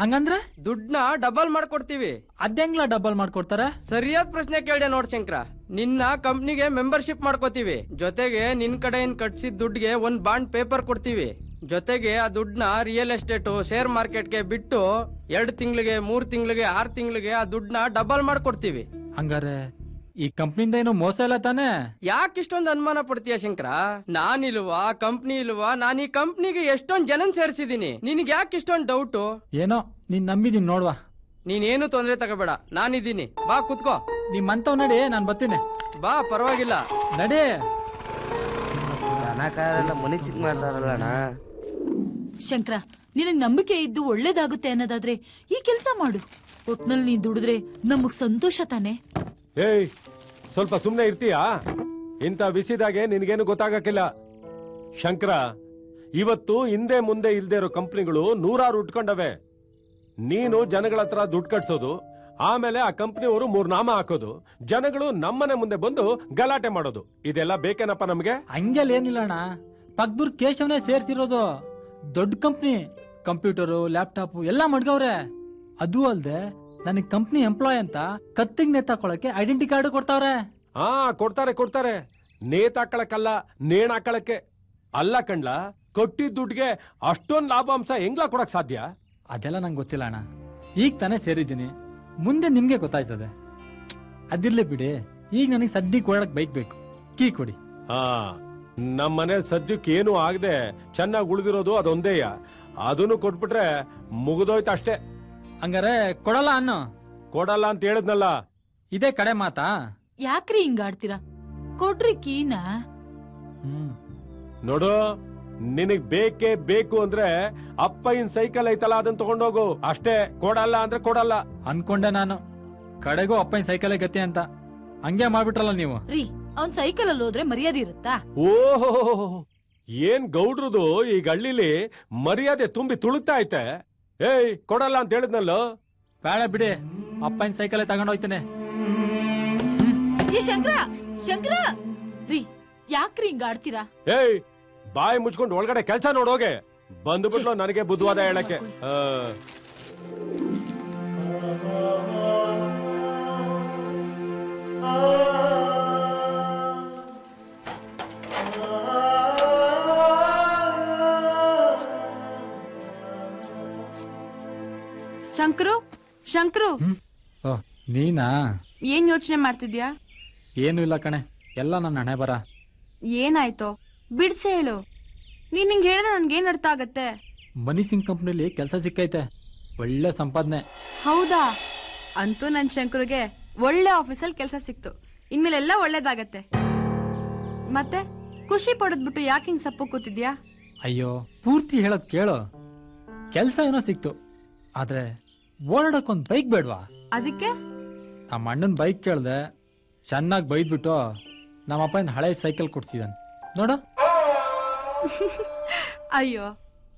ಹಂಗಂದ್ರೆ? ದುಡ್ಡನ್ನ ಡಬಲ್ ಮಾಡ್ಕೊಡ್ತೀವಿ. ಅದ್ಯಂಗ್ಲ ಡಬಲ್ ಮಾಡ್ಕೊಡ್ತಾರ? ಸರಿಯಾದ ಪ್ರಶ್ನೆ ಕೇಳಿದೆ ನೋಡ್ ಶಂಕರ. ನಿನ್ನ ಕಂಪ್ನಿಗೆ ಮೆಂಬರ್ಶಿಪ್ ಮಾಡ್ಕೋತೀವಿ. ಜೊತೆಗೆ ನಿನ್ ಕಡೆಯಿಂದ ಕಟ್ಸಿದ ದುಡ್ಡಿಗೆ ಒಂದ್ ಬಾಂಡ್ ಪೇಪರ್ ಕೊಡ್ತೀವಿ. ಜೊತೆಗೆ ಆ ದುಡ್ಡನ್ನ ರಿಯಲ್ ಎಸ್ಟೇಟು ಶೇರ್ ಮಾರ್ಕೆಟ್ಗೆ ಬಿಟ್ಟು ಎರಡು ತಿಂಗಳಿಗೆ ಮೂರ್ ತಿಂಗಳಿಗೆ ಆರ್ ತಿಂಗಳಿಗೆ ಆ ದುಡ್ಡನ್ನ ಡಬಲ್ ಮಾಡ್ಕೊಡ್ತೀವಿ. ಹಂಗಾರೆ ಈ ಕಂಪ್ನಿಯಿಂದ ಏನೋ ಮೋಸ ಇಲ್ಲ ತಾನೇ? ಯಾಕೆ ಇಷ್ಟೊಂದು ಅನುಮಾನ ಪಡ್ತೀಯ ಶಂಕರ? ನಾನಿಲ್ವಾ ಕಂಪ್ನಿ ಇಲ್ವಾ? ನಾನು ಈ ಕಂಪ್ನಿಗೆ ಎಷ್ಟೊಂದ್ ಜನನ್ ಸೇರಿಸಿದೀನಿ. ನಿನ್ಗೆ ಯಾಕೆ ಇಷ್ಟೊಂದು ಡೌಟ್ ಏನೋ ನೀನ್ ನಂಬಿದೀನಿ ನೋಡ್ವಾ. ನೀನೇನು ತೊಂದರೆ ತಗೋಬೇಡ. ನಾನಿದ್ದೀನಿ. ಬಾ ಕುತ್ಕೋ. ನಿಮ್ಮಂತವ್ ನಡಿ ನಾನ್ ಬರ್ತೀನಿ. ಬಾ ಪರವಾಗಿಲ್ಲ. ನಡಿ. ದನಕಾರೆಲ್ಲ ಮನಿ ಸಿಕ್ ಮಾಡ್ತಾರಲ್ಲ ಅಣ್ಣ. ಶಂಕರ ನಿನಗ್ ನಂಬಿಕೆ ಇದ್ದು ಒಳ್ಳೇದಾಗುತ್ತೆ ಅನ್ನೋದಾದ್ರೆ ಈ ಕೆಲಸ ಮಾಡು. ಒಟ್ನಲ್ಲಿ ನೀನ್ ದುಡಿದ್ರೆ ನಮಗ್ ಸಂತೋಷ ತಾನೆ? ಏಯ್, ಸ್ವಲ್ಪ ಸುಮ್ಮನೆ ಇರ್ತೀಯಾ? ಇಂಥ ವಿಸಿದಾಗೆ ನಿನಗೇನು ಗೊತ್ತಾಗಕ್ಕಿಲ್ಲ. ಶಂಕರ, ಇವತ್ತು ಹಿಂದೆ ಮುಂದೆ ಇಲ್ದೇ ಇರೋ ಕಂಪ್ನಿಗಳು ನೂರಾರು ಉಟ್ಕೊಂಡವೆ. ನೀನು ಜನಗಳ ಹತ್ರ ದುಡ್ಡು ಕಟ್ಸೋದು, ಆಮೇಲೆ ಆ ಕಂಪ್ನಿಯವರು ಮೂರ್ ನಾಮ ಹಾಕೋದು, ಜನಗಳು ನಮ್ಮನೆ ಮುಂದೆ ಬಂದು ಗಲಾಟೆ ಮಾಡೋದು. ಇದೆಲ್ಲ ಬೇಕೇನಪ್ಪ ನಮ್ಗೆ? ಹಂಗೆಲ್ಲ ಏನಿಲ್ಲ ಅಣ್ಣ. ಪಕ್ದೂರ್ ಕೇಶವನೇ ಸೇರ್ಸಿರೋದು ದೊಡ್ಡ ಕಂಪ್ನಿ. ಕಂಪ್ಯೂಟರು, ಲ್ಯಾಪ್ಟಾಪ್, ಎಲ್ಲ ಮಡ್ಗವ್ರೆ. ಅದು ಅಲ್ದೆ ನನಗೆ ಕಂಪ್ನಿ ಎಂಪ್ಲಾಯ್ ಅಂತ ಕತ್ತಿಗೆ ನೇತಾಕೊಳಕ್ಕೆ ಐಡೆಂಟಿ ಕಾರ್ಡ್ ಕೊಡ್ತಾವ್ರೆ. ಹಾ ಕೊಡ್ತಾರೆ ಕೊಡ್ತಾರೆ. ನೇತಾಕಳಕ್ಕಲ್ಲ ನೇಣಾಕಳಕ್ಕೆ ನೇಣ್ ಹಾಕಳಕ್ಕೆ. ಅಲ್ಲ ಕಣ್ಲ ಕೊಟ್ಟಿದ್ ದುಡ್ಡಿಗೆ ಅಷ್ಟೊಂದ್ ಲಾಭಾಂಶ ಹೆಂಗ್ಲಾ ಕೊಡಕ್ ಸಾಧ್ಯ? ಅದೆಲ್ಲ ನಂಗೆ ಗೊತ್ತಿಲ್ಲ ಅಣ್ಣ. ಈಗ ತಾನೇ ಸೇರಿದ್ದೀನಿ. ಮುಂದೆ ನಿಮ್ಗೆ ಗೊತ್ತಾಯ್ತದೆ. ಅದಿರ್ಲಿ ಬಿಡಿ ಈಗ ನನಗೆ ಸದ್ಯಕ್ಕೆ ಕೊಡೋಕೆ ಬೈಕ್ ಬೇಕು ಕೀ ಕೊಡಿ. ಹಾ ನಮ್ಮ ಮನೇಲಿ ಸದ್ಯಕ್ಕೆ ಏನು ಆಗದೆ ಚೆನ್ನಾಗಿ ಉಳಿದಿರೋದು ಅದೊಂದೇಯ. ಅದನ್ನು ಕೊಟ್ಬಿಟ್ರೆ ಮುಗಿದೋಯ್ತು ಅಷ್ಟೇ. ಹಂಗಾರೆ ಕೊಡಲ್ಲ ಅನ್ನು? ಕೊಡಲ್ಲ ಅಂತ ಹೇಳಿದ್ನಲ್ಲ. ಇದೇ ಕಡೆ ಮಾತಾ? ಯಾಕ್ರಿ ಹಿಂಗಾಡ್ತೀರಾ ಕೊಡ್ರಿ ಕೀನ. ನೋಡು ನಿನಗ್ ಬೇಕೇ ಬೇಕು ಅಂದ್ರೆ ಅಪ್ಪಯ್ಯನ್ ಸೈಕಲ್ ಐತಲ್ಲ ಅದನ್ನ ತಗೊಂಡೋಗು. ಅಷ್ಟೇ ಕೊಡಲ್ಲ ಅಂದ್ರೆ ಕೊಡಲ್ಲ. ಅನ್ಕೊಂಡೆ ನಾನು. ಕಡೆಗೂ ಅಪ್ಪನ ಸೈಕಲ್ ಗತಿ ಅಂತ. ಹಂಗೆ ಮಾಡ್ಬಿಟ್ರಲ್ಲ ನೀವು? ರೀ ಅವ್ನ್ ಸೈಕಲ್ ಅಲ್ಲಿ ಹೋದ್ರೆ ಮರ್ಯಾದೆ ಇರುತ್ತಾ? ಓಹೋ ಏನ್ ಗೌಡ್ರದು ಈಗ ಹಳ್ಳಿಲಿ ಮರ್ಯಾದೆ ತುಂಬಿ ತುಳುಕ್ತಾ ಐತೆ. ಏಯ್ ಕೊಡಲ್ಲ ಅಂತ ಹೇಳಿದ್ನಲ್ಲ? ಬೇಡ ಬಿಡಿ ಅಪ್ಪನ ಸೈಕಲ್ ತಗೊಂಡೋಯ್ತಾನೆ ಏ ಶಂಕರ ಶಂಕರ! ರೀ ಯಾಕ್ರಿ ಹಿಂಗ ಆಡ್ತೀರಾ? ಏಯ್ ಬಾಯಿ ಮುಚ್ಕೊಂಡು ಒಳಗಡೆ ಕೆಲಸ ನೋಡೋಗೆ ಬಂದ್ಬಿಟ್ಲು ನನಗೆ ಬುದ್ಧವಾದ ಹೇಳಕ್ಕೆ. ಆ. ಶಂಕರು? ಶಂಕರು? ಓ ನೀನಾ? ಏನ್ ಯೋಚನೆ ಮಾಡ್ತಿದ್ಯಾ? ಏನು ಇಲ್ಲ ಕಣೆ. ಎಲ್ಲ ನನ್ನ ಹಣೆ ಬರ ಏನಾಯ್ತು? ಬಿಡ್ಸ ಹೇಳು. ನೀನ್ ಹಿಂಗ್ ಹೇಳಿದ್ರೆ ನನ್ಗೇನ್ ಅರ್ಥ ಆಗತ್ತೆ? ಮನಿ ಸಿಂಗ್ ಕಂಪ್ನಿಲಿ ಕೆಲಸ ಸಿಕ್ಕೈತೆ. ಒಳ್ಳೆ ಸಂಪಾದನೆ. ಹೌದಾ? ಅಂತೂ ನನ್ ಶಂಕರ್ಗೆ ಒಳ್ಳೆ ಆಫೀಸಲ್ಲಿ ಕೆಲಸ ಸಿಕ್ತು. ಇನ್ಮೇಲೆಲ್ಲ ಒಳ್ಳೇದಾಗತ್ತೆ. ಮತ್ತೆ ಖುಷಿ ಪಡದ್ಬಿಟ್ಟು ಯಾಕೆ ಹಿಂಗ್ ಸಪ್ಪು ಕೂತಿದ್ಯಾ? ಅಯ್ಯೋ ಪೂರ್ತಿ ಹೇಳೋದ್ ಕೇಳು. ಕೆಲಸ ಏನೋ ಸಿಕ್ತು. ಆದ್ರೆ ಓಡಾಡಕ್ಕೊಂದ್ ಬೈಕ್ ಬೇಡ್ವಾ? ಅದಕ್ಕೆ? ನಮ್ಮ ಅಣ್ಣನ ಬೈಕ್ ಕೇಳ್ದೆ ಚೆನ್ನಾಗಿ ಬೈದ್ಬಿಟ್ಟು ನಮ್ಮ ಅಪ್ಪನ ಹಳೆ ಸೈಕಲ್ ಕೊಡ್ಸಿದಾನೆ. ನೋಡು. ಅಯ್ಯೋ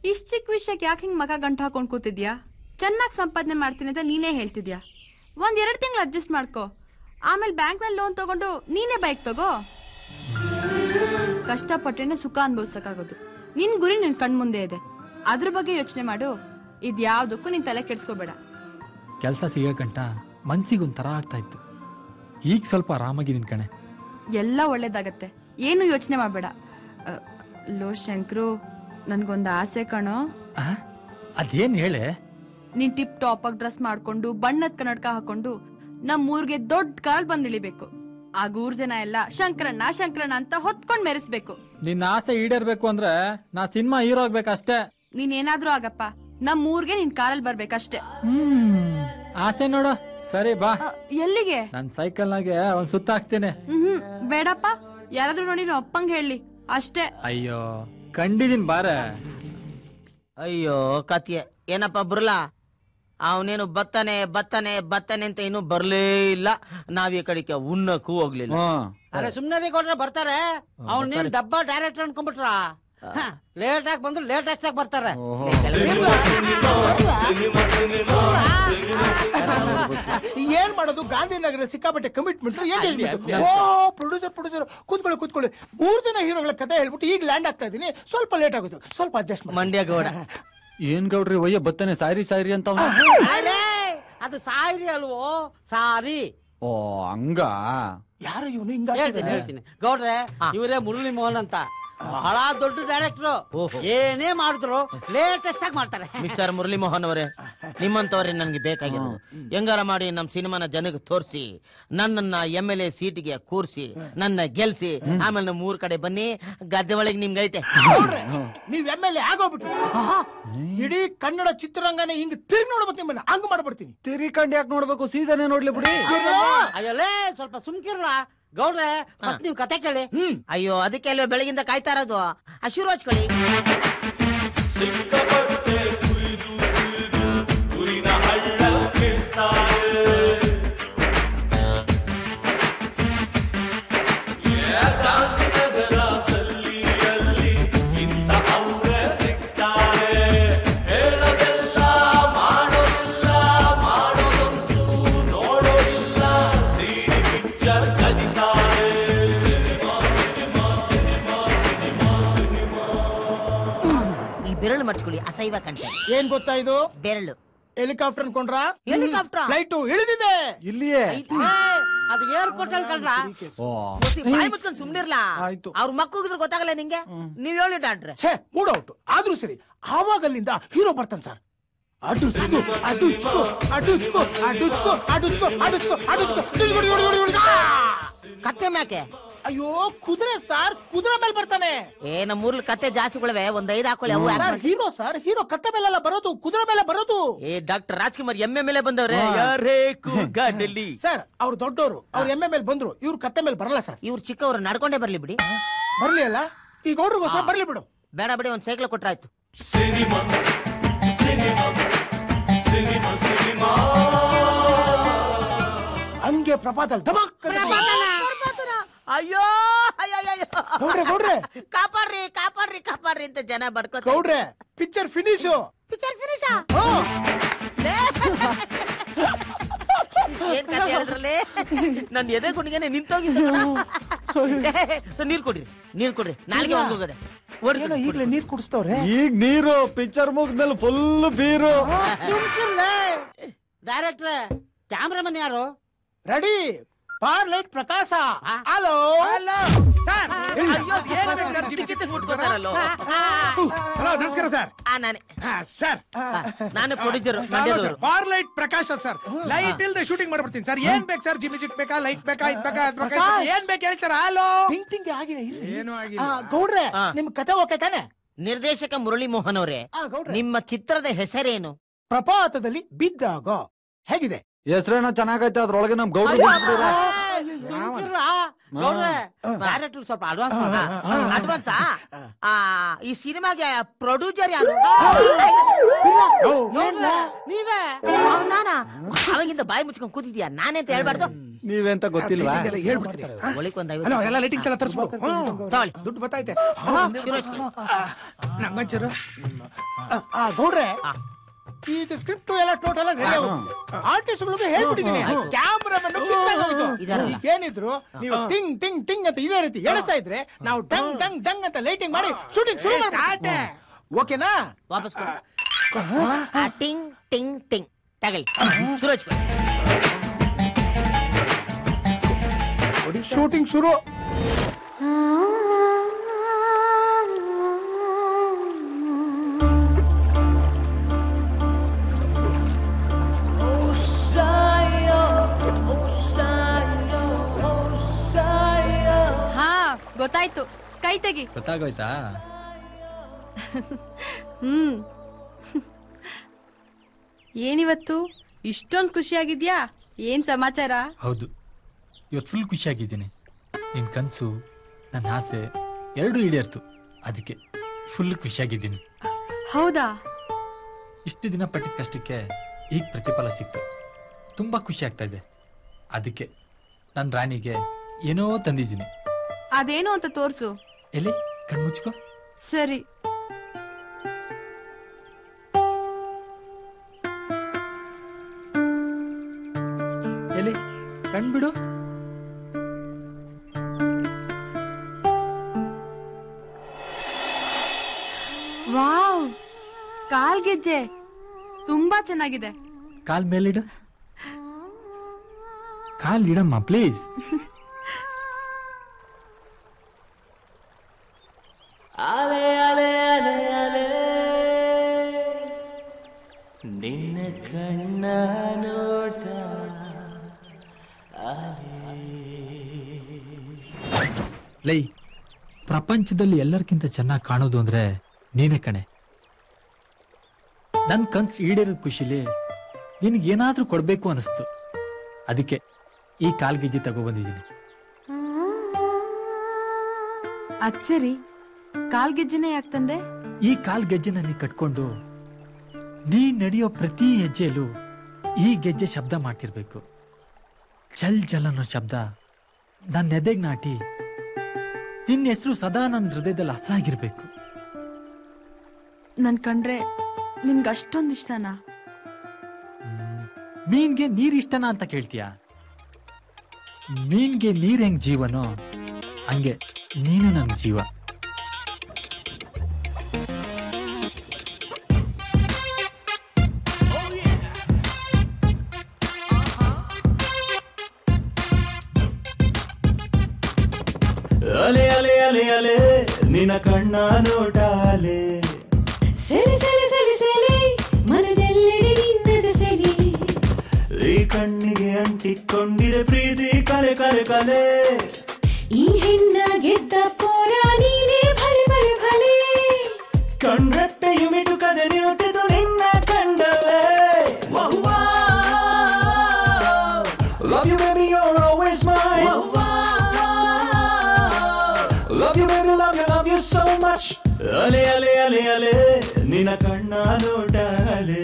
ಇಷ್ಟು ಚಿಕ್ಕ ವಿಷಯಕ್ಕೆ ಯಾಕೆ ಹಿಂಗೆ ಮಗ ಗಂಟು ಹಾಕೊಂಡ್ ಕೂತಿದ್ಯಾ? ಚೆನ್ನಾಗಿ ಸಂಪಾದನೆ ಮಾಡ್ತೀನಿ ಅಂತ ನೀನೇ ಹೇಳ್ತಿದ್ಯಾ? ಒಂದು ಎರಡು ತಿಂಗಳು ಅಡ್ಜಸ್ಟ್ ಮಾಡ್ಕೋ. ಆಮೇಲೆ ಬ್ಯಾಂಕ್ನಲ್ಲಿ ಲೋನ್ ತಗೊಂಡು ನೀನೇ ಬೈಕ್ ತಗೋ. ಕಷ್ಟಪಟ್ಟೇನೆ ಸುಖ ಅನುಭವಿಸೋಕ್ಕಾಗೋದು. ನಿನ್ ಗುರಿ ನಿನ್ ಕಣ್ಮುಂದೆ ಇದೆ. ಅದ್ರ ಬಗ್ಗೆ ಯೋಚನೆ ಮಾಡು. ಇದ್ಯಾವುದಕ್ಕೂ ನೀನು ತಲೆ ಕೆಡ್ಸ್ಕೋಬೇಡ. ಕೆಲಸ ಸಿಗೋ ಗಂಟ ಮನ್ಸಿಗೆ ಒಂಥರ ಆಗ್ತಾ ಇತ್ತು ಈಗ ಸ್ವಲ್ಪ ಆರಾಮಾಗಿದ್ದೀನಿ ಕಣೆ. ಎಲ್ಲ ಒಳ್ಳೇದಾಗತ್ತೆ. ಏನು ಯೋಚನೆ ಮಾಡಬೇಡ. ಲೋ ಶಂಕ್ರು ನನ್ಗೊಂದು ಆಸೆ ಕಣೋ. ಅದೇನ್ ಹೇಳೆ? ನೀನ್ ಟಿಪ್ ಟಾಪ್ ಆಗಿ ಡ್ರೆಸ್ ಮಾಡ್ಕೊಂಡು ಬಣ್ಣದ ಕನ್ನಡಕ ಹಾಕೊಂಡು ನಮ್ ಊರ್ಗೆ ದೊಡ್ಡ ಕಾಲ್ ಬಂದ್ ಇಳಿಬೇಕು ಆಗ ಗೂರ್ ಜನ ಎಲ್ಲ ಶಂಕರಣ್ಣ ಶಂಕರಣ್ಣ ಅಂತ ಹೊತ್ಕೊಂಡ್ ಮೆರೆಸ್ಬೇಕು. ನಿನ್ನ ಆಸೆ ಈಡೇರ್ಬೇಕು ಅಂದ್ರೆ ನಾ ಸಿನಿಮಾ ಹೀರೋ ಆಗ್ಬೇಕಷ್ಟೇ. ನೀನ್ ಏನಾದ್ರೂ ಆಗಪ್ಪ. ನಮ್ ಊರ್ಗೆ ನೀನ್ ಕಾರಲ್ಲಿ ಹ್ಮ್ ಆಸೆ ನೋಡು. ಸರಿ ಬಾ. ಅ, ಎಲ್ಲಿಗೆ? ನನ್ ಸೈಕಲ್ನಾಗೆ ಒಂದ್ ಸುತ್ತ ಹಾಕ್ತೇನೆ ಹ್ಮ್ ಬೇಡಪ್ಪ. ಯಾರಾದ್ರೂ ನೋಡಿ ನಾವು ಅಪ್ಪಂಗ್ ಹೇಳಿ. ಅಷ್ಟೇ. ಅಯ್ಯೋ ಕಂಡಿದೀನಿ ಬಾರ. ಅಯ್ಯೋ ಕತ್ಯ. ಏನಪ್ಪ ಬರ್ಲಾ? ಅವನೇನು ಬತ್ತಾನೆ ಬತ್ತಾನೆ ಬತ್ತಾನೆ ಅಂತ ಇನ್ನೂ ಬರ್ಲೇ ಇಲ್ಲ. ನಾವ್ ಈ ಕಡೆಗೆ ಉಣ್ಣಕ್ಕೂ ಹೋಗ್ಲಿಲ್ಲ. ಅರೆ ಸುಮ್ನೆ ಕೊಟ್ರೆ ಬರ್ತಾರೆ. ಅವ್ನೇನ್ ನೀನ್ ಡಬ್ಬ ಡೈರೆಕ್ಟ್ ಅನ್ಕೊಂಡ್ಬಿಟ್ರ? ಲೇಟ್ ಆಗಿ ಬಂದ್ರು ಲೇಟ್ ಆಗಿ ಬರ್ತಾರೆ. ಏನ್ ಮಾಡೋದು? ಗಾಂಧಿನಗರ ಸಿಕ್ಕಾಪಟ್ಟೆ ಕಮಿಟ್ಮೆಂಟ್ ಓ ಪ್ರೊಡ್ಯೂಸರ್ ಪ್ರೊಡ್ಯೂಸರ್ ಕೂತ್ಕೊಳ್ಳಿ ಕೂತ್ಕೊಳ್ಳಿ. ಮೂರ್ ಜನ ಹೀರೋಗಳ ಕತೆ ಹೇಳ್ಬಿಟ್ಟು ಈಗ ಲ್ಯಾಂಡ್ ಆಗ್ತಾ ಇದೀನಿ ಸ್ವಲ್ಪ ಲೇಟ್ ಆಗುತ್ತೆ ಸ್ವಲ್ಪ ಅಡ್ಜಸ್ಟ್ ಮಾಡಿ. ಮಂಡ್ಯ ಗೌಡ. ಏನ್ ಗೌಡ್ರಿ ಒಯ್ಯ ಬತ್ತಾನೆ ಸಾರಿ ಸಾರಿ ಅಂತ ಅವ್ನು. ಅರೆ, ಅದು ಸಾರಿ ಅಲ್ವೋ? ಸಾರಿ. ಓ ಹಂಗ? ಯಾರು ಇವನು? ಹಿಂಗ ಹೇಳ್ತೀನಿ ಹೇಳ್ತೀನಿ. ಗೌಡ್ರೆ ಇವರೇ ಮುರಳಿ ಮೋಹನ್ ಅಂತ. ಬಹಳ ದೊಡ್ಡ ಡೈರೆಕ್ಟರ್ ಏನೇ ಮಾಡಿದ್ರು ಲೇಟೆಸ್ಟ್ ಆಗಿ ಮಾಡ್ತಾರೆ. ಮಿಸ್ಟರ್ ಮುರಳಿ ಮೋಹನ್ ಅವರೇ ನಿಮ್ಮಂತವರೇ ನನ್ಗೆ ಬೇಕಾಗಿರೋದು. ಹೆಂಗಾರ ಮಾಡಿ ನಮ್ಮ ಸಿನಿಮಾನ ಜನಕ್ಕೆ ತೋರಿಸಿ ನನ್ನನ್ನ ಎಂ ಎಲ್ ಎ ಸೀಟಿಗೆ ಕೂರಿಸಿ ನನ್ನ ಗೆಲ್ಸಿ ಆಮೇಲೆ ನಮ್ಮ ಊರ್ ಕಡೆ ಬನ್ನಿ ಗದ್ದೆ ಒಳಗೆ ನಿಮ್ಗೈತೆ ನೀವ್ ಎಂ ಎಲ್ ಎ ಆಗೋಗ್ಬಿಟ್ರಿ. ಆಹಾ, ಇಡೀ ಕನ್ನಡ ಚಿತ್ರರಂಗನೇ ಹಿಂಗ್ ತಿರುಗಿ ನೋಡ್ಬೇಕು ನಿಮ್ಮನ್ನ ಹಂಗ ಮಾಡ್ಬಿಡ್ತೀನಿ. ತಿರಿಕಂಡ್ ಯಾಕೆ ನೋಡ್ಬೇಕು? ಸೀಸನ್ ನೋಡ್ಲಿ ಬಿಡಿ. ಅಯ್ಯಲೇ ಸ್ವಲ್ಪ ಸುಮ್ಕಿರ್ಲ? ಗೌಡ್ರೆ ಫಸ್ಟ್ ನೀವು ಕತೆ ಕೇಳಿ. ಅಯ್ಯೋ ಅದಕ್ಕೆ ಅಲ್ವೇ ಬೆಳಗಿಂದ ಕಾಯ್ತಾ ಇರೋದು? ಆ ಶುರು ಕಂಟೆ ಏನ್ ಗೊತ್ತಾ ಇದು? ಬೆರಳು. ಹೆಲಿಕಾಪ್ಟರ್ ಅನ್ಕೊಂಡ್ರ? ಹೆಲಿಕಾಪ್ಟರ್. ಫ್ಲೈಟ್ ಇಳಿದಿದೆ. ಇಲ್ಲಿಯೇ? ಅದು ಏರ್ಪೋರ್ಟ್ ಅಲ್ಲಿ ಕಳ್ರ ಬಾಯಿ ಮುಚ್ಕೊಂಡು ಸುಮ್ನಿರ್ಲಾ? ಅವ್ರ ಮಕ್ಕಳಿದ್ರು ಗೊತ್ತಾಗಲ್ಲ ನಿಂಗೆ? ನೀವ್ ಹೇಳಿ ಡಾಕ್ಟ್ರೆ. ಛೇ ಮೂಡ್ ಔಟ್. ಆದ್ರೂ ಸರಿ ಆವಾಗ ಅಲ್ಲಿಂದ ಹೀರೋ ಬರ್ತಾನೆ ಸರ್. ಅಡು ಅಡುಚ್ಕೋ ಅಡುಚ್ಕೋ ಅಡುಚ್ಕೋ ಡಿಡಿ, ಡಿಡಿ, ಡಿಡಿ, ಡಿಡಿ, ಡಿಡಿ. ಕತ್ತೆ ಮ್ಯಾಕೆ? ಅಯ್ಯೋ ಕುದುರೆ ಸರ್ ಕುದುರೆ ಮೇಲೆ ಬರ್ತಾನೆ. ಏ ನಮ್ಮೂರ್ಲಿ ಕತೆ ಜಾಸ್ತಿಗಳಿವೆ ಒಂದ್ ಐದ್ ಹಾಕೊಳ್ಳಿ ಅವು ಸರ್ ಹೀರೋ ಸರ್ ಹೀರೋ ಕತ್ತೆ ಮೇಲೆಲ್ಲ ಬರೋದು ಕುದುರೆ ಮೇಲೆ ಬರೋದು. ಏ ಡಾಕ್ಟರ್ ರಾಜ್ಕುಮಾರ್ ಎಮ್ಮೆ ಮೇಲೆ ಬಂದವ್ರೆ. ಯಾರೇ ಕೂಗಾಡಲಿ. ಸರ್ ಅವ್ರು ದೊಡ್ಡವರು ಅವ್ರು ಎಮ್ಮೆ ಮೇಲೆ ಬಂದ್ರು ಇವ್ರು ಕತ್ತೆ ಮೇಲೆ ಬರಲ್ಲ ಸರ್. ಇವ್ರು ಚಿಕ್ಕವ್ರು ನಡ್ಕೊಂಡೇ ಬರ್ಲಿ ಬಿಡಿ. ಬರ್ಲಿ ಅಲ್ಲ ಈ ಗೌಡ್ರಿಗೋಸ್ಕರ ಬರ್ಲಿ ಬಿಡು. ಬೇಡ ಬಿಡಿ ಒಂದ್ ಸೈಕಲ್ ಕೊಟ್ರಾಯ್ತು ಹಂಗೆ ಪ್ರಪಾತಲ್ ಧಮಾಕ್ ಅಂತ ಅಯ್ಯೋ ಗೌಡ್ರೆ ಗೌಡ್ರೆ. ಕಾಪಾಡ್ರಿ ಕಾಪಾಡ್ರಿ ಕಾಪಾಡ್ರಿ ಅಂತ ಜನ ಗೌಡ್ರೆ ಪಿಕ್ಚರ್ ಫಿನಿಶ್ ಪಿಕ್ಚರ್ ಫಿನಿಶ್ ಏನ್ ಕಥೆ ಹೇಳಿದ್ರಲ್ಲಿ? ನನ್ ಎದೆ ಗುಣಿಗೆನೆ ನಿಂತೋಗಿದ್ದ ನೀರ್ ಕೊಡ್ರಿ ನೀರ್ ಕೊಡ್ರಿ. ನಾಲ್ಗೆ ಹೋಗೋದೆ. ಏನೋ ಈಗ್ಲೇ ನೀರ್ ಕುಡಿಸ್ತವ್ರೆ? ಈಗ ನೀರು ಪಿಕ್ಚರ್ ಮುಗಿದ್ಮೇಲೆ ಫುಲ್ ಬೀರು. ಡೈರೆಕ್ಟ್ರೆ ಕ್ಯಾಮ್ರಾಮನ್ ಯಾರು? Ready par light Prakasha hello hello sir hello ನಮಸ್ಕಾರ ಸರ್ ಆ ನಾನೇ. ಸರ್ ನಾನು ಪ್ರೊಡ್ಯೂಸರ್ ಮಂಡ್ಯದವರು. ಪಾರ್ ಲೈಟ್ ಪ್ರಕಾಶ್ ಅಂತ ಸರ್ ಲೈಟ್ ಇಲ್ದೆ ಶೂಟಿಂಗ್ ಮಾಡ್ಬಿಡ್ತೀನಿ ಸರ್ ಏನ್ ಬೇಕು ಸರ್ ಜಿಮಿಜಿಟ್ ಬೇಕಾ? ಲೈಟ್ ಬೇಕಾ? ಇದ್ ಬೇಕಾ? ಅದ್ ಬೇಕಾ? ಏನ್ ಬೇಕು ಹೇಳಿ ಸರ್ ಹಲೋ ತಿಂಗ್ ತಿಂಗ್ ಆಗಿದೆ ಏನು ಆಗಿಲ್ಲ. ಗೌಡ್ರೆ ನಿಮ್ ಕತೆ ಓಕೆ ತಾನೆ? ನಿರ್ದೇಶಕ ಮುರಳಿ ಮೋಹನ್ ಅವರೇ ಆ, ಗೌಡ್ರೆ. ನಿಮ್ಮ ಚಿತ್ರದ ಹೆಸರೇನು? ಪ್ರಪಾತದಲ್ಲಿ ಬಿದ್ದಾಗ. ಹೇಗಿದೆ? ಹೆಸರೇನೋ ಚೆನ್ನಾಗೈತೆ ಅದ್ರೊಳಗೆ ನಮ್ ಗೌಡ್ರು ಡೈರೆಕ್ಟರ್ ಸ್ವಲ್ಪ ಅಡ್ವಾನ್ಸ್ ಅಡ್ವಾನ್ಸ್ ಈ ಸಿನಿಮಾಗೆ ಪ್ರೊಡ್ಯೂಸರ್ ಯಾರು? ನೀವೇ? ನಾನ? ಅವಾಗಿಂದ ಬಾಯಿ ಮುಚ್ಕೊಂಡ್ ಕೂತಿದ್ಯಾ? ನಾನೇ ಅಂತ ಹೇಳ್ಬಾರ್ದು. ನೀವೆಂತ ಗೊತ್ತಿಲ್ವಾ? ಒಳಿಕ್ ಒಂದ್ ಹಲೋ ಎಲ್ಲ ಲೈಟಿಂಗ್ಸ್ ಎಲ್ಲ ತರಿಸ್ಬೇಕು ತಗೊಳ್ಳಿ. ದುಡ್ಡು ಬತ್ತೈತೆ ನಂಗಂಚರು. ಗೌಡ್ರೆ ಈಗ ಸ್ಕ್ರಿಪ್ಟ್ ಎಲ್ಲ ಟೋಟಲ್ ರೆಡಿ ಆಗುತ್ತೆ. ಆರ್ಟಿಸ್ಟ್ ಗಳಿಗೆ ಹೇಳ್ಬಿಟ್ಟಿದ್ದೀನಿ. ಕ್ಯಾಮ್ರಾಮನ್ ಫಿಕ್ಸ್ ಆಗೋಯ್ತು. ಇದಾರಲ್ಲ. ಈಗ ಏನಿದ್ರು ನೀವು ಟಿಂಗ್ ಟಿಂಗ್ ಟಿಂಗ್ ಅಂತ ಇದೇ ರೀತಿ ಹೇಳಿಸ್ತಾ ಇದ್ರೆ ನಾವು ಟಂಗ್ ಟಂಗ್ ಟಂಗ್ ಅಂತ ಲೈಟಿಂಗ್ ಮಾಡಿ ಶೂಟಿಂಗ್ ಶುರು ಮಾಡ್ಬಿಡ್ತೀವಿ. ಓಕೆನಾ? ವಾಪಸ್ ಕೊಡು. ಆ, ಟಿಂಗ್ ಟಿಂಗ್ ಟಿಂಗ್. ತಗೊಳ್ಳಿ. ಸುರಜ್ ಕೊಡಿ. ಶೂಟಿಂಗ್ ಶುರು. ಗೊತ್ತಾಯ್ತು. ಕೈ ತೆಗಿ ಗೊತ್ತಾಗೋಯ್ತಾ? ಹ್ಮ್. ಏನಿವತ್ತು? ಇಷ್ಟೊಂದು ಖುಷಿಯಾಗಿದ್ಯಾ? ಏನ್ ಸಮಾಚಾರ? ಹೌದು. ಇವತ್ತು ಫುಲ್ ಖುಷಿಯಾಗಿದ್ದೀನಿ. ನಿನ್ ಕನ್ಸು ನನ್ನ ಆಸೆ ಎರಡೂ ಈಡೇರ್ತು. ಅದಕ್ಕೆ ಫುಲ್ ಖುಷಿಯಾಗಿದ್ದೀನಿ. ಹೌದಾ? ಇಷ್ಟು ದಿನ ಪಟ್ಟಿದ ಕಷ್ಟಕ್ಕೆ ಈಗ ಪ್ರತಿಫಲ ಸಿಕ್ತು. ತುಂಬ ಖುಷಿ ಆಗ್ತಾ ಇದೆ. ಅದಕ್ಕೆ ನನ್ನ ರಾಣಿಗೆ ಏನೋ ತಂದಿದ್ದೀನಿ. ಅದೇನು ಅಂತ ತೋರ್ಸು. ಎಲ್ಲಿ? ಕಣ್ಮುಚ್ಕೋ ಸರಿ. ಎಲ್ಲಿ? ಕಣ್ಬಿಡು. ವಾವ್! ಕಾಲ್ಗೆಜ್ಜೆ ತುಂಬಾ ಚೆನ್ನಾಗಿದೆ. ಕಾಲ್ ಮೇಲಿಡು. ಕಾಲ್ ಇಡಮ್ಮ ಪ್ಲೀಸ್. ಅಲೆ ಅಲೆ ಅಲೆ ಅಲೆ. ನಿನ್ನ ಕಣ್ಣ ನೋಟ. ಲೈ ಪ್ರಪಂಚದಲ್ಲಿ ಎಲ್ಲರಿಗಿಂತ ಚೆನ್ನಾಗಿ ಕಾಣೋದು ಅಂದ್ರೆ ನೀನೇ ಕಣೆ. ನನ್ನ ಕನ್ಸ್ ಈಡೇರದ ಖುಷಿಲಿ ನಿನಗೇನಾದ್ರೂ ಕೊಡ್ಬೇಕು ಅನಿಸ್ತು. ಅದಕ್ಕೆ ಈ ಕಾಲ್ಗೆಜ್ಜೆ ತಗೊಬಂದಿದ್ದೀನಿ ಬಂದಿದ್ದೀನಿ. ಸರಿ. ಕಾಲ್ಗೆಜ್ಜೆನೆ ಯಾಕೆ ತಂದೆ? ಈ ಕಾಲ್ ಗೆಜ್ಜೆನ ನೀ ಕಟ್ಕೊಂಡು ನೀ ನಡೆಯೋ ಪ್ರತಿ ಹೆಜ್ಜೆಯಲ್ಲೂ ಈ ಗೆಜ್ಜೆ ಶಬ್ದ ಮಾಡ್ತಿರ್ಬೇಕು. ಚಲ್ ಚಲ್ ಅನ್ನೋ ಶಬ್ದ ನನ್ನ ಎದೆಗ್ ನಾಟಿ ನಿನ್ನ ಹೆಸರು ಸದಾ ನನ್ನ ಹೃದಯದಲ್ಲಿ ಹಸರಾಗಿರ್ಬೇಕು. ನನ್ ಕಂಡ್ರೆ ನಿನ್ಗೆ ಅಷ್ಟೊಂದು ಇಷ್ಟನಾ? ಮೀನ್ಗೆ ನೀರ್ ಇಷ್ಟನಾ ಅಂತ ಕೇಳ್ತೀಯ? ಮೀನ್ಗೆ ನೀರ್ ಹೆಂಗ್ ಜೀವನೋ ಹಂಗೆ ನೀನು ನನ್ನ ಜೀವ. ನಿನ್ನ ಕಣ್ಣ ನೋಟಾಲೆ ಸರಿ ಸರಿ ಸರಿ ಸರಿ ಮನದೆಲ್ಲೆಡೆ ನಿನ್ನದ ಸರಿ ಈ ಕಣ್ಣಿಗೆ ಅಂಟಿಕೊಂಡಿದೆ ಪ್ರೀತಿ ಕಲೆ ಕಲೆ ಕಲೆ. ಈ ಹೆಣ್ಣ ಗೆದ್ದ ಪೋರ ನೀನೇ ಭಲೆ ಭಲೆ ಭಲೆ. ಕಣ್ರಟ್ಟೆಯು ಮಿಟುಕದೆ ನಿಂತಿದ್ದು ಅಲೆ ಅಲೆ ಅಲೆ ಅಲೆ ನಿನ್ನ ಕಣ್ಣ ನೋಟ ಅಲೆ.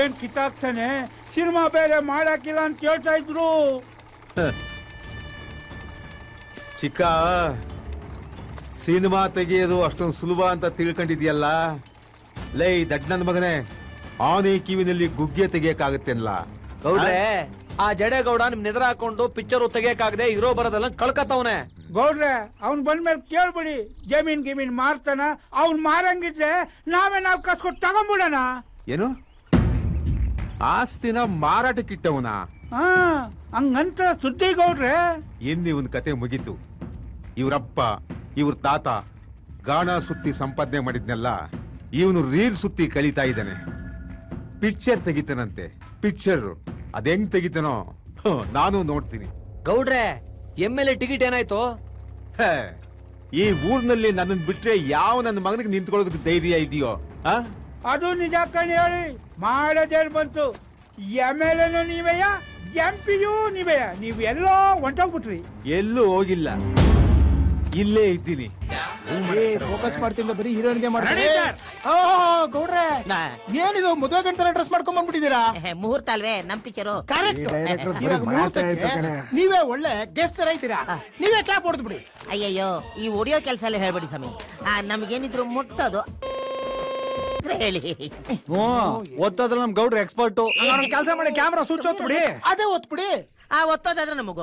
ಏನ್ ಕಿತ್ತಾಕ್ತಾನೆ? ಸಿನಿಮಾ ಬೇರೆ ಮಾಡಾಕಿಲ್ಲ ಅಂತ ಕೇಳ್ತಾ ಇದ್ರು. ಚಿಕ್ಕ ಸಿನಿಮಾ ತೆಗೆಯೋದು ಅಷ್ಟೊಂದು ಸುಲಭ ಅಂತ ತಿಳ್ಕೊಂಡಿದ್ಯಲ್ಲ? ಲೈ ದಡ್ ನನ್ನ ಮಗನೇ ಆನೆ ಕಿವಿನಲ್ಲಿ ಗುಗ್ಗೆ ತೆಗಿಯಕ್ಕಾಗತ್ತೇನಲ್ಲ ಗೌಡ್ರೆ ಆ? ಜಡೇಗೌಡ ನಿಮ್ ನೆದರ ಹಾಕೊಂಡು ಪಿಕ್ಚರ್ ತೆಗಿಯಕ್ಕಾಗದೆ ಇರೋ ಬರೋದಲ್ಲ ಕಳ್ಕತ್ತವನೆ. ಗೌಡ್ರೆ ಅವ್ನ್ ಬಂದ್ಮೇಲೆ ಕೇಳ್ಬಿಡಿ. ಜಮೀನ್ ಗಿಮೀನ್ ಮಾರ್ತಾನ ಅವ್ನ್ ಮಾರಂಗಿದ್ರೆ ನಾವೇ ನಾವ್ ಕಸ್ಕೊಟ್ಟು ತಗೊಂಬಿಡೋಣ. ಏನು? ಆಸ್ತಿನ ಮಾರಾಟಕ್ಕಿಟ್ಟವನ ಹಾ ಹಂಗಂತ ಸುದ್ದಿ ಗೌಡ್ರೆ ಇನ್ನು ಒಂದು ಕತೆ ಮುಗೀತು? ಇವ್ರಪ್ಪ ಇವ್ರ ತಾತ ಗಾಣ ಸುತ್ತಿ ಸಂಪಾದನೆ ಮಾಡಿದ್ನೆಲ್ಲ ಇವನು ರೀಲ್ ಸುತ್ತಿ ಕಲಿತಾ ಇದ್ದಾನೆ. ಪಿಕ್ಚರ್ ತೆಗಿತಾನಂತೆ? ಪಿಕ್ಚರ್. ಅದೆಂಗ್ ತೆಗಿತಾನೋ? ನಾನು ನೋಡ್ತೀನಿ. ಗೌಡ್ರೆ ಎಂ ಎಲ್ ಎ ಟಿಕೆಟ್ ಏನಾಯ್ತು? ಹೇ, ಈ ಊರ್ನಲ್ಲಿ ನನ್ನನ್ ಬಿಟ್ರೆ ಯಾವ ನನ್ನ ಮಗನಿಗೆ ನಿಂತ್ಕೊಳ್ಳೋದಕ್ಕೆ ಧೈರ್ಯ ಇದೆಯೋ ಆ? ಅದು ನಿಜ ಕಣಿ ಹೇಳಿ. ಮಾಡೋದೇನ್ ಬಂತು. ಎಂ ಎಲ್ ಎನು ನೀವಯ್ಯ ಎಂ ಪಿಯು ನೀವಯ್ಯ ನೀವು ಎಲ್ಲೋ ಹೊಂಟೋಗ್ಬಿಟ್ರಿ. ಎಲ್ಲೂ ಹೋಗಿಲ್ಲ. ಇಲ್ಲೇ ಇದ್ದೀನಿ. ಫೋಕಸ್ ಮಾಡ್ತಿದ್ದ ಬರೀ ಹೀರೋಯಿನ್ಗೆ? ಓ ಗೌಡ್ರೆ ಏನಿದು ಮದುವೆ ಗಂಟೆ ಡ್ರೆಸ್ ಮಾಡ್ಕೊಂಡ್ ಬಂದ್ಬಿಟ್ಟಿದ್ದೀರಾ? ಮುಹೂರ್ತ ಅಲ್ವೇ ನಮ್ ಟೀಚರು. ನೀವೇ ಒಳ್ಳೆ ಗೆಸ್ಟ್ ತರ ಇದ್ದೀರಾ? ನೀವೇ ಕ್ಲಾಪ್ ಹೊಡೆದ್ಬಿಡಿ. ಅಯ್ಯಯ್ಯೋ ಈ ಒಡಿಯೋ ಕೆಲಸ ಎಲ್ಲ ಹೇಳ್ಬೇಡಿ ಸ್ವಾಮಿ. ಆ, ನಮ್ಗೇನಿದ್ರು ಮುಟ್ಟೋದು ಇದ್ರೆ ಹೇಳಿ ನಮ್ ಗೌಡ್ರ ಎಕ್ಸ್ಪರ್ಟ್. ಕೆಲಸ ಮಾಡಿ ಕ್ಯಾಮ್ರಾ ಸ್ವಿಚ್ ಹೊತ್ಬಿಡಿ ಅದೇ ಒತ್ಬಿಡಿ ಆ ಒತ್ತೋದಾದ್ರೆ ನಮಗೂ.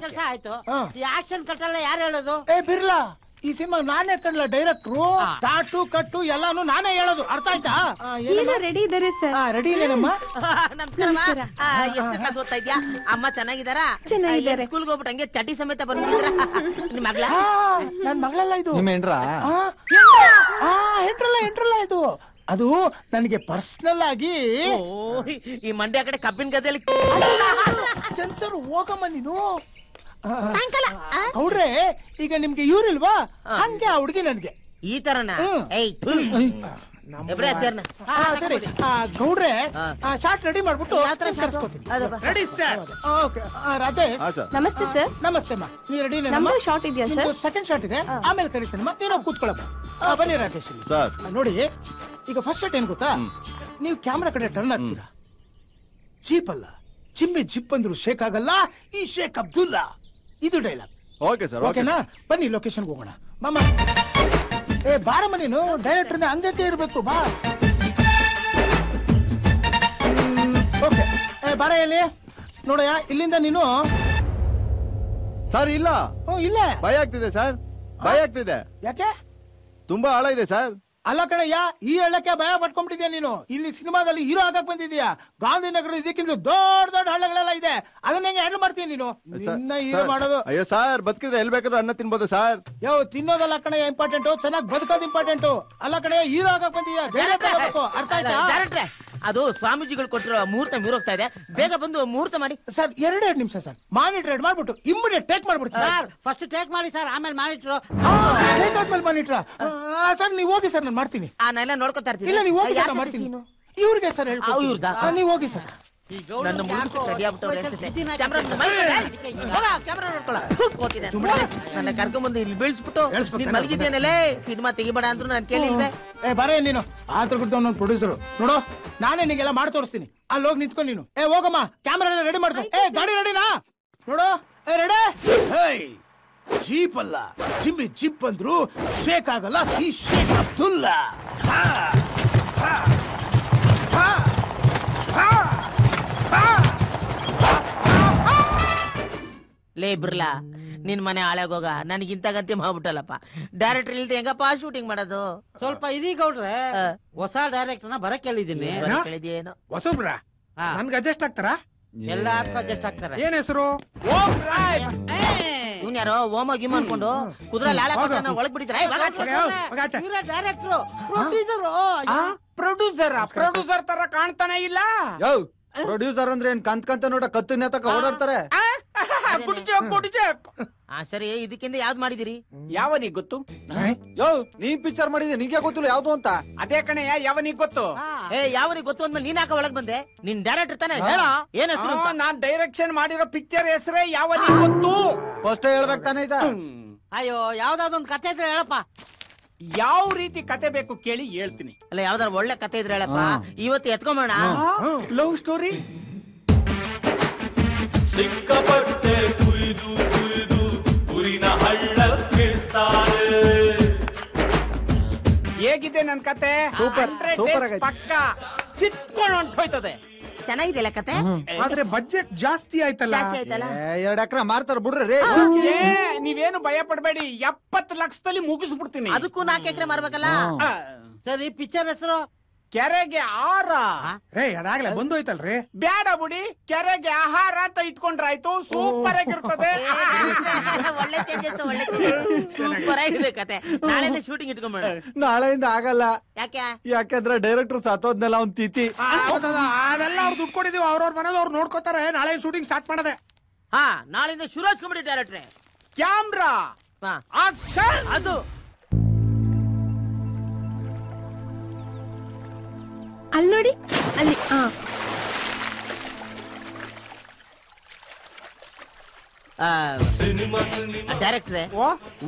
ಕೆಲಸ ಆಯ್ತು. ಈ ಆಕ್ಷನ್ ಕಟ್ಟಲ್ಲ ಯಾರು ಹೇಳೋದು? ಏ ಬಿರ್ಲಾ. ಈ ಸಿನಿಮಾ ನಾನೇ ಕಣ್ಲ ಡೈರೆಕ್ಟ್ರು ತಾಟು ಕಟ್ಟು ಎಲ್ಲಾನು ನಾನೇ ಹೇಳೋದು. ಅರ್ಥ ಆಯ್ತಾ? ರೆಡಿ ಇದ್ದಾರೆ ಸರ್ ರೆಡಿ ಇಲ್ಲೇನಮ್ಮ ನಮಸ್ಕಾರ ಎಷ್ಟು ಕ್ಲಾಸ್ ಓದ್ತಾ ಇದ್ಯಾ? ಅಮ್ಮ ಚೆನ್ನಾಗಿದಾರ ಚೆನ್ನಾಗಿದ್ದಾರೆ. ಸ್ಕೂಲ್ಗೆ ಹೋಗ್ಬಿಟ್ಟು ಹಂಗೆ ಚಟಿ ಸಮೇತ ಬಂದ್ಬಿಟ್ಟಿದ್ರ ನಿಮ್ಮ ಮಗಳ? ನನ್ನ ಮಗಳೆಲ್ಲ ಇದು. ನಿಮ್ಮ ಹೆಂಡ್ರ? ಆ, ಆ, ಹೆಂಡ್ರಲ್ಲ ಹೆಂಡ್ರಲ್ಲ ಇದು. ಅದು ನನಗೆ ಪರ್ಸನಲ್ ಆಗಿ ಓ ಈ ಮಂಡ್ಯ ಕಡೆ ಕಬ್ಬಿನ ಗದ್ದೆಯಲ್ಲಿ ಸೆನ್ಸರ್ ಹೋಗಮ್ಮ ನೀನು. ಸಾಯಂಕಾಲ ಗೌಡ್ರೆ ಈಗ ನಿಮ್ಗೆ ಇವ್ರಿಲ್ವಾ? ಹಂಗೆ ಆ ಹುಡುಗಿ ನನ್ಗೆ. ಈ ತರನ? ಏಯ್ ಥು. ಎಬ್ರೆ ಆಚಾರ್ನ. ಆ, ಸರಿ. ಆ, ಗೌಡ್ರೆ ಶಾರ್ಟ್ ರೆಡಿ ಮಾಡ್ಬಿಟ್ಟು ಕರ್ಸ್ಕೊತೀನಿ. Ready sir okay. ರಾಜೇಶ್. ನಮಸ್ತೆ ಸರ್ ನಮಸ್ತೆ ಅಮ್ಮ ನೀ ರೆಡಿ ನಮ್ದು ಶಾರ್ಟ್ ಇದೆಯಾ ಸರ್ ಸೆಕೆಂಡ್ ಶಾರ್ಟ್ ಇದೆ. ಆಮೇಲೆ ಕರಿತೀನಮ್ಮ ನೀನು ಕೂತ್ಕೊಳ್ಳಪ್ಪ ಆ, ಬನ್ನಿ ರಾಜೇಶ್ ಇಲ್ಲಿ. ಸರ್. ಆ, ನೋಡಿ ಈಗ ಫಸ್ಟ್ ಶಾರ್ಟ್ ಏನ್ ಗೊತ್ತಾ? ನೀವು ಕ್ಯಾಮ್ರಾ ಕಡೆ ಟರ್ನ್ ಆಗ್ತೀರಾ? ಜೀಪ್ ಅಲ್ಲ. ಚಿಮ್ಮೆ ಜಿಪ್ ಅಂದ್ರು ಶೇಕ್ ಆಗಲ್ಲ ಈ ಶೇಕ್ ಅಬ್ದುಲ್ಲಾ. ಇದು ಡೈಲಾಗ್ ಓಕೆ ಸರ್ ಓಕೆ ಓಕೆನಾ ಬನ್ನಿ ಲೊಕೇಶನ್ಗೆ ಹೋಗೋಣ. ಮಾಮ. ಏ ಬಾರಮ್ಮ ನೀನು. ಡೈರೆಕ್ಟರ್ ಹಂಗಂತೆ ಇರಬೇಕು ಬಾ. ಓಕೆ ಏ ಬಾರ ಎಲ್ಲಿ? ನೋಡಯ್ಯ ಇಲ್ಲಿಂದ ನೀನು? ಸರ್ ಇಲ್ಲ. ಹ್ಞೂ ಇಲ್ಲ. ಭಯ ಆಗ್ತಿದೆ ಸರ್ ಭಯ ಆಗ್ತಿದೆ. ಯಾಕೆ? ತುಂಬಾ ಆಳ ಇದೆ ಸರ್ ಅಲ್ಲ ಕಣಯ್ಯ ಈ ಹಳ್ಳಕ್ಕೆ ಭಯ ಪಟ್ಕೊಂಡ್ಬಿಟ್ಟಿದ್ಯಾ ನೀನು? ಇಲ್ಲಿ ಸಿನಿಮಾದಲ್ಲಿ ಹೀರೋ ಆಗಕ್ ಬಂದಿದ್ಯಾ ಗಾಂಧಿನಗರ ಇದಕ್ಕಿಂತ ದೊಡ್ಡ ದೊಡ್ಡ ಹಳ್ಳಗಳೆಲ್ಲ ಇದೆ. ಅದನ್ನ ಹೆಂಗೆ ಹ್ಯಾಂಡಲ್ ಮಾಡ್ತೀನಿ ನೀನು? ನಿನ್ನ ಹೀರೋ ಮಾಡೋದು ಅಯ್ಯೋ ಸರ್ ಬದುಕಿದ್ರೆ ಎಲ್ಲಿ ಬೇಕಾದ್ರೂ ಅನ್ನ ತಿನ್ಬೋದು ಸರ್. ಯೋ ತಿನ್ನೋದಲ್ಲ ಕಣಯ್ಯ ಇಂಪಾರ್ಟೆಂಟು ಚೆನ್ನಾಗಿ ಬದುಕೋದು ಇಂಪಾರ್ಟೆಂಟು ಅಲ್ಲ ಕಣಯ್ಯ ಹೀರೋ ಆಗಕ್ ಬಂದಿದ್ಯಾ? ಧೈರ್ಯ ತಗೋಬೇಕು. ಅರ್ಥ ಆಯ್ತಾ? ಡೈರೆಕ್ಟ್ರೆ ಅದು ಸ್ವಾಮೀಜಿಗಳು ಕೊಟ್ಟಿರೋ ಮುಹೂರ್ತ ಮೀರೋಗ್ತಾ ಇದೆ. ಬೇಗ ಬಂದು ಮುಹೂರ್ತ ಮಾಡಿ. ಸರ್ ಎರಡೆರಡು ನಿಮಿಷ ಸರ್. ಮಾನಿಟ್ರೇಟ್ ಮಾಡ್ಬಿಟ್ಟು ಇಮ್ಮಿಡಿಯೇಟ್ ಟೇಕ್ ಮಾಡ್ಬಿಡ್ತೀನಿ. ಸರ್ ಫಸ್ಟ್ ಟೇಕ್ ಮಾಡಿ ಸರ್ ಆಮೇಲೆ ಮಾಡಿಟ್ರು ಟೇಕ್ ಆದ್ಮೇಲೆ ಮಾನಿಟ್ರ ಸರ್ ನೀವು ಹೋಗಿ ಸರ್ ನಾನು ಮಾಡ್ತೀನಿ. ಆ ನೆಲ್ಲ ನೋಡ್ಕೊತಾ ಇರ್ತೀನಿ. ಇಲ್ಲ ನೀವು ಹೋಗಿ ಸರ್ ಮಾಡ್ತೀನಿ? ಇವ್ರಿಗೆ ಸರ್ ಇವ್ರ್ದಾ? ಹೇಳ್ಕೊಡ್ತೀನಿ ನೀವು ಹೋಗಿ ಸರ್. ನನ್ನ ಕರ್ಕೊಂಡ್ ರೆಡಿ ಆಗ್ಬಿಟ್ಟವ್ರೆ ಅನ್ಸುತ್ತೆ. ಕ್ಯಾಮ್ರಾ ಕ್ಯಾಮ್ರಾ ನೋಡ್ಕೊಳ. ಕೂತಿದೆ. ನನ್ನ ಕರ್ಕೊಂಬಂದು ಇಲ್ಲಿ ಬೀಳ್ಸ್ಬಿಟ್ಟು ನೀನ್ ಮಲಗಿದ್ದೇನಲ್ಲೇ ಸಿನಿಮಾ ತೆಗಿಬೇಡ ಅಂದ್ರು ನಾನು ಕೇಳಿಲ್ವೇ? ಏ ಬರೇ ನೀನು. ಆತರ ಕೊಡ್ತಾವ ನನ್ನ ಪ್ರೊಡ್ಯೂಸರ್ ನೋಡು ನಾನೇ ನಿಂಗೆಲ್ಲ ಮಾಡಿ ತೋರಿಸ್ತೀನಿ. ಅಲ್ಲಿ ಹೋಗಿ ನಿಂತ್ಕೊಂಡು ನೀನು. ಏ ಹೋಗಮ್ಮ. ಕ್ಯಾಮ್ರಾ ಎಲ್ಲ ರೆಡಿ ಮಾಡ್ಸು. ಏ ಗಾಡಿ ರೆಡಿನಾ ನೋಡು. ಏ ರೆಡಿ ಹೇಯ್! ಜೀಪ್ ಅಲ್ಲ. ಜಿಮ್ಮಿ ಜಿಪ್ ಅಂದ್ರು ಶೇಕ್ ಆಗಲ್ಲ ಈ ಶೇಕ್ ಅಬ್ದುಲ್ಲ. ಹಾ, ಹಾ, ಹಾ, ಹಾ, ಹಾ. ಲೇ ಬಿರ್ಲಾ ನಿನ್ ಮನೆ ಹಾಳಾಗೋಗ ನನಗಿಂತ ಗಂತಿ ಮಾಡ್ಬಿಟ್ಟಲ್ಲಪ್ಪ. ಡೈರೆಕ್ಟರ್ ಇಲ್ದೆ ಹೆಂಗಪ್ಪ ಶೂಟಿಂಗ್ ಮಾಡೋದು? ಸ್ವಲ್ಪ ಇರಿ ಗೌಡ್ರೆ ಹೊಸ ಡೈರೆಕ್ಟರ್ನ ಬರಕ್ ಕೇಳಿದ್ದೀನಿ. ಕೇಳಿದ್ಯೇನು? ಹೊಸಬ್ರ? ನನ್ಗೆ ಅಡ್ಜಸ್ಟ್ ಆಗ್ತಾರ? ಎಲ್ಲಾರ್ಗೂ ಅಡ್ಜಸ್ಟ್ ಆಗ್ತಾರ. ಏನ್ ಹೆಸರು? ಇವ್ನ್ ಯಾರೋ ಓಮ ಗಿಮ್ ಅನ್ಕೊಂಡು ಕುದುರೆ ಲಾಳ ಒಳಗ್ ಬಿಡಿದ್ರೆ ಡೈರೆಕ್ಟ್ರು ಪ್ರೊಡ್ಯೂಸರು ಪ್ರೊಡ್ಯೂಸರ್ ಪ್ರೊಡ್ಯೂಸರ್ ತರ ಕಾಣ್ತಾನೆ ಇಲ್ಲ? ಯೋ ಪ್ರೊಡ್ಯೂಸರ್ ಅಂದ್ರೆ ಏನ್ ಕಂತ್ ಕಂತ ನೋಡ ಕತ್ತು ನೇತಕ ಓಡಾಡ್ತಾರೆ? ಕುಡಿಚೋ ಕುಡಿಚೋ ಆ ಸರಿ ಇದಕ್ಕಿಂತ ಯಾವ್ದು ಮಾಡಿದಿರಿ ಯಾವ ನೀ ಗೊತ್ತು? ಯೋ ನೀ ಪಿಕ್ಚರ್ ಮಾಡಿದ್ರೆ ನಿಂಗೆ ಗೊತ್ತಿಲ್ಲ ಯಾವ್ದು ಅಂತ? ಅದೇ ಕಣೆ ಯಾವ ನೀ ಗೊತ್ತು? ಏ ನೀ ಗೊತ್ತು ಅಂದ್ಮೇಲೆ ನೀನ್ ಯಾಕೆ ಒಳಗ್ ಬಂದೆ? ನಿನ್ ಡೈರೆಕ್ಟರ್ ತಾನೆ ಹೇಳ? ಏನ್ ಹೆಸರು? ನಾನ್ ಡೈರೆಕ್ಷನ್ ಮಾಡಿರೋ ಪಿಕ್ಚರ್ ಹೆಸರೇ ಯಾವನಿಗೆ ಗೊತ್ತು? ಫಸ್ಟ್ ಹೇಳ್ಬೇಕು ತಾನೆ ಇದ ಅಯ್ಯೋ ಯಾವ್ದಾದೊಂದು ಕತೆ ಇದ್ರೆ ಹೇಳಪ್ಪ. ಯಾವ ರೀತಿ ಕತೆ ಬೇಕು ಕೇಳಿ ಹೇಳ್ತೀನಿ. ಅಲ್ಲ ಯಾವ್ದಾರ ಒಳ್ಳೆ ಕತೆ ಇದ್ರೆ ಹೇಳಪ್ಪ. ಇವತ್ತು ಎತ್ಕೊಂಬೋಣ ಲವ್ ಸ್ಟೋರಿ ಸಿಕ್ಕಾಪಟ್ಟೆ ಹೇಗಿದೆ ನನ್ ಕತೆ? Super, 100 super days ಆಗೈತೆ. ಪಕ್ಕ ಕಿತ್ಕೊಂಡು ಹೊಂಟೋಯ್ತದೆ ಚೆನ್ನಾಗಿದೆಯಲ್ಲ ಕತೆ? ಆದ್ರೆ ಬಜೆಟ್ ಜಾಸ್ತಿ ಆಯ್ತಲ್ಲ? ಜಾಸ್ತಿ ಆಯ್ತಲ್ಲ? ಎರಡ್ ಎಕರೆ ಮಾರ್ತಾರ ಬಿಡ್ರಿ ರೇ ಏ, ನೀವೇನು ಭಯ ಪಡಬೇಡಿ. ಎಪ್ಪತ್ತು ಲಕ್ಷದಲ್ಲಿ ಮುಗಿಸ್ಬಿಡ್ತೀನಿ. ಅದಕ್ಕೂ ನಾಲ್ಕು ಎಕರೆ ಮಾರ್ಬೇಕಲ್ಲ? ಸರಿ ಪಿಕ್ಚರ್ ಹೆಸರು? ಕೆರೆಗೆ ಆಹಾರ. ರೇ ಅದಾಗ್ಲೇ ಬಂದೋಯ್ತಲ್ರಿ? ಬ್ಯಾಡ ಬುಡಿ ಕೆರೆಗೆ ಆಹಾರ ಅಂತ ಇಟ್ಕೊಂಡ್ರಾಯ್ತು ಸೂಪರ್ ಆಗಿರ್ತದೆ. ಒಳ್ಳೆ ಚೇಂಜಸ್ ಒಳ್ಳೆ ಸೂಪರ್ ಆಗಿದೆ ಕತೆ. ನಾಳೆನೆ ಶೂಟಿಂಗ್ ಇಟ್ಕೊಂಬೋಣ ನಾಳೆಯಿಂದ ಆಗಲ್ಲ. ಯಾಕೆ? ಯಾಕಂದ್ರೆ ಡೈರೆಕ್ಟರ್ ಸತ್ತೋದ್ನೆಲ್ಲ ಒಂದ್ ತಿಥಿ. ಅದೆಲ್ಲ ಅವ್ರು ದುಡ್ಡು ಕೊಟ್ಟಿದೀವಿ ಅವ್ರವ್ರ ಮನೇದು ಅವ್ರು ನೋಡ್ಕೋತಾರೆ. ನಾಳೆ ಶೂಟಿಂಗ್ ಸ್ಟಾರ್ಟ್ ಮಾಡದೆ. ಹಾ ನಾಳೆಯಿಂದ ಶುರು ಹಚ್ಕೊಂಬಿಡಿ ಡೈರೆಕ್ಟ್ರೆ ಕ್ಯಾಮ್ರಾ. ಹಾ. ಆಕ್ಷನ್ ಅದು. ಅಲ್ಲಿ ನೋಡಿ. ಅಲ್ಲಿ ಆ. ಡೈರೆಕ್ಟ್ರೆ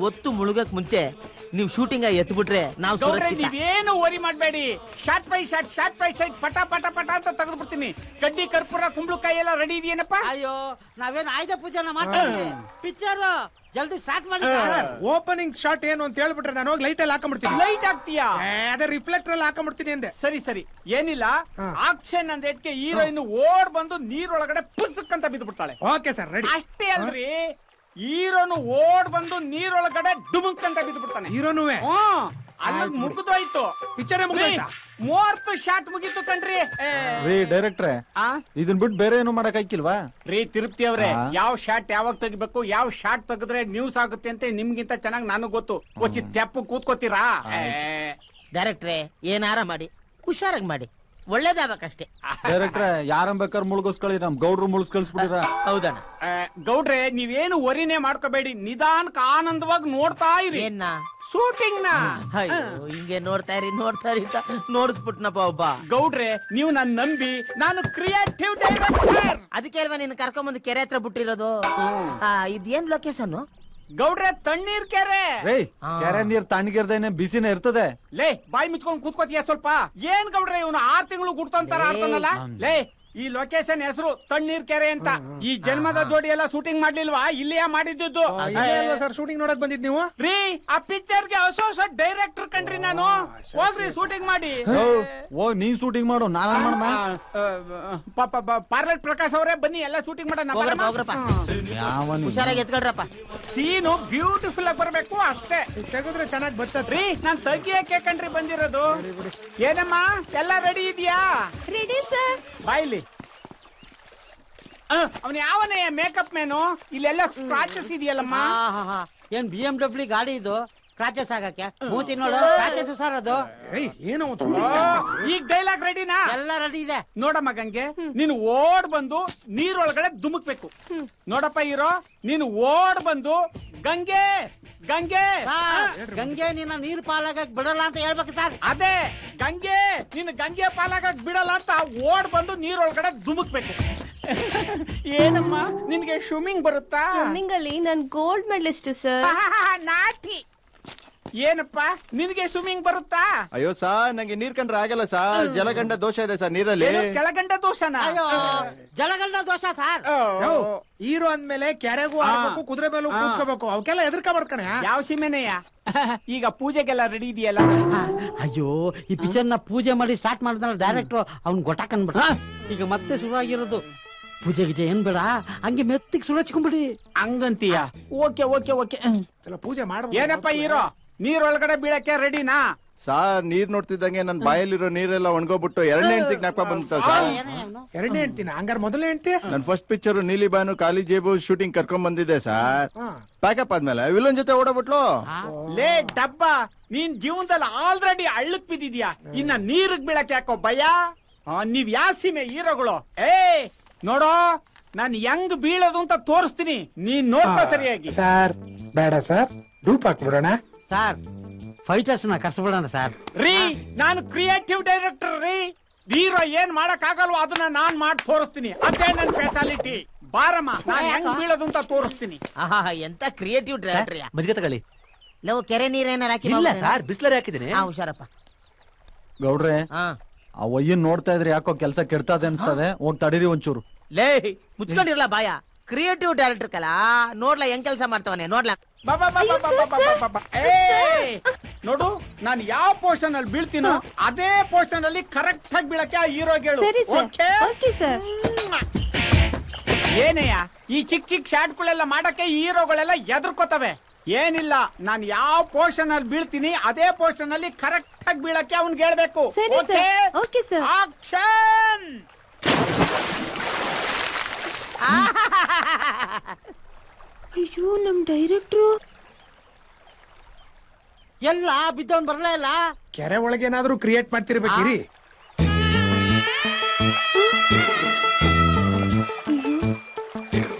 ಒತ್ತು ಮುಳುಗಕ್ ಮುಂಚೆ ನೀವು ಶೂಟಿಂಗ್ ಎತ್ಬಿಟ್ರೆ ನಾವು ಗೌಡ್ರೆ ಸುರಕ್ಷಿತ. ನೀವೇನು ವರಿ ಮಾಡಬೇಡಿ. Shot by shot shot by shot ಪಟ ಪಟ ಪಟ ಅಂತ ತೆಗೆದು ಬಿಡ್ತೀನಿ ಕಡ್ಡಿ ಕರ್ಪೂರ ಕುಂಬಳಕಾಯಿ ಎಲ್ಲ ರೆಡಿ ಇದೆಯೇನಪ್ಪ? ಅಯ್ಯೋ ನಾವೇನು ಆಯ್ದ ಪೂಜೆನ ಮಾಡ್ತಾ ಇದ್ದೀವಿ? ಪಿಕ್ಚರ್ ಜಲ್ದಿ ಸ್ಟಾರ್ಟ್ ಮಾಡಿ ಓಪನಿಂಗ್ ಶಾಟ್ ಏನು ಅಂತ ಹೇಳ್ಬಿಟ್ರೆ ನಾನು ಹೋಗಿ ಲೈಟ್ ಅಲ್ಲಿ ಹಾಕೊಂಡ್ಬಿಡ್ತೀನಿ ಲೈಟ್ ಆಗ್ತೀಯಾ ಏ, ಅದೇ ರಿಫ್ಲೆಕ್ಟರ್ ಅಲ್ಲಿ ಹಾಕೊಂಡ್ಬಿಡ್ತೀನಿ ಅಂದೆ. ಸರಿ ಸರಿ. ಏನಿಲ್ಲ ಆಕ್ಷನ್ ಅಂದ ಇಟ್ಕೆ ಹೀರೋಯಿನ್ ಓಡ್ ಬಂದು ನೀರೊಳಗಡೆ ಪುಸ್ತಕ್ ಅಂತ ಬಿದ್ದು ಬಿಡ್ತಾಳೆ ಓಕೆ ಸರ್ ರೆಡಿ ಅಷ್ಟೇ ಅಲ್ರಿ. ಹೀರೋನು ಓಡ್ ಬಂದು ನೀರೊಳಗಡೆ ಡುಮುಕ್ ಅಂತ ಬಿದ್ದು ಬಿಡ್ತಾನೆ ಹೀರೋನುವೆ ಅಲ್ಲಿ ಮುಗಿದೋಯ್ತು ಪಿಕ್ಚರೇ ಮುಗ್ದೋಯ್ತಾ? ಮೂವತ್ತು ಶಾಟ್ ಮುಗೀತು ಕಣ್ರಿ. ಏ, ರೀ ಡೈರೆಕ್ಟ್ರೆ ಆ? ಇದನ್ ಬಿಟ್ಟು ಬೇರೆ ಏನು ಮಾಡಕ್ ಹಾಕಿಲ್ವಾ? ರೀ ತಿರುಪ್ತಿ ಅವ್ರೆ? ಯಾವ ಶಾಟ್ ಯಾವಾಗ ತೆಗಿಬೇಕು ಯಾವ ಶಾಟ್ ತೆಗೆದ್ರೆ ನ್ಯೂಸ್ ಆಗುತ್ತೆ ಅಂತ ನಿಮ್ಗಿಂತ ಚೆನ್ನಾಗಿ ನನಗ್ ಗೊತ್ತು. ಒಚ್ಚಿ ತೆಪ್ಪು ಕೂತ್ಕೋತೀರಾ? ಏ, ಡೈರೆಕ್ಟ್ರೆ ಏನಾರ ಮಾಡಿ ಹುಷಾರಾಗಿ ಮಾಡಿ. ಒಳ್ಳೇದಾಗಬೇಕಷ್ಟೇ. ಡೈರೆಕ್ಟ್ರೆ ಯಾರನ್ ಬೇಕಾದ್ರೆ ಮುಳುಗಿಸ್ಕೊಳ್ಳಿ ನಮ್ ಗೌಡ್ರು ಮುಳುಗ್ಸ್ ಕಳ್ಸ್ಬಿಟ್ಟಿರ ಹೌದಣ್ಣ. ಆ, ಗೌಡ್ರೆ ನೀವೇನು ಒರಿನೇ ಮಾಡ್ಕೋಬೇಡಿ. ನಿಧಾನಕ್ಕೆ ಆನಂದವಾಗಿ ನೋಡ್ತಾ ಇರಿ. ಏನ್ನ ಶೂಟಿಂಗ್ನ ಅಯ್ಯೋ ಹಿಂಗೆ ನೋಡ್ತಾ ಇರಿ ನೋಡ್ತಾ ಇರಿ ಅಂತ ನೋಡಿಸ್ಬಿಟ್ನಪ್ಪ ಒಬ್ಬ. ಗೌಡ್ರೆ ನೀವು ನನ್ ನಂಬಿ ನಾನು ಕ್ರಿಯೇಟಿವ್ ಡೈರೆಕ್ಟರ್ ಅದಕ್ಕೆ ಅಲ್ವಾ ನೀನು ಕರ್ಕೊಂಬಂದು ಕೆರೆ ಹತ್ರ ಬಿಟ್ಟಿರೋದು? ಆ, ಇದೇನ್ ಲೊಕೇಶನ್ ಗೌಡ್ರೆ ತಣ್ಣೀರ್ ಕೆರೆ. ರೇ ಕೆರೆ ನೀರ್ ತಣ್ಣಗಿರ್ದೇನೆ ಬಿಸಿನೇ ಇರ್ತದೆ. ಲೇ ಬಾಯಿ ಮುಚ್ಕೊಂಡ್ ಕೂತ್ಕೋತೀಯ ಸ್ವಲ್ಪ? ಏನ್ ಗೌಡ್ರೆ ಇವನು ಆರ್ ತಿಂಗಳು ಗುಡ್ತಂತಾರ ಆಡ್ತಾನಲ್ಲ? ಲೇ ಈ ಲೊಕೇಶನ್ ಹೆಸರು ತಣ್ಣೀರ್ ಕೆರೆ ಅಂತ. ಈ ಜನ್ಮದ ಜೋಡಿ ಎಲ್ಲ ಶೂಟಿಂಗ್ ಮಾಡ್ಲಿಲ್ವಾ? ಇಲ್ಲಿಯೇ ಮಾಡಿದ್ದು ಸರ್ ಶೂಟಿಂಗ್ ನೋಡಕ್ ಬಂದಿದ್ ನೀವು? ರೀ ಆ ಪಿಕ್ಚರ್ಗೆ ಹೊಸ ಹೊಸ ಡೈರೆಕ್ಟರ್ ಕಂಡ್ರಿ ನಾನು. ಹೋಗ್ರಿ ಶೂಟಿಂಗ್ ಮಾಡಿ. ಓ, ಓ ನೀನ್ ಶೂಟಿಂಗ್ ಮಾಡು ನಾವೇನ್ ಮಾಡಮ್ಮ ಪಾರ್ಲೆಟ್ ಪ್ರಕಾಶ್ ಅವರೇ ಬನ್ನಿ ಎಲ್ಲ ಶೂಟಿಂಗ್ ಮಾಡೋಣ ಹೋಗ್ರಪ್ಪ ಹೋಗ್ರಪ್ಪ. ಯಾವನ್? ಹುಷಾರಾಗಿ ಎತ್ಕೊಳ್ರಪ್ಪ. ಸೀನು ಬ್ಯೂಟಿಫುಲ್ ಆಗಿ ಬರ್ಬೇಕು ಅಷ್ಟೇ. ತೆಗೆದ್ರೆ ಚೆನ್ನಾಗಿ ಬರ್ತದ್ರಿ ರೀ ನಾನ್ ತಗಿಯಕ್ಕೆ ಕಣ್ರಿ ಬಂದಿರೋದು. ಏನಮ್ಮ ಎಲ್ಲ ರೆಡಿ ಇದೆಯಾ? ರೆಡಿ ಸರ್ ಬಾಯ್ಲಿ. ಅವನು ಯಾವನೇ ಮೇಕಪ್ ಮ್ಯಾನು ಇಲ್ಲೆಲ್ಲ ಸ್ಕ್ರಾಚಸ್ ಇದೆಯಲ್ಲಮ್ಮ. ಏನ್ ಬಿ ಎಂ ಡಬ್ಲ್ಯೂ ಗಾಡಿ ಇದು? ಕ್ರಾಚಸ್ ಆಗಕ್ಕೆ ಮೂತಿ ನೋಡು ಕ್ರಾಚಸ್ ಸರ್ ಅದು ಏನೋ ಈಗ ಡೈಲಾಗ್ ರೆಡಿನಾ ಎಲ್ಲ ರೆಡಿ ಇದೆ. ನೋಡಮ್ಮ ಗಂಗೆ ನೀನು ಓಡ್ ಬಂದು ನೀರೊಳಗಡೆ ಧುಮುಕ್ಬೇಕು. ನೋಡಪ್ಪ ಇರೋ ನೀನು ಓಡ್ ಬಂದು ಗಂಗೆ ಗಂಗೆ. ಸರ್, ಗಂಗೆ ನಿನ್ನ ನೀರ್ ಪಾಲಾಗಕ್ ಬಿಡಲ್ಲ ಅಂತ ಹೇಳ್ಬೇಕು ಸರ್. ಅದೇ ಗಂಗೆ ನೀನು ಗಂಗೆ ಪಾಲಾಗಕ್ ಬಿಡಲ್ಲ ಅಂತ ಓಡ್ ಬಂದು ನೀರೊಳಗಡೆ ಧುಮುಕ್ಬೇಕು. ಏನಮ್ಮ ನಿನ್ಗೆ ಸ್ವಿಮ್ಮಿಂಗ್ ಬರುತ್ತಾ? ಸ್ವಿಮ್ಮಿಂಗ್ ಅಲ್ಲಿ ನನ್ ಗೋಲ್ಡ್ ಮೆಡಲಿಸ್ಟ್ ಸರ್. ನಾಟಿ. ಏನಪ್ಪ? ನಿನಗೆ ಸ್ವಿಮ್ಮಿಂಗ್ ಬರುತ್ತಾ? ಅಯ್ಯೋ ಸರ್ ನಂಗೆ ನೀರ್ ಕಂಡ್ರೆ ಆಗಲ್ಲ ಸಾರ್. ಜಲಗಂಡ ದೋಷ ಇದೆ ಸರ್ ನೀರಲ್ಲಿ. ಏನು ಕೆಳಗಂಡ ದೋಷನ? ಅಯ್ಯೋ ಜಲಗಂಡ ದೋಷ ಸರ್. ಹೀರೋ ಅಂದ್ಮೇಲೆ ಕೆರೆಗೂ ಆಡ್ಬೇಕು ಕುದುರೆ ಮೇಲೂ ಕೂತ್ಕೋಬೇಕು. ಅವಕ್ಕೆಲ್ಲ ಎದುರ್ಕೋಬಾರ್ದು ಕಣೆ ಯಾವ ಸೀಮೆನೆಯ? ಈಗ ಪೂಜೆಗೆಲ್ಲ ರೆಡಿ ಇದೆಯಲ್ಲ? ಅಯ್ಯೋ ಈ ಪಿಕ್ಚರ್ನ ಪೂಜೆ ಮಾಡಿ ಸ್ಟಾರ್ಟ್ ಮಾಡಿದ್ರೆ ಡೈರೆಕ್ಟರ್ ಅವ್ನ್ ಗೊಟ್ಟಾಕನ್ಬಿಟ್ಟ ಈಗ ಮತ್ತೆ ಶುರು ಆಗಿರೋದು ಪೂಜೆ ಗೀಜೆ ಏನ್ ಬೇಡ ಹಂಗೆ ಮೆತ್ತಿಗೆ ಸುಳಚ್ಕೊಂಬಿಡಿ ಹಂಗಂತೀಯ? Okay okay okay. ಪೂಜೆ ಮಾಡ ಏನಪ್ಪ ಹೀರೋ? ನೀರೊಳಗಡೆ ಬೀಳಕ್ಕೆ ರೆಡಿನಾ ಸಾರ್ ನೀರ್ ನೋಡ್ತಿದ್ದಂಗೆ ನನ್ ಬಾಯಲ್ಲಿರೋ ನೀರೆಲ್ಲ ಒಣಗೋಬಿಟ್ಟು ಎರಡನೇ ಹೆಂಡತಿಗೆ ನಾಪ ಸರ್. ಎರಡನೇ ಹೆಂಡ್ತಿನ? ಹಂಗಾರ ಮೊದಲನೇ ಹೆಂಡತಿ? ನನ್ ಫಸ್ಟ್ ಪಿಕ್ಚರ್ ನೀಲಿ ಬಾನು ಖಾಲಿ ಜೇಬು ಶೂಟಿಂಗ್ ಕರ್ಕೊಂಡ್ ಬಂದಿದ್ದೆ ಸರ್. ಪ್ಯಾಕಪ್ ಆದ್ಮೇಲೆ ವಿಲನ್ ಜೊತೆ ಓಡಬಿಟ್ಲು ಲೇ ಡಬ್ಬ ನೀನ್ ಜೀವನದಲ್ಲಿ ಆಲ್ರೆಡಿ ಅಳ್ಳಕ್ ಬಿದ್ದಿದ್ಯಾ? ಇನ್ನ ನೀರಿಗೆ ಬೀಳಕ್ ಯಾಕೋ ಭಯ? ಆ, ನೀವ್ ಯಾವ ಸೀಮೆ ಹೀರೋಗಳು? ಏ ನೋಡೋ ನಾನ್ ಹೆಂಗ್ ಬೀಳೋದು ಅಂತ ತೋರಿಸ್ತೀನಿ. ನೀನ್ ನೋಡ್ಕೋ ಸರಿಯಾಗಿ. ಸರ್ ಬೇಡ ಸರ್. ಡೂಪ್ ಹಾಕ್ಬಿಡೋಣ. ಸರ್ ಫೈಟರ್ಸ್ನ ಕರ್ಸ್ಬಿಡೋಣ ಸರ್ ರೀ ನಾನು ಕ್ರಿಯೇಟಿವ್ ಡೈರೆಕ್ಟರ್ ರೀ. ಹೀರೋ ಏನ್ ಮಾಡಕ್ ಆಗಲ್ವೋ ಅದನ್ನ ನಾನ್ ಮಾಡಿ ತೋರಿಸ್ತೀನಿ. ಅದೇ ನನ್ನ ಸ್ಪೆಷಾಲಿಟಿ ಬಾರಮ್ಮ ನಾನ್ ಹೆಂಗ್ ಬೀಳೋದು ಅಂತ ತೋರಿಸ್ತೀನಿ. ಆಹಾ ಎಂತ ಕ್ರಿಯೇಟಿವ್ ಡೈರೆಕ್ಟರ್ ಮಜ್ಜಿಗೆ ತಗೊಳ್ಳಿ. ಲವ್ ಕೆರೆ ನೀರೇನಾರ ಹಾಕಿ ಇಲ್ಲ ಸರ್ ಬಿಸ್ಲರಿ ಹಾಕಿದ್ದೀನಿ. ಹಾ ಹುಷಾರಪ್ಪ. ಗೌಡ್ರೆ ಹಾ. ಆ ಒಯ್ಯನ್ ನೋಡ್ತಾ ಇದ್ರೆ ಯಾಕೋ ಕೆಲಸ ಕೆಡ್ತದೆ ಅನ್ಸ್ತದೆ. ಹೋಗ್ ತಡೀರಿ ಒಂಚೂರು. ಲೇ ಮುಚ್ಕೊಂಡಿರಲ್ಲ ಬಾಯ? ಕ್ರಿಯೇಟಿವ್ ಡೈರೆಕ್ಟರ್ ಕಲಾ? ನೋಡ್ಲಾ ಹೆಂಗ್ ಕೆಲಸ ಮಾಡ್ತಾವನೆ? ನೋಡ್ಲಾ? ನೋಡು ನಾನು ಯಾವ ಪೋರ್ಷನ್ ಅಲ್ಲಿ ಬೀಳ್ತೀನೋ ಅದೇ ಪೋರ್ಷನ್ ಅಲ್ಲಿ ಕರೆಕ್ಟ್ ಆಗಿ ಬೀಳಕ್ಕೆ ಆ ಹೀರೋ ಏನಯ್ಯ ಈ ಚಿಕ್ ಚಿಕ್ ಶಾರ್ಟ್ ಗಳೆಲ್ಲ ಮಾಡಕ್ಕೆ ಹೀರೋಗಳೆಲ್ಲ ಎದುರ್ಕೋತವೆ ಏನಿಲ್ಲ ನಾನು ಯಾವ ಪೋರ್ಷನ್ ಅಲ್ಲಿ ಬೀಳ್ತೀನಿ ಅದೇ ಪೋರ್ಷನ್ ಅಲ್ಲಿ ಕರೆಕ್ಟ್ ಆಗಿ ಬೀಳಕ್ಕೆ ಅವ್ನ್ಗೆ ಹೇಳ್ಬೇಕು. ಆಕ್ಷನ್ ಅಯ್ಯೋ ನಮ್ ಡೈರೆಕ್ಟ್ರು. ಎಲ್ಲ ಬಿದ್ದವನ್ ಬರಲೇ ಇಲ್ಲ. ಕೆರೆ ಒಳಗೆ ಏನಾದ್ರೂ ಕ್ರಿಯೇಟ್ ಮಾಡ್ತಿರ್ಬೇಕಿರಿ.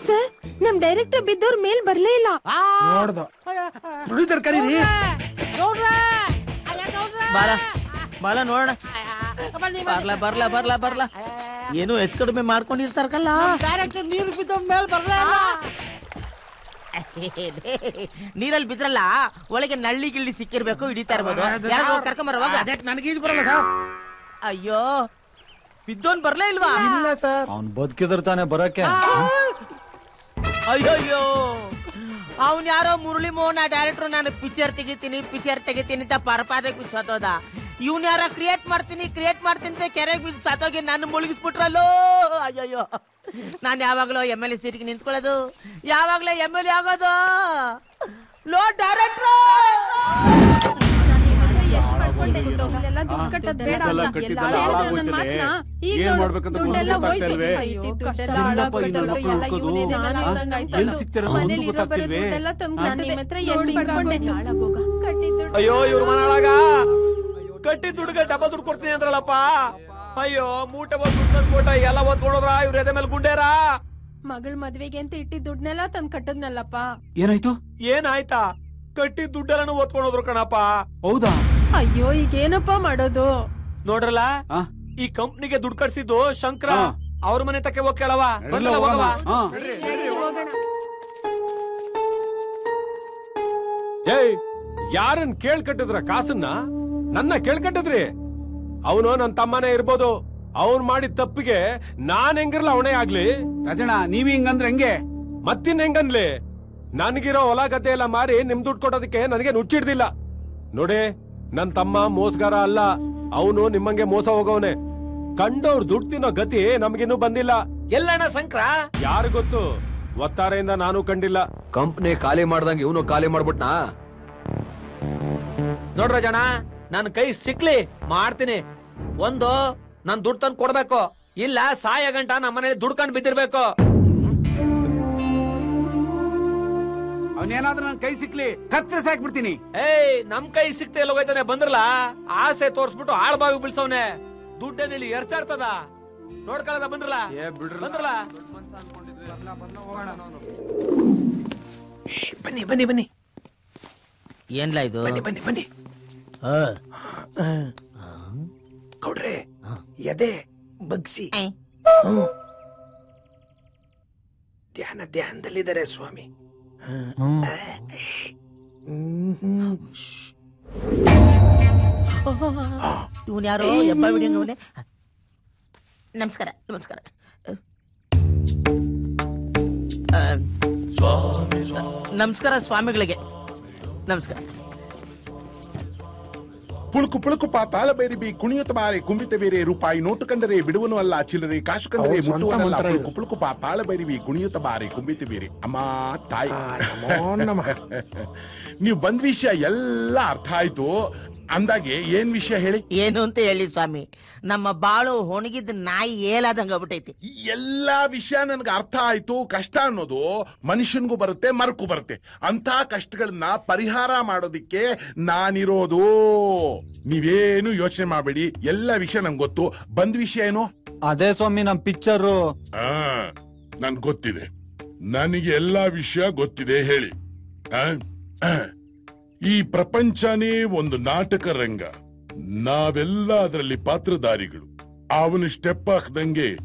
ಸರ್ ನಮ್ ಡೈರೆಕ್ಟರ್ ಬಿದ್ದವ್ರ ಮೇಲ್ ಬರ್ಲೇ ಇಲ್ಲ. ನೋಡ್ದ. ಪ್ರೊಡ್ಯೂಸರ್ ಕರೀರಿ. ಬಾಲ ಬಾಲ ನೋಡೋಣ. ಬರ್ಲಾ ಬರ್ಲಾ ಬರ್ಲಾ ಬರ್ಲಾ. ಏನು ಹೆಚ್ಚು ಕಡಿಮೆ ಮಾಡ್ಕೊಂಡಿರ್ತಾರಕಲ್ಲ? ಡೈರೆಕ್ಟರ್ ನೀರು ಬಿದ್ದ ಮೇಲೆ ಬರಲೇ ಇಲ್ಲ. ನೀರಲ್ಲಿ ಬಿದ್ರಲ್ಲ ಒಳಗೆ ನಳ್ಳಿ ಗಿಳ್ಳಿ ಸಿಕ್ಕಿರ್ಬೇಕು ಹಿಡಿತಾ ಇರ್ಬೋದು. ಕರ್ಕೊಂಬರುವಾಗ ನನಗೀಜ್ ಬರಲ್ಲ ಸರ್. ಅಯ್ಯೋ ಬಿದ್ದೋನ್ ಬರ್ಲೇ ಇಲ್ವಾ? ಇಲ್ಲ ಸರ್. ಅವ್ನ್ ಬದುಕಿದ್ರ ತಾನೆ ಬರಕ್ಕೆ ಅಯ್ಯೋ ಅಯ್ಯೋ ಅವ್ನ್ ಯಾರೋ ಮುರಳಿ ಮೋಹನ ಡೈರೆಕ್ಟ್ರು ನಾನು ಪಿಕ್ಚರ್ ತೆಗಿತೀನಿ ಪಿಕ್ಚರ್ ತೆಗಿತೀನಿ ಅಂತ ಪರಪಾದೆ ಕುಚ್ಚೋದ ಇವ್ನ ಯಾರ ಕ್ರಿಯೇಟ್ ಮಾಡ್ತೀನಿ ಕ್ರಿಯೇಟ್ ಮಾಡ್ತೀನಿ ಅಂತ ಕೆರೆಗೆ ಬಿದ್ದು ಸತ್ತೋಗಿ ನನ್ನ ಮುಳುಗಿಸ್ಬಿಟ್ರಲ್ಲೋ? ಅಯ್ಯಯ್ಯೋ. ನಾನು ಯಾವಾಗಲೂ ಎಂ ಎಲ್ ಎ ಸೀಟ್ಗೆ ನಿಂತ್ಕೊಳ್ಳೋದು? ಯಾವಾಗಲೂ ಎಂ ಎಲ್ ಎ ಆಗೋದು? ಲೋ ಡೈರೆಕ್ಟ್ರು ಅಯ್ಯೋ ಇವ್ರ ಮನಾಳಾಗ ಕಟ್ಟಿ ದುಡ್ಗ ಡಬಲ್ ದುಡ್ಡು ಕೊಡ್ತೀನಿ ಅಂದ್ರಲ್ಲಪ್ಪ. ಅಯ್ಯೋ ಮೂಟೆ ಬಂದ್ ಎಲ್ಲ ಓದ್ಕೊಂಡೋದ್ರ ಇವ್ರ ಎದೆ ಮೇಲೆ ಗುಂಡೇರಾ? ಮಗಳ ಮದ್ವೆಗೆ ಅಂತ ಇಟ್ಟಿದ್ ದುಡ್ನೆಲ್ಲ ತಂದ್ ಕಟ್ಟದ್ನಲ್ಲಪ್ಪ. ಏನಾಯ್ತು? ಏನಾಯ್ತಾ? ಕಟ್ಟಿ ದುಡ್ಡೆಲ್ಲ ಓದ್ಕೊಂಡೋದ್ರು ಕಣಪ್ಪ. ಹೌದಾ? ಅಯ್ಯೋ ಈಗ ಏನಪ್ಪ ಮಾಡೋದು? ನೋಡ್ರಲ್ಲ ಈ ಕಂಪ್ನಿಗೆ ದುಡ್ಡು ಕಟ್ಸಿದ್ದು ಶಂಕರ. ಅವ್ರ ಮನೆ ತಕ್ಕೆ ಹೋಗ್ ಕೇಳವ. ಏಯ್ ಯಾರನ್ ಕೇಳ್ ಕಟ್ಟಿದ್ರ ಕಾಸನ್ನ? ನನ್ನ ಕೇಳ್ಕಟ್ಟದ್ರಿ. ಅವನು ನನ್ನ ತಮ್ಮನೇ ಇರ್ಬೋದು. ಅವನ್ ಮಾಡಿದ ತಪ್ಪಿಗೆ ನಾನ್ ಹೆಂಗಿರ್ಲ ಅವನೇ ಆಗ್ಲಿ? ರಾಜಣ್ಣ ನೀವ್ ಹಿಂಗಂದ್ರೆ ಹೆಂಗೆ? ಮತ್ತಿನ್ ಹೆಂಗನ್ಲಿ? ನನ್ಗಿರೋ ಹೊಲ ಗದ್ದೆ ಎಲ್ಲ ಮಾರಿ ನಿಮ್ ದುಡ್ಡು ಕೊಡೋದಕ್ಕೆ ನನಗೆ ನುಚ್ಚಿಡ್ದಿಲ್ಲ. ನೋಡಿ ನನ್ ತಮ್ಮ ಮೋಸಗಾರ ಅಲ್ಲ. ಅವನು ನಿಮ್ಮಂಗೆ ಮೋಸ ಹೋಗವನೆ. ಕಂಡವ್ರ ದುಡ್ಡು ತಿನ್ನೋ ಗತಿ ನಮ್ಗಿನ್ನೂ ಬಂದಿಲ್ಲ. ಎಲ್ಲಣ್ಣ ಸಂಕ್ರ? ಯಾರು ಗೊತ್ತು? ಒತ್ತಾರೆಯಿಂದ ನಾನು ಕಂಡಿಲ್ಲ. ಕಂಪ್ನಿ ಖಾಲಿ ಮಾಡ್ದಂಗೆ ಇವನು ಖಾಲಿ ಮಾಡ್ಬಿಟ್ನಾ? ನೋಡ್ರ ಜನ ನನ್ ಕೈ ಸಿಕ್ಲಿ ಮಾಡ್ತೀನಿ. ಒಂದು ನನ್ ದುಡ್ಡು ತಂದು ಕೊಡ್ಬೇಕು. ಇಲ್ಲ ಸಾಯ ಗಂಟ ನಮ್ಮ ಮನೇಲಿ ದುಡ್ಕೊಂಡ್ ಬಿದ್ದಿರ್ಬೇಕು. ಅವನೇನಾದ್ರೂ ನನ್ ಕೈ ಸಿಕ್ಲಿ ಕತ್ತರಿಸಿ ಹಾಕ್ಬಿಡ್ತೀನಿ ಏಯ್ ನಮ್ ಕೈ ಸಿಕ್ತಾ ಎಲ್ಲ ಹೋಗ್ತಾನೆ ಬಂದ್ರಲ್ಲ? ಆಸೆ ತೋರ್ಸ್ಬಿಟ್ಟು ಆಳ್ಬಾವಿ ಬಿಳ್ಸವ್ನೆ. ದುಡ್ಡೇನಿಲ್ಲಿ ಎರ್ಚಾಡ್ತದ? ನೋಡ್ಕೊಳ್ಳದ ಬಂದ್ರಲ್ಲ? ಬಂದ್ರಲ್ಲ? ಬನ್ನಿ ಬನ್ನಿ ಬನ್ನಿ. ಏನ್ಲಾ ಇದು? ಬನ್ನಿ ಬನ್ನಿ ಬನ್ನಿ. ಕೊಡ್ರೆ ಎದೆ ಬಗ್ಸಿ ಧ್ಯಾನ ಧ್ಯಾನದಲ್ಲಿದ್ದಾರೆ ಸ್ವಾಮಿ ಇವನ್ ಯಾರೋ ಎಬ್ಬ ಬಿಡಿಂಗವನೆ ನಮಸ್ಕಾರ ನಮಸ್ಕಾರ ಆ, ನಮಸ್ಕಾರ ಸ್ವಾಮಿಗಳಿಗೆ ನಮಸ್ಕಾರ ಪುಳುಕು ಪುಳುಕು ಪಾತಾಳ ಬೈರಿಬಿ ಕುಣಿಯುತ್ತ ಬಾರೆ ಕುಂಬಿತ ಬೇರೆ ರೂಪಾಯಿ ನೋಟು ಕಂಡರೆ ಬಿಡುವನು ಅಲ್ಲ ಚಿಲ್ಲರೆ ಕಾಸು ಕಂಡರೆ ಮುಟ್ಟುವನಲ್ಲ. ಪುಳುಕು ಪುಳುಕು ಪಾತಾಳ ಬೈರಿಬಿ ಕುಣಿಯುತ್ತ ಬಾರೆ ಕುಂಬಿತ ಬೇರೆ. ಅಮ್ಮ ತಾಯಿ. ನೀವು ಬಂದ್ ವಿಷಯ ಎಲ್ಲ ಅರ್ಥ ಆಯ್ತು. ಅಂದಾಗೆ ಏನ್ ವಿಷಯ ಹೇಳಿ? ಏನು ಅಂತ ಹೇಳಿ ಸ್ವಾಮಿ. ನಮ್ಮ ಬಾಳು ಹೊಣಗಿದ ನಾಯಿ ಏಲಾದಂಗ ಆಗ್ಬಿಟ್ಟೈತಿ. ಎಲ್ಲಾ ವಿಷಯ ನನ್ಗೆ ಅರ್ಥ ಆಯ್ತು. ಕಷ್ಟ ಅನ್ನೋದು ಮನುಷ್ಯನ್ಗೂ ಬರುತ್ತೆ ಮರಕ್ಕೂ ಬರುತ್ತೆ. ಅಂತ ಕಷ್ಟಗಳನ್ನ ಪರಿಹಾರ ಮಾಡೋದಿಕ್ಕೆ ನಾನಿರೋದು. ನೀವೇನು ಯೋಚನೆ ಮಾಡಬೇಡಿ. ಎಲ್ಲ ವಿಷಯ ನಂಗೆ ಗೊತ್ತು. ಬಂದ ವಿಷಯ ಏನು? ಅದೇ ಸ್ವಾಮಿ ನಮ್ ಪಿಕ್ಚರು. ಆ ನನ್ ಗೊತ್ತಿದೆ. ನನಗೆ ಎಲ್ಲಾ ವಿಷಯ ಗೊತ್ತಿದೆ ಹೇಳಿ. ಆ? ಆ. ಈ ಪ್ರಪಂಚನೇ ಒಂದು ನಾಟಕ ರಂಗ. ನಾವೆಲ್ಲ ಅದರಲ್ಲಿ ಪಾತ್ರಧಾರಿಗಳು. ಅವನು ಸ್ಟೆಪ್ ಹಾಕ್ದಂಗೆ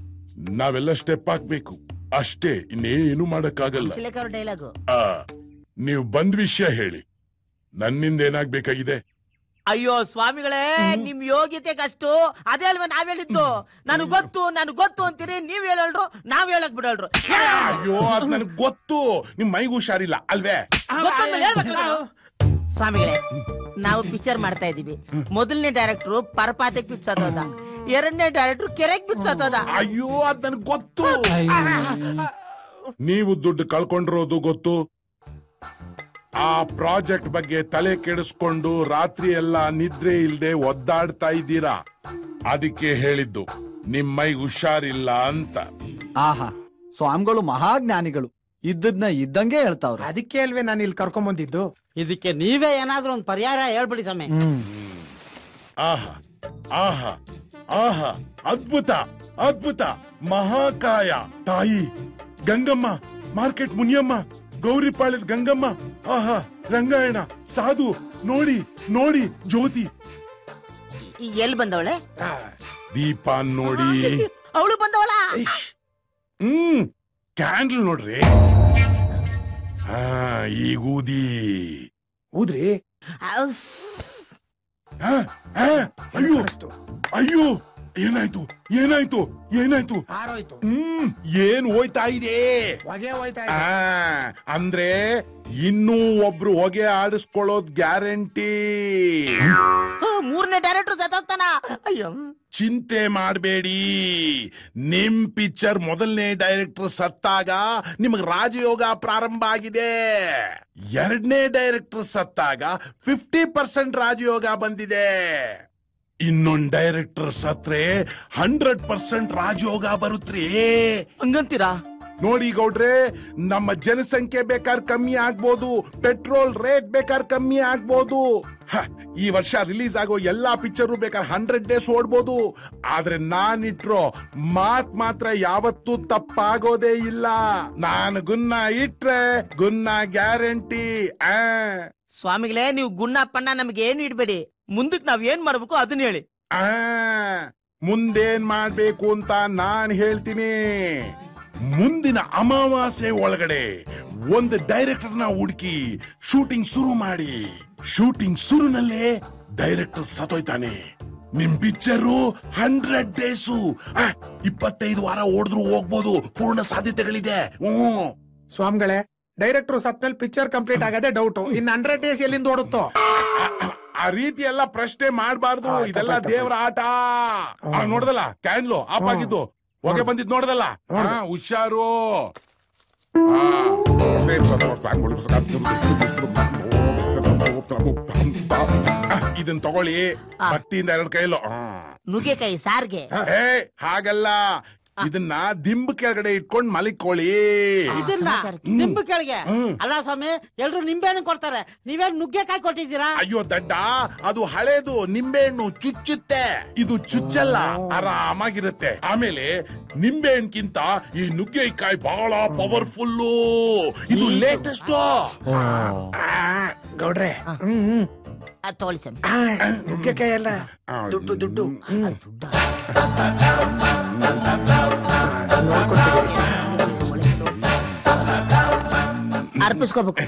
ನಾವೆಲ್ಲ ಸ್ಟೆಪ್ ಹಾಕ್ಬೇಕು. ಅಷ್ಟೇ ಇನ್ನೇನು ಮಾಡಕ್ಕಾಗಲ್ಲ. ಡೈಲಾಗು ಆ ನೀವು ಬಂದ್ ವಿಷಯ ಹೇಳಿ. ನನ್ನಿಂದ ಏನಾಗ್ಬೇಕಾಗಿದೆ? ಅಯ್ಯೋ ಸ್ವಾಮಿಗಳೇ ನಿಮ್ ಯೋಗ್ಯತೆಗಷ್ಟು ಅದೇ ಅಲ್ವಾ ನಾವ್ ಹೇಳಿದ್ದು? ನನಗ್ ಗೊತ್ತು ನನಗ್ ಗೊತ್ತು ಅಂತೀರಿ ನೀವ್ ಹೇಳಲ್ರು ನಾವ್ ಹೇಳಕ್ ಬಿಡಲ್ರು. ಅಯ್ಯೋ ಅದ್ ನನಗ್ ಗೊತ್ತು. ನಿಮ್ ಮೈಗೂ ಹುಷಾರಿಲ್ಲ ಅಲ್ವೇ? ಗೊತ್ತಂದ್ಮೇಲೆ ಹೇಳ್ಬೇಕಲ್ಲ? ಸ್ವಾಮಿಗಳೇ ನಾವು ಪಿಕ್ಚರ್ ಮಾಡ್ತಾ ಇದೀವಿ. ಮೊದಲನೇ ಡೈರೆಕ್ಟ್ರು ಪರಪಾತಕ್ಕೆ ಬಿಚ್ಚೋದ ಎರಡನೇ ಡೈರೆಕ್ಟ್ರು ಕೆರೆಗೆ ಬಿಚ್ಚೋದ ಅಯ್ಯೋ ಅದ್ ನನಗ್ ಗೊತ್ತು. ನೀವು ದುಡ್ಡು ಕಳ್ಕೊಂಡಿರೋದು ಗೊತ್ತು. ಆ ಪ್ರಾಜೆಕ್ಟ್ ಬಗ್ಗೆ ತಲೆ ಕೆಡಿಸ್ಕೊಂಡು ರಾತ್ರಿ ಎಲ್ಲ ನಿದ್ರೆ ಇಲ್ದೆ ಒದ್ದಾಡ್ತಾ ಇದ್ದೀರಾ? ಅದಕ್ಕೆ ಹೇಳಿದ್ದು ನಿಮ್ಮೈ ಹುಷಾರಿಲ್ಲ ಅಂತ. ಆಹಾ ಸ್ವಾಮಿಗಳು ಮಹಾಜ್ಞಾನಿಗಳು. ಇದ್ದದ್ನ ಇದ್ದಂಗೆ ಹೇಳ್ತಾವ್ರ. ಅದಕ್ಕೆ ಅಲ್ವೇ ನಾನು ಇಲ್ಲಿ ಕರ್ಕೊಂಡ್ ಬಂದಿದ್ದು ಇದಕ್ಕೆ ನೀವೇ ಏನಾದ್ರೂ ಒಂದು ಪರಿಹಾರ ಹೇಳ್ಬಿಡಿ ಸಮಯ ಆಹಾ ಆಹಾ ಆಹಾ ಅದ್ಭುತ ಅದ್ಭುತ. ಮಹಾಕಾಯ ತಾಯಿ ಗಂಗಮ್ಮ ಮಾರ್ಕೆಟ್ ಮುನಿಯಮ್ಮ ಗೌರಿಪಾಳ್ಯದ ಗಂಗಮ್ಮ ಆಹಾ ರಂಗಾಯಣ ಸಾಧು ನೋಡಿ ನೋಡಿ ಜ್ಯೋತಿ. ಎಲ್ಲಿ ಬಂದವಳೆ? ದೀಪ ನೋಡಿ. ಅವಳು ಬಂದವಳ? ಹ್ಮ್ ಕ್ಯಾಂಡಲ್ ನೋಡ್ರಿ. ಹಾ ಈಗ ಊದಿ. ಊದ್ರಿ? ಆ, ಆ, ಅಯ್ಯೋ ಅಯ್ಯೋ ಏನಾಯ್ತು ಏನಾಯ್ತು ಏನಾಯ್ತು? ಆರೋಯ್ತು ಹ್ಮ್ ಏನ್ ಹೋಯ್ತಾ ಇದೆ ಹೊಗೆ ಹೋಯ್ತಾ ಆ, ಅಂದ್ರೆ ಇನ್ನೂ ಒಬ್ರು ಹೊಗೆ ಆಡಿಸ್ಕೊಳ್ಳೋದ್ ಗ್ಯಾರಂಟಿ. ಮೂರನೇ ಡೈರೆಕ್ಟರ್ ಸತ್ತೋಗ್ತಾನ ಅಯ್ಯೋ. ಚಿಂತೆ ಮಾಡಬೇಡಿ. ನಿಮ್ ಪಿಕ್ಚರ್ ಮೊದಲನೇ ಡೈರೆಕ್ಟರ್ ಸತ್ತಾಗ ನಿಮಗೆ ರಾಜಯೋಗ ಪ್ರಾರಂಭ ಆಗಿದೆ. ಎರಡನೇ ಡೈರೆಕ್ಟರ್ ಸತ್ತಾಗ ಫಿಫ್ಟಿ ಪರ್ಸೆಂಟ್ ರಾಜಯೋಗ ಬಂದಿದೆ. ಇನ್ನೊಂದ್ ಡೈರೆಕ್ಟರ್ ಸತ್ರೆ ಹಂಡ್ರೆಡ್ ಪರ್ಸೆಂಟ್ ರಾಜಯೋಗ ಬರುತ್ರಿ. ಹಂಗಂತೀರಾ? ನೋಡಿ ಗೌಡ್ರೆ ನಮ್ಮ ಜನಸಂಖ್ಯೆ ಬೇಕಾರ್ ಕಮ್ಮಿ ಆಗ್ಬೋದು ಪೆಟ್ರೋಲ್ ರೇಟ್ ಬೇಕಾರ್ ಕಮ್ಮಿ ಆಗ್ಬೋದು. ಈ ವರ್ಷ ರಿಲೀಸ್ ಆಗೋ ಎಲ್ಲಾ ಪಿಕ್ಚರ್ ಬೇಕಾದ್ರೆ ಹಂಡ್ರೆಡ್ ಡೇಸ್ ಓಡ್ಬೋದು. ಆದ್ರೆ ನಾನಿಟ್ರೋ ಮಾತ್ ಮಾತ್ರ ಯಾವತ್ತೂ ತಪ್ಪಾಗೋದೇ ಇಲ್ಲ. ನಾನು ಗುನ್ನ ಇಟ್ರೆ ಗುನ್ನ ಗ್ಯಾರಂಟಿ. ಆ. ಸ್ವಾಮಿಗಳೇ ನೀವು ಗುಣ್ಣ ಪಣ್ಣ ನಮ್ಗೆ ಏನು ಇಡ್ಬೇಡಿ. ಮುಂದಕ್ಕೆ ನಾವ್ ಏನ್ ಮಾಡ್ಬೇಕು ಅದನ್ನ ಹೇಳಿ. ಆ, ಮುಂದೇನ್ ಮಾಡ್ಬೇಕು ಅಂತ ನಾನ್ ಹೇಳ್ತೀನಿ. ಮುಂದಿನ ಅಮಾವಾಸ್ಯೆ ಒಳಗಡೆ ಒಂದು ಡೈರೆಕ್ಟರ್ನ ಹುಡುಕಿ ಶೂಟಿಂಗ್ ಶುರು ಮಾಡಿ. ಶೂಟಿಂಗ್ ಶುರುನಲ್ಲೇ ಡೈರೆಕ್ಟರ್ ಸತೋಯ್ತಾನೆ ನಿಮ್ ಪಿಕ್ಚರು ಹಂಡ್ರೆಡ್ ಡೇಸು. ಇಪ್ಪತ್ತೈದು ವಾರ ಓಡಿದ್ರು ಹೋಗ್ಬೋದು ಪೂರ್ಣ ಸಾಧ್ಯತೆಗಳಿದೆ. ಹ್ಮ್ ಸ್ವಾಮಿಗಳೇ ಡೈರೆಕ್ಟರ್ ಸತ್ಮೇಲೆ ಪಿಕ್ಚರ್ ಕಂಪ್ಲೀಟ್ ಆಗದೆ ಡೌಟ್ ಇನ್ ಹಂಡ್ರೆಡ್ ಡೇಸ್ ಎಲ್ಲಿಂದ ಓಡುತ್ತೋ? ಆ ರೀತಿ ಎಲ್ಲ ಪ್ರಶ್ನೆ ಮಾಡಬಾರ್ದು. ಇದೆಲ್ಲ ದೇವರ ಆಟ. ನೋಡ್ದಲ್ಲ ಕ್ಯಾನ್ಲು ಆಫ್ ಆಗಿದ್ದು. ಹೊಗೆ ಬಂದಿದ್ ನೋಡ್ದಲ್ಲ? ಹಾ, ಹುಷಾರು. ಇದನ್ ತಗೊಳ್ಳಿ. ಭಕ್ತಿಯಿಂದ ಎರಡು ಕೈಲು ನುಗ್ಗೆಕಾಯಿ ಸಾರ್ಗೆ. ಏ ಹಾಗಲ್ಲ. ಇದನ್ನ ದಿಂಬ ಕೆಳಗಡೆ ಇಟ್ಕೊಂಡ್ ಮಲಿಕೊಳ್ಳಿ. ಇದನ್ನ ನಿಂಬು ಕೆಳಗೆ. ಅಲ್ಲ ಸ್ವಾಮಿ ಎಲ್ರು ನಿಂಬೆಹಣ್ಣು ಕೊಡ್ತಾರೆ. ನೀವೇನ್ ನುಗ್ಗೆಕಾಯಿ ಕೊಟ್ಟಿದ್ದೀರಾ? ಅಯ್ಯೋ ದಡ್ಡ ಅದು ಹಳೇದು ನಿಂಬೆಹಣ್ಣು ಚುಚ್ಚುತ್ತೆ. ಇದು ಚುಚ್ಚಲ್ಲ ಆರಾಮಾಗಿರುತ್ತೆ. ಆಮೇಲೆ ನಿಂಬೆಹಣ್ಣಿಗಿಂತ ಈ ನುಗ್ಗೆಕಾಯಿ ಬಹಳ ಪವರ್ಫುಲ್ಲು. ಇದು ಲೇಟೆಸ್ಟ್ ಗೌಡ್ರೆ ಹ್ಮ್. ಹ್ಮ್ ತಗೊಳ್ಳಿ ಸ್ವಾಮಿ ನುಗ್ಗೆಕಾಯಿ ಅಲ್ಲ ದುಡ್ಡು ದುಡ್ಡು. ಅರ್ಪಿಸ್ಕೋಬೇಕು.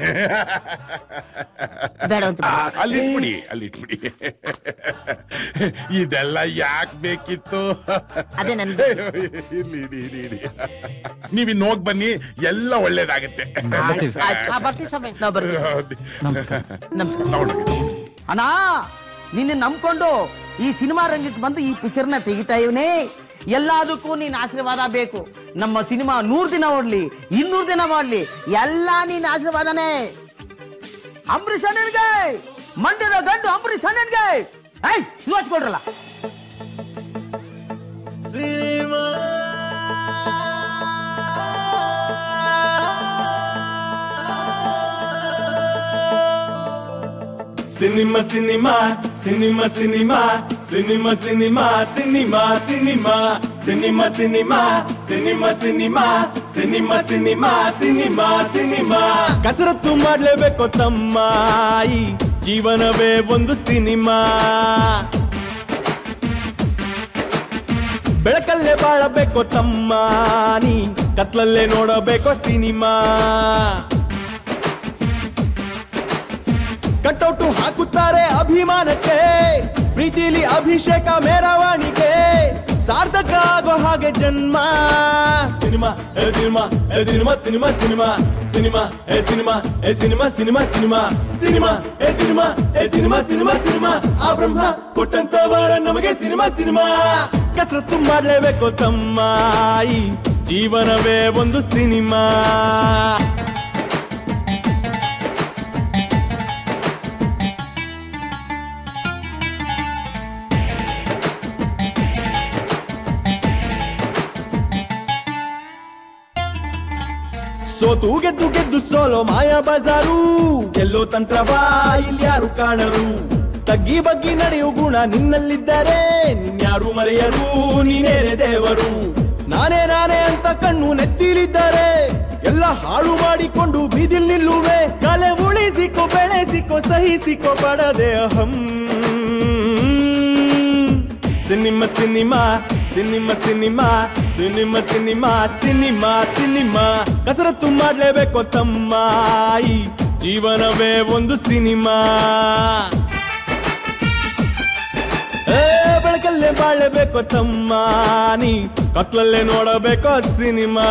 ಬೇಡ ಅಂತ ಅಲ್ಲಿ ಇಟ್ಬಿಡಿ ಅಲ್ಲಿ ಇಟ್ಬಿಡಿ. ಇದೆಲ್ಲ ಯಾಕೆ ಬೇಕಿತ್ತು? ಅದೇ ನನ್ಗೆ. ಇರ್ಲಿ ಇರಿ ನೀವಿನ್ ಹೋಗಿ ಬನ್ನಿ ಎಲ್ಲ ಒಳ್ಳೇದಾಗುತ್ತೆ. ಬರ್ತೀವಿ ಸ್ವಾಮಿ. ನಾವ್ ಬರ್ತೀವಿ. ನಮಸ್ಕಾರ. ನಮಸ್ಕಾರ ಅಣ್ಣ, ನಿನ್ನ ನಂಬ್ಕೊಂಡು ಈ ಸಿನಿಮಾ ರಂಗಕ್ಕೆ ಬಂದು ಈ ಪಿಕ್ಚರ್ನ ತೆಗಿತಾ ಇವನೇ. ಎಲ್ಲದಕ್ಕೂ ನೀನ್ ಆಶೀರ್ವಾದ ಬೇಕು. ನಮ್ಮ ಸಿನಿಮಾ ನೂರ್ ದಿನ ಓಡ್ಲಿ, ಇನ್ನೂರ್ ದಿನ ಮಾಡಲಿ, ಎಲ್ಲ ನೀನ್ ಆಶೀರ್ವಾದನೇ. ಅಂಬರೀಷ್ ಅಣ್ಣನ್ಗೆ, ಮಂಡ್ಯದ ಗಂಡು ಅಂಬರೀಷ್ ಅಣ್ಣನ್ಗೆ. ಐ ಕೊಡ್ರಲ್ಲ cinema cinema cinema cinema cinema cinema cinema cinema cinema cinema cinema cinema cinema cinema cinema cinema ಕಸರತ್ತು ಮಾಡ್ಲೇಬೇಕು ತಮ್ಮ ಈ ಜೀವನವೇ ಒಂದು ಸಿನಿಮಾ ಬೆಳಕಲ್ಲೇ ಬಾಳಬೇಕು ತಮ್ಮ ನೀ ಕತ್ಲಲ್ಲೇ ನೋಡಬೇಕು ಸಿನಿಮಾ ಕಟೌಟು ಹಾಕುತ್ತಾರೆ ಅಭಿಮಾನಕ್ಕೆ. ಪ್ರೀತಿಲಿ ಅಭಿಷೇಕ ಮೆರವಣಿಗೆ. ಸಾರ್ಥಕ ಆಗೋ ಹಾಗೆ ಜನ್ಮ. ಸಿನಿಮಾ ಎ ಸಿನಿಮಾ, ಏ ಸಿನಿಮಾ ಸಿನಿಮಾ ಸಿನಿಮಾ. ಸಿನಿಮಾ, ಏ ಸಿನಿಮಾ ಏ ಸಿನಿಮಾ ಸಿನಿಮಾ ಸಿನಿಮಾ. ಸಿನಿಮಾ, ಏ ಸಿನಿಮಾ ಏ ಸಿನಿಮಾ ಸಿನಿಮಾ ಸಿನಿಮಾ. ಆ ಬ್ರಹ್ಮ ಕೊಟ್ಟಂತ ವಾರ ನಮಗೆ ಸಿನಿಮಾ ಸಿನಿಮಾ. ಕಸರತ್ತು ಮಾಡಲೇಬೇಕು ತಮ್ಮ. ಜೀವನವೇ ಒಂದು ಸಿನಿಮಾ. ಸೋತು ಗೆದ್ದು ಗೆದ್ದು ಸೋಲೋ ಮಾಯಾ ಬಜಾರು. ಎಲ್ಲೋ ತಂತ್ರವಾ, ಇಲ್ಯಾರು ಕಾಣರು. ತಗ್ಗಿ ಬಗ್ಗಿ ನಡೆಯು ಗುಣ ನಿನ್ನಲ್ಲಿದ್ದರೆ, ನಿನ್ಯಾರು ಮರೆಯರು, ನೀನೇನೆ ದೇವರು. ನಾನೇ ನಾನೇ ಅಂತ ಕಣ್ಣು ನೆತ್ತಿಲಿದ್ದಾರೆ, ಎಲ್ಲ ಹಾಳು ಮಾಡಿಕೊಂಡು ಬೀದಿಲ್ ನಿಲ್ಲುವೆ. ಕಲೆ ಉಳಿಸಿಕೋ, ಬೆಳೆಸಿಕೋ, ಸಹಿಸಿಕೋ, ಪಡದೆ ಅಹಂ. Cinema cinema cinema cinema cinema cinema cinema cinema. ಕಸರತ್ತು ಮಾಡಲೇಬೇಕು ತಮ್ಮ ಜೀವನವೇ ಒಂದು ಸಿನಿಮಾ. ಬೆಳಕಲ್ಲೇ ಬಾಳಬೇಕು ತಮ್ಮ ನೀ ಕತ್ಲಲ್ಲೇ ನೋಡಬೇಕು ಸಿನಿಮಾ.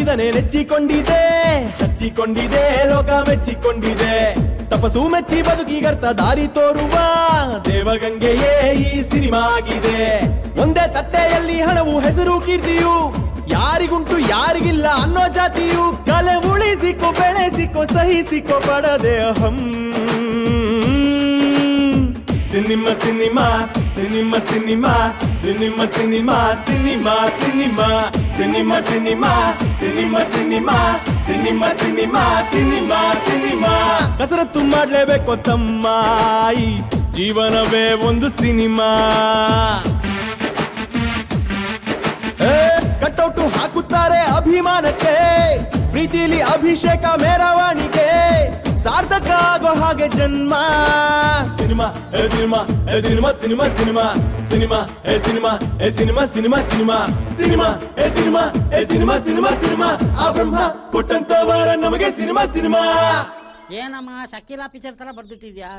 ಇದನೆ ನೆಚ್ಚಿಕೊಂಡಿದೆ ಹಚ್ಚಿಕೊಂಡಿದೆ ಲೋಕ ಮೆಚ್ಚಿಕೊಂಡಿದೆ. ತಪಸ್ಸು ಮೆಚ್ಚಿ ಬದುಕಿಗರ್ಥ ದಾರಿ ತೋರುವ ದೇವಗಂಗೆಯೇ ಈ ಸಿನಿಮಾ ಆಗಿದೆ. ಒಂದೇ ತಟ್ಟೆಯಲ್ಲಿ ಹಣವು, ಹೆಸರು, ಕೀರ್ತಿಯು, ಯಾರಿಗುಂಟು, ಯಾರಿಗಿಲ್ಲ ಅನ್ನೋ ಜಾತಿಯು, ಕಲೆ ಉಳಿಸಿಕೋ, ಬೆಳೆಸಿಕೋ, ಸಹಿಸಿಕೋ, ಪಡದೆ ಹಂ cinema cinema cinema cinema cinema cinema cinema cinema cinema cinema cinema cinema cinema cinema cinema cinema ಕಸರತ್ತು ಮಾಡ್ಲೇಬೇಕು ತಮ್ಮ ಈ ಜೀವನವೇ ಒಂದು ಸಿನಿಮಾ ಕಟ್ಟೌಟು ಹಾಕುತ್ತಾರೆ ಅಭಿಮಾನಕ್ಕೆ ಪ್ರೀತಿಲಿ ಅಭಿಷೇಕ ಮೆರವಣಿಗೆ ಸಾರ್ಥಕ ಆಗೋ ಹಾಗೆ ಜನ್ಮ. ಸಿನಿಮಾ ಏ ಸಿನಿಮಾ ಏ ಸಿನಿಮಾ ಸಿನಿಮಾ ಸಿನಿಮಾ. ಸಿನಿಮಾ ಏ ಸಿನಿಮಾ ಏ ಸಿನಿಮಾ ಸಿನಿಮಾ ಸಿನಿಮಾ. ಸಿನಿಮಾ ಏ ಸಿನಿಮಾ ಏ ಸಿನಿಮಾ ಸಿನಿಮಾ ಸಿನಿಮಾ. ಆ ಬ್ರಹ್ಮ ಕೊಟ್ಟಂತವರ ನಮಗೆ ಸಿನಿಮಾ ಸಿನಿಮಾ. ಏನಮ್ಮ ಶಕೀಲಾ ಪಿಕ್ಚರ್ ತರ ಬರ್ದಿಟ್ಟಿದ್ಯಾ.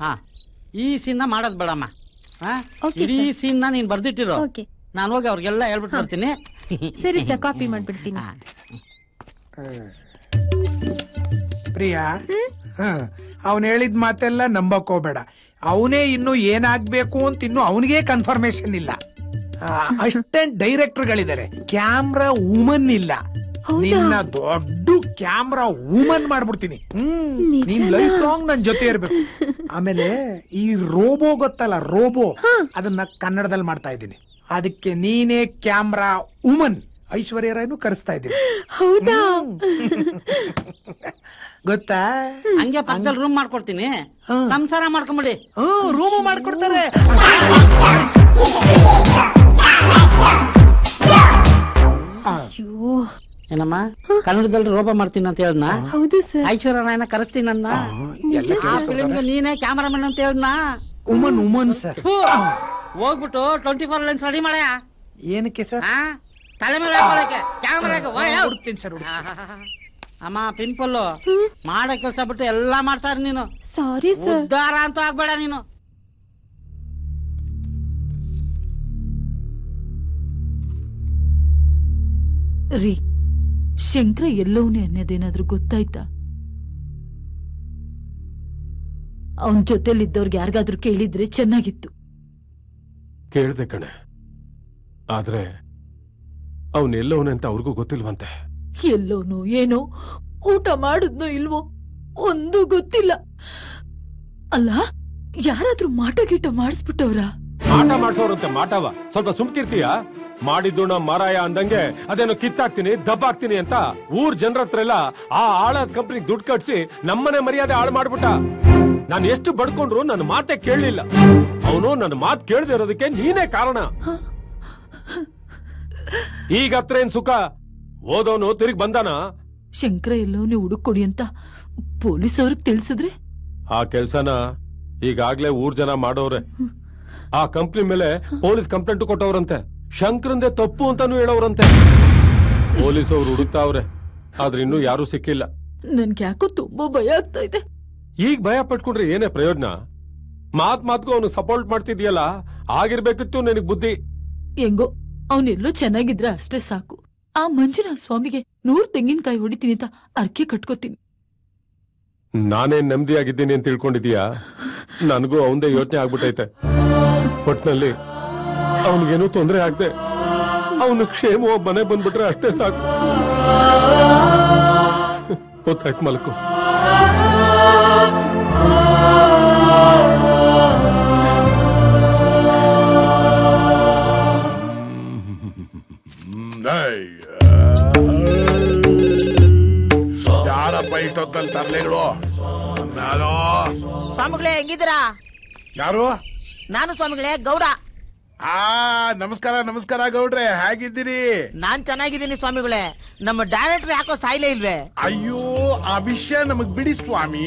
ಹಾ ಈ ಸೀನ್ ಮಾಡೋದ್ ಬೇಡಮ್ಮ. ಹಾ Okay, ಇಡೀ ನೀನ್ ಬರ್ದಿಟ್ಟಿರೋ. ಓಕೆ ನಾನು ಹೋಗಿ ಅವ್ರಿಗೆಲ್ಲ ಹೇಳ್ಬಿಟ್ಟು. ಬರ್ತೀನಿ. ಸರಿ ಸರ್ ಕಾಪಿ ಮಾಡ್ಬಿಡ್ತೀನಿ. ಪ್ರಿಯಾ ಅವನ್ ಹೇಳಿದ ಮಾತೆಲ್ಲ ನಂಬಕ್ ಹೋಗ್ಬೇಡ. ಅವನೇ ಇನ್ನು ಏನಾಗ್ಬೇಕು ಅಂತ ಇನ್ನು ಅವನಿಗೆ ಕನ್ಫರ್ಮೇಶನ್ ಇಲ್ಲ. ಅಸಿಸ್ಟೆಂಟ್ ಡೈರೆಕ್ಟರ್ಗಳಿದ್ದಾರೆ. ಕ್ಯಾಮ್ರಾ ವುಮನ್ ಇಲ್ಲ. ನಿನ್ನ ದೊಡ್ಡ ಕ್ಯಾಮ್ರಾ ವುಮನ್ ಮಾಡ್ಬಿಡ್ತೀನಿ. ಹ್ಮ್ ನೀನ್ ಲೈಫ್ ಲಾಂಗ್ ನನ್ ಜೊತೆ ಇರ್ಬೇಕು. ಆಮೇಲೆ ಈ ರೋಬೋ ಗೊತ್ತಲ್ಲ ರೋಬೋ? ಅದನ್ನ ಕನ್ನಡದಲ್ಲಿ ಮಾಡ್ತಾ ಇದ್ದೀನಿ. ಅದಕ್ಕೆ ನೀನೇ ಕ್ಯಾಮ್ರಾ ಉಮನ್ ಐಶ್ವರ್ಯ ರಾಯ್ನು ಕರೆಸ್ತಾ ಇದ್ದೀನಿ ಹೌದಾ? ಗೊತ್ತಾ? ಹಂಗೆ ಪಕ್ಕದಲ್ಲಿ ರೂಮ್ ಮಾಡ್ಕೊಡ್ತೀನಿ. ಸಂಸಾರ ಮಾಡ್ಕೊಂಬಿಡಿ. ಹ್ಮ್ ರೂಮ್ ಮಾಡ್ಕೊಡ್ತಾರೆ. ಅಯ್ಯೋ. ಏನಮ್ಮ? ಕನ್ನಡದಲ್ಲಿ ರೋಬ ಮಾಡ್ತೀನಿ ಅಂತ ಹೇಳ್ದ ಹೌದು ಸರ್. ಐಶ್ವರ್ಯ ರಾಯನ ಕರೆಸ್ತೀನಿ ಅಂದ ಎಲ್ಲ ಆ ಫಿಲ್ಮ್ಗೆ ನೀನೇ ಕ್ಯಾಮರಾಮನ್ ಅಂತ ಹೇಳ್ದ ಉಮನ್ ಉಮನ್ ಸರ್. ಹೋಗ್ಬಿಟ್ಟು ಟ್ವೆಂಟಿ ಫೋರ್ ಲೆನ್ಸ್ ರೆಡಿ ಮಾಡ್ಯಾ ಏನಕ್ಕೆ ಸರ್? ತಲೆ ಮೇಲೆ ಹಾಕೊಳಕ್ಕೆ ಕ್ಯಾಮ್ರಾಗೆ ಹುಡುಕ್ತೀನಿ ಸರ್ ಅಮ್ಮ ಪಿಂಪಲ್ಲು ಮಾಡೋ ಕೆಲಸ ಬಿಟ್ಟು ಎಲ್ಲ ಮಾಡ್ತಾರೆ ನೀನು. ಸಾರಿ ಸರ್ ಉದ್ಧಾರ ಅಂತ ಆಗ್ಬೇಡ ನೀನು. ರೀ ಶಂಕರ ಎಲ್ಲವನೇ ಅನ್ನೋದೇನಾದ್ರೂ ಗೊತ್ತಾಯ್ತಾ? ಅವನ್ ಜೊತೆಲಿದ್ದವ್ರಿಗೆ ಯಾರಿಗಾದ್ರೂ ಕೇಳಿದ್ರೆ ಚೆನ್ನಾಗಿತ್ತು. ಕೇಳ್ದೆ ಕಣೆ. ಆದ್ರೆ ಅವನೆಲ್ಲವನೆ ಅಂತ ಅವ್ರಿಗೂ ಗೊತ್ತಿಲ್ವಂತೆ. ಎಲ್ಲೋನು ಏನೋ ಊಟ ಮಾಡುದ್ನೋ ಇಲ್ವೋ ಒಂದು ಗೊತ್ತಿಲ್ಲ. ಅಲ್ಲ ಯಾರಾದ್ರೂ ಮಾಟ ಗೀಟ ಮಾಡಿಸ್ಬಿಟ್ಟವ್ರ? ಮಾಟ ಮಾಡ್ಸೋರಂತೆ ಮಾಟವ. ಸ್ವಲ್ಪ ಸುಮ್ಕಿರ್ತೀಯ? ಮಾಡಿದ್ದು ನಾ ಮಾರಾಯ ಅಂದಂಗೆ ಅದೇನೋ ಕಿತ್ತಾಕ್ತೀನಿ ದಬ್ಬಾಕ್ತೀನಿ ಅಂತ ಊರ್ ಜನರ ಹತ್ರ ಎಲ್ಲ ಆ ಆಳದ ಕಂಪ್ನಿ ದುಡ್ಡು ಕಟ್ಸಿ ನಮ್ಮನೆ ಮರ್ಯಾದೆ ಹಾಳು ಮಾಡ್ಬಿಟ್ಟ. ನಾನು ಎಷ್ಟು ಬಡ್ಕೊಂಡ್ರು ನನ್ನ ಮಾತೆ ಕೇಳಲಿಲ್ಲ. ಅವನು ನನ್ನ ಮಾತು ಕೇಳದೆ ಇರೋದಕ್ಕೆ ನೀನೇ ಕಾರಣ. ಈಗ ಹತ್ರ ಏನ್ ಸುಖ? ಓದೋನು ತಿರುಗಿ ಬಂದಾನ? ಶಂಕರ ಎಲ್ಲೋನೇ ಹುಡುಕೊಡಿ ಅಂತ ಪೊಲೀಸ್ ಅವ್ರಿಗೆ ತಿಳಿಸಿದ್ರೆ? ಆ ಕೆಲ್ಸನ ಈಗಾಗ್ಲೇ ಊರ್ ಜನ ಮಾಡೋರೆ ಆ ಕಂಪ್ನಿ ಮೇಲೆ ಪೊಲೀಸ್ ಕಂಪ್ಲೇಂಟ್ ಕೊಟ್ಟವ್ರಂತೆ. ಶಂಕರಂದೇ ತಪ್ಪು ಅಂತಾನು ಹೇಳೋರಂತೆ ಪೊಲೀಸ್ ಅವ್ರು ಹುಡುಕ್ತಾವ್ರೆ. ಆದ್ರೆ ಇನ್ನೂ ಯಾರು ಸಿಕ್ಕಿಲ್ಲ. ನನ್ಗೆ ಯಾಕೋ ತುಂಬಾ ಭಯ ಆಗ್ತಾ ಇದೆ. ಈಗ ಭಯ ಪಟ್ಕೊಂಡ್ರೆ ಏನೇ ಪ್ರಯೋಜನ? ಮಾತ್ ಮಾತ್ಗೂ ಅವನು ಸಪೋರ್ಟ್ ಮಾಡ್ತಿದ್ಯಲ್ಲ ಆಗಿರ್ಬೇಕಿತ್ತು ನಿನಗ್ ಬುದ್ಧಿ. ಹೆಂಗೋ ಅವನೆಲ್ಲೋ ಚೆನ್ನಾಗಿದ್ರೆ ಅಷ್ಟೇ ಸಾಕು. ಆ ಮಂಜುನಾಥ ಸ್ವಾಮಿಗೆ ನೂರ್ ತೆಂಗಿನಕಾಯಿ ಹೊಡಿತೀನಿ ಅಂತ ಅರ್ಕೆ ಕಟ್ಕೋತೀನಿ. ನಾನೇ ನೆಮ್ಮದಿಯಾಗಿದ್ದೀನಿ ಅಂತ ತಿಳ್ಕೊಂಡಿದೀಯಾ ನನಗೂ ಅವಂದೇ ಯೋಚನೆ ಆಗ್ಬಿಟ್ಟೈತೆ. ಒಟ್ನಲ್ಲಿ ಅವನಿಗೇನು ತೊಂದರೆ ಆಗದೆ. ಅವನು ಕ್ಷೇಮವಾಗಿ ಮನೆ ಬಂದ್ಬಿಟ್ರೆ ಅಷ್ಟೇ ಸಾಕು. ಗೊತ್ತಾಯ್ತು ಮಲ್ಕು. ಇಷ್ಟೊತ್ತಲ್ಲಿ ತರ್ಲೆಗಳು ನಾನು. ಸ್ವಾಮಿಗಳೇ ಹೆಂಗಿದ್ದೀರಾ? ಯಾರು? ನಾನು ಸ್ವಾಮಿಗಳೇ ಗೌಡ. ಆ ನಮಸ್ಕಾರ ನಮಸ್ಕಾರ ಗೌಡ್ರೆ ಹೇಗಿದ್ದೀರಿ? ನಾನ್ ಚೆನ್ನಾಗಿದ್ದೀನಿ ಸ್ವಾಮಿಗಳೇ. ನಮ್ಮ ಡೈರೆಕ್ಟರ್ ಯಾಕೋ ಸಾಯ್ಲೇ ಇಲ್ವೇ? ಅಯ್ಯೋ ಆ ವಿಷಯ ನಮಗ್ ಬಿಡಿ ಸ್ವಾಮಿ.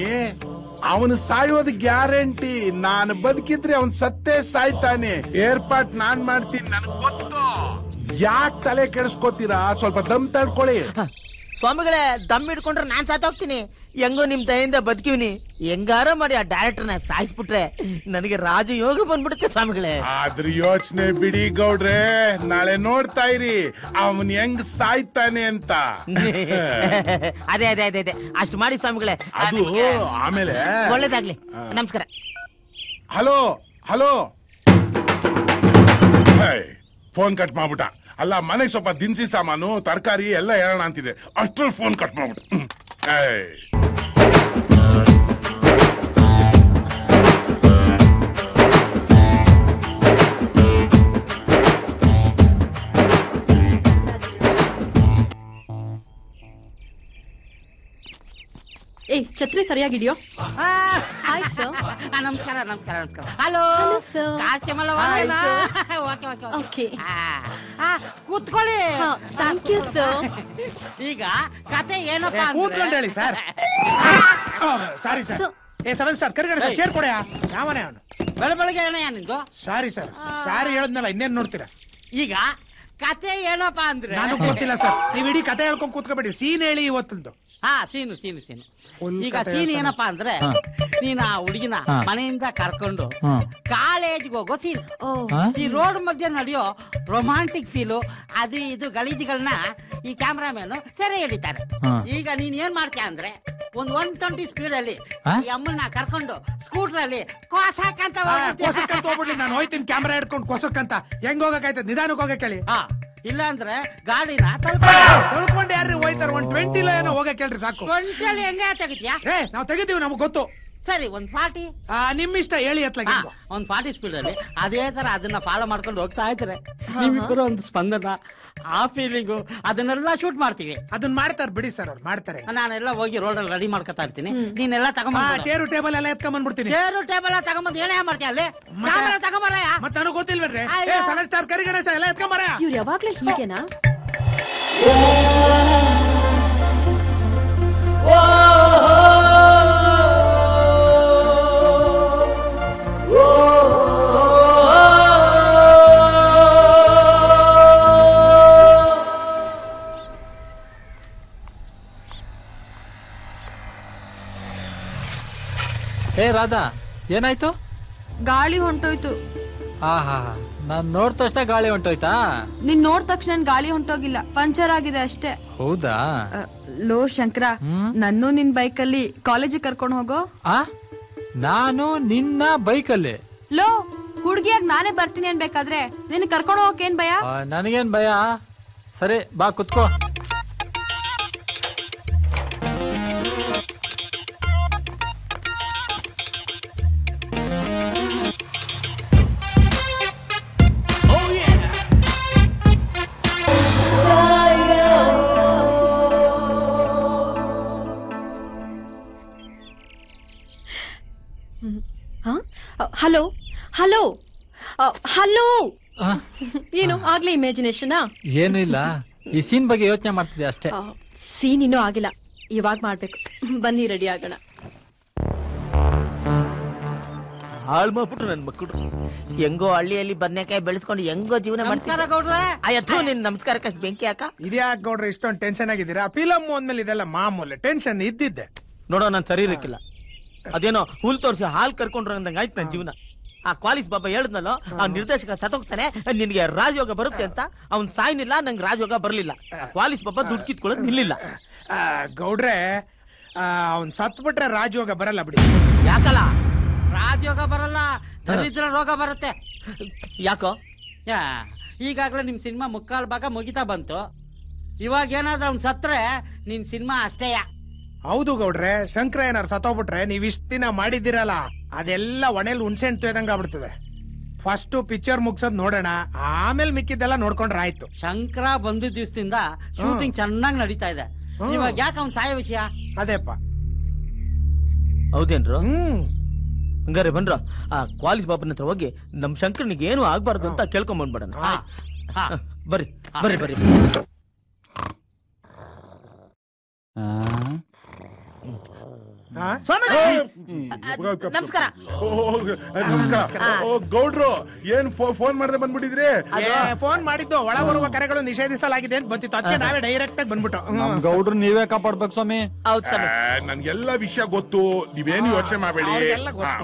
ಅವನು ಸಾಯೋದು ಗ್ಯಾರಂಟಿ. ನಾನು ಬದುಕಿದ್ರೆ ಅವನ್ ಸತ್ತೇ ಸಾಯ್ತಾನೆ. ಏರ್ಪಾಟ್ ನಾನ್ ಮಾಡ್ತೀನಿ ನನಗ್ ಗೊತ್ತು. ಯಾಕೆ ತಲೆ ಕೆಡಿಸ್ಕೋತೀರಾ? ಸ್ವಲ್ಪ ದಮ್ ತಡ್ಕೊಳ್ಳಿ. ಸ್ವಾಮಿಗಳೇ ದಮ್ ಹಿಡ್ಕೊಂಡ್ರೆ ನಾನ್ ಸಾತೋಗ್ತೀನಿ ಹೆಂಗೋ ನಿಮ್ ದಯಿಂದ ಬದುಕಿವಿನಿ. ಹೆಂಗಾರ ಮಾಡಿ ಆ ಡೈರೆಕ್ಟರ್ನ ಸಾಯಿಸ್ಬಿಟ್ರೆ ನನಗೆ ರಾಜಯೋಗ ಬಂದ್ಬಿಡುತ್ತೆ ಸ್ವಾಮಿಗಳೇ. ಆದ್ರ ಯೋಚನೆ ಬಿಡಿ ಗೌಡ್ರೆ ನಾಳೆ ನೋಡ್ತಾ ಇರಿ ಅವನ್ ಹೆಂಗ್ ಸಾಯ್ತಾನೆ ಅಂತ. ಅದೇ ಅದೇ ಅದೇ ಅದೇ. ಅಷ್ಟು ಮಾಡಿ ಸ್ವಾಮಿಗಳೇ. ಅದು ಆಮೇಲೆ. ಒಳ್ಳೇದಾಗ್ಲಿ. ನಮಸ್ಕಾರ. Hello hello. ಫೋನ್ ಕಟ್ ಮಾಡ್ಬಿಟ ಅಲ್ಲ ಮನೆಗೆ ಸ್ವಲ್ಪ ದಿನಸಿ ಸಾಮಾನು ತರಕಾರಿ ಎಲ್ಲ ಹೇಳೋಣ ಅಂತಿದೆ ಅಷ್ಟ್ರಲ್ಲಿ ಫೋನ್ ಕಟ್ ಮಾಡ್ಬಿಟ್ಟು. ಏಯ್. ಏ ಛತ್ರಿ ಸರಿಯಾಗಿ ಹಾಯ್ ಸರ್ ನಮಸ್ಕಾರ ನಮಸ್ಕಾರ ನಮಸ್ಕಾರ. Hello customer okay okay okay ಕೂತ್ಕೊಳ್ಳಿ. ಥ್ಯಾಂಕ್ ಯು ಸರ್ ಈಗ ಕತೆ ಏನಪ್ಪ ಅಂದ್ರೆ- ಕೂತ್ಕೊಂಡು ಹೇಳಿ ಸರ್ ಸಾರಿ ಸರ್ ಏ ಸೆವೆನ್ ಸ್ಟಾರ್ ಕರ್ಗಡೆ ಸರ್ ಚೇರ್ ಕೊಡೆಯಾ? ಯಾವನೇ ಅವನು? ಬೆಳ ಬೆಳಗ್ಗೆ ಏನಯ್ಯ ನಿಂದು? ಸಾರಿ ಸರ್ ಸಾರಿ ಹೇಳದ್ನಲ್ಲ ಇನ್ನೇನ್ ನೋಡ್ತೀರಾ? ಈಗ ಕತೆ ಏನಪ್ಪ ಅಂದ್ರೆ? ನಾನು ಗೊತ್ತಿಲ್ಲ ಸರ್ ನೀವ್ ಇಡೀ ಕತೆ ಹೇಳ್ಕೊಂಡ್ ಕೂತ್ಕೊಬೇಡಿ. ಸೀನ್ ಹೇಳಿ ಇವತ್ತಿಂದು. ಹಾ ಸೀನು ಸೀನು ಸೀನು. ಈಗ ಸೀನ್ ಏನಪ್ಪಾ ಅಂದ್ರೆ. ನೀನ್ ಆ ಹುಡುಗಿನ ಮನೆಯಿಂದ ಕರ್ಕೊಂಡು. ಕಾಲೇಜ್ಗೆ ಹೋಗೋ ಸೀನ್. ಈ ರೋಡ್ ಮಧ್ಯೆ ನಡೆಯೋ ರೊಮ್ಯಾಂಟಿಕ್ ಫೀಲು ಅದು ಇದು ಗಲೀಜುಗಳನ್ನ ಈ ಕ್ಯಾಮ್ರಾಮನ್ ಸೆರೆ ಹಿಡಿತಾರೆ. ಈಗ ನೀನ್ ಏನ್ ಮಾಡ್ತೀಯ ಅಂದ್ರೆ ಒಂದ್ ಒನ್ ಟ್ವೆಂಟಿ ಸ್ಪೀಡ್ ಅಲ್ಲಿ ಈ ಅಮ್ಮನ್ನ ಕರ್ಕೊಂಡು ಸ್ಕೂಟರ್ ಅಲ್ಲಿ ಕೋಸಾಕಂತ ಕೊಸಕ್ಕಂತ ಹೋಗ್ಬಿಡ್ಲಿ. ನಾನು ಹೋಯ್ತೀನಿ ಕ್ಯಾಮ್ರಾ ಹಿಡ್ಕೊಂಡು ಕೊಸಕ್ಕಂತ. ಹೆಂಗ್ ಹೋಗಕ್ಕಾಯ್ತದ? ನಿಧಾನಕ್ಕೆ ಹೋಗಕ್ಕೆ ಹೇಳಿ. ಇಲ್ಲ ಅಂದ್ರೆ ಗಾಡಿನ ತಳ್ಕೊಂಡು ಯಾರು ಹೋಯ್ತಾರ? ಒಂದ್ ಟ್ವೆಂಟಿ ಏನೋ ಹೋಗಕ್ ಹೇಳ್ರಿ ಸಾಕು. ಟ್ವೆಂಟಿ ಹೆಂಗೆ ತೆಗಿತೀಯಾ? ಏ ನಾವ್ ತೆಗಿತೀವಿ ನಮ್ಗೆ ಗೊತ್ತು. ಸರಿ ಒಂದ್ ಫಾರ್ಟಿ ನಿಮ್ ಇಷ್ಟ ಹೇಳಿ ಒಂದ್ ಫಾರ್ಟಿ ಸ್ಪೀಡ್ ಅಲ್ಲಿ ಅದೇ ತರ ಅದನ್ನ ಫಾಲೋ ಮಾಡ್ಕೊಂಡು ಹೋಗ್ತಾ ಇದ್ರೆ ನಿಮ್ಮಿಬ್ಬರು ಒಂದು ಸ್ಪಂದನ ಆ ಫೀಲಿಂಗು ಅದನ್ನೆಲ್ಲ ಶೂಟ್ ಮಾಡ್ತೀವಿ. ಅದನ್ನ ಮಾಡ್ತಾರೆ ಬಿಡಿ ಸರ್ ಅವ್ರು ಮಾಡ್ತಾರೆ. ನಾನೆಲ್ಲ ಹೋಗಿ ರೋಡ್ ಅಲ್ಲಿ ರೆಡಿ ಮಾಡ್ಕೊತಾ ಇರ್ತೀನಿ. ನೀನೆಲ್ಲ ತಗೊಂಡ್ ಚೇರು ಟೇಬಲ್ ಎಲ್ಲ ಎತ್ಕೊಂಡ್ ಬಂದ್ಬಿಡ್ತೀನಿ. ಚೇರು ಟೇಬಲ್ ತಗೊಂಬಂದು ಏನೇ ಮಾಡ್ತೀಯ ಅಲ್ಲಿ? ಕ್ಯಾಮೆರಾ ತಗೊಂಬರ ಮತ್ತೆ ನನಗೆ ಗೊತ್ತಿಲ್ವೇನ್ರಿ? ಸಣ್ಣ ಸ್ಟಾರ್ ಕರಿ ಗಣೇಶ ಎಲ್ಲ ಎತ್ಕೊಂಬರ ಇವ್ರು ಯಾವಾಗ್ಲೂ ಹೀಗೇನಾ? ಏ ರಾಧಾ ಏನಾಯ್ತು? ಗಾಳಿ ಹೊಂಟೋಯ್ತು. ಹಾ ಹಾ ಹಾ. ನಾನ್ ನೋಡ್ ತಕ್ಷಣ ಗಾಳಿ ಹೊಂಟೋಯ್ತಾ? ನೀನ್ ನೋಡ್ ತಕ್ಷಣ ಗಾಳಿ ಹೊಂಟೋಗಿಲ್ಲ. ಪಂಚರ್ ಆಗಿದೆ ಅಷ್ಟೇ. ಹೌದಾ? ಲೋ ಶಂಕರ ನನ್ನೂ ನಿನ್ ಬೈಕಲ್ಲಿ ಕಾಲೇಜಿಗೆ ಕರ್ಕೊಂಡು ಹೋಗೋ. ಆ? ನಾನು ನಿನ್ನ ಬೈಕಲ್ಲಿ? ಲೋ ಹುಡ್ಗಿಯಾಗ್ ನಾನೇ ಬರ್ತೀನಿ ಅನ್ಬೇಕಾದ್ರೆ ನಿನ್ ಕರ್ಕೊಂಡು ಹೋಗಕ್ ಏನ್ ಭಯ? ಆ, ನನಗೇನ್ ಭಯ? ಸರಿ ಬಾ ಕುತ್ಕೋ. ಹಲೋ ಹಲೋ ಏನು ಆಗ್ಲೇ ಇಮ್ಯಾಜಿನೇಷನಾ ಏನು ಇಲ್ಲ. ಈ ಸೀನ್ ಬಗ್ಗೆ ಯೋಚನೆ ಮಾಡ್ತಿದ್ದೆ ಅಷ್ಟೇ? ಸೀನ್ ಇನ್ನೂ ಆಗಿಲ್ಲ. ಇವಾಗ ಮಾಡ್ಬೇಕು. ಬನ್ನಿ ರೆಡಿ ಆಗೋಣ. ಹಾಳು ಮಾಡ್ಬಿಟ್ರು ನನ್ ಮಕ್ಕಳು. ಹೆಂಗೋ ಹಳ್ಳಿಯಲ್ಲಿ ಬದನೆಕಾಯಿ ಬೆಳೆಸ್ಕೊಂಡು ಹೆಂಗೋ ಜೀವನ ನಮಸ್ಕಾರ ಗೌಡ್ರೆ. ಅಯ್ಯೋ ನಿನ್ ನಮಸ್ಕಾರಕ್ಕೆ ಬೆಂಕಿ ಹಾಕ. ಇದ್ಯಾ ಗೌಡ್ರೆ ಇಷ್ಟೊಂದು ಟೆನ್ಷನ್ ಆಗಿದ್ದೀರಾ? ಫಿಲಮ್ ಅಂದ್ಮೇಲೆ ಇದೆಲ್ಲ ಮಾಮೂಲಿ ಟೆನ್ಷನ್ ಇದ್ದಿದ್ದೆ. ನೋಡೋ ನನ್ ಇರಕ್ಕಿಲ್ಲ. ಅದೇನೋ ಹುಲ್ ತೋರಿಸಿ ಹಾಲ್ ಕರ್ಕೊಂಡ್ರು ಅಂದಂಗೆ ಆಯ್ತು ನನ್ ಜೀವನ. ಆ ಕ್ವಾಲಿಸ್ ಬಾಬ ಹೇಳಿದ್ನಲ್ಲ ಆ ನಿರ್ದೇಶಕ ಸತ್ತೋಗ್ತಾನೆ ನಿನ್ಗೆ ರಾಜಯೋಗ ಬರುತ್ತೆ ಅಂತ ಅವ್ನ್ ಸಾಯ್ನಿಲ್ಲ ನಂಗೆ ರಾಜಯೋಗ ಬರ್ಲಿಲ್ಲ. ಕಾಲೇಜ್ ಕ್ವಾಲಿಸ್ ಬಾಬಾ ದುಡ್ಡು ಕಿತ್ಕೊಳ್ಳೋದು ನಿಲ್ಲಿಲ್ಲ. ಆ, ಗೌಡ್ರೆ ಅವ್ನ್ ಸತ್ ಬಿಟ್ರೆ ರಾಜಯೋಗ ಬರಲ್ಲ ಬಿಡಿ. ಯಾಕಲ್ಲ? ರಾಜಯೋಗ ಬರಲ್ಲ ದರಿದ್ರ ರೋಗ ಬರುತ್ತೆ. ಯಾಕೋ? ಯಾ ಈಗಾಗಲೇ ನಿಮ್ ಸಿನಿಮಾ ಮುಕ್ಕಾಲ್ ಭಾಗ ಮುಗಿತಾ ಬಂತು. ಇವಾಗ ಏನಾದ್ರೂ ಅವ್ನ್ ಸತ್ರೆ ನಿನ್ ಸಿನಿಮಾ ಅಷ್ಟೇಯ? ಹೌದು ಗೌಡ್ರೆ ಶಂಕರ ಏನಾರು ಸತ್ತೋಗ್ಬಿಟ್ರೆ ನೀವ್ ಇಷ್ಟ ದಿನ ಮಾಡಿದ್ದೀರಲ್ಲ ಅದೆಲ್ಲ ಒಣೆಲ್ ಹುಣ್ಸೆಹಣ್ಣು ತೊಯ್ದಂಗ ಆಗ್ಬಿಡ್ತದೆ. ಫಸ್ಟ್ ಪಿಕ್ಚರ್ ಮುಗ್ಸೋದ್ ನೋಡೋಣ ಆಮೇಲೆ ಮಿಕ್ಕಿದ್ದೆಲ್ಲ ನೋಡ್ಕೊಂಡ್ರೆ ಆಯ್ತು. ಶಂಕರ ಬಂದಿದ್ದ ದಿವಸದಿಂದ ಶೂಟಿಂಗ್ ಚೆನ್ನಾಗಿ ನಡೀತಾ ಇದೆ. ಹ್ಮ್. ಇವಾಗ ಯಾಕೆ ಅವ್ನ್ ಸಾಯೋ ವಿಷಯ? ಅದೇಪ್ಪ. ಹೌದೇನ್ರು? ಹಂಗಾರೆ ಬನ್ರ ಆ ಕ್ವಾಲಿಸ್ ಬಾಬನ ಹತ್ರ ಹೋಗಿ ನಮ್ ಶಂಕರನಿಗೆ ಏನು ಆಗ್ಬಾರ್ದು ಅಂತ ಕೇಳ್ಕೊಂಡ್ ಬಂದ್ಬಿಡಣ ಬರ್ರಿ ಬರ್ರಿ ಬರ್ರಿ ಆ? ನಮಸ್ಕಾರ. ಓ ಗೌಡ್ರು ಏನ್ ಫೋನ್ ಮಾಡದೆ ಬಂದ್ಬಿಟ್ಟಿದ್ರಿ? ಫೋನ್ ಮಾಡಿದ್ದು ಒಳ ಬರುವ ಕರೆಗಳು ನಿಷೇಧಿಸಲಾಗಿದೆ ಅಂತ ಬಂತಿತ್ತು. ಅದಕ್ಕೆ ನಾವೇ ಡೈರೆಕ್ಟ್ ಆಗಿ ಬಂದ್ಬಿಟ್ಟು. ಗೌಡ್ರು ನೀವೇ ಕಾಪಾಡ್ಬೇಕು ಸ್ವಾಮಿ. ನನ್ಗೆಲ್ಲ ವಿಷಯ ಗೊತ್ತು. ನೀವೇನು ಯೋಚನೆ ಮಾಡಬೇಡಿ.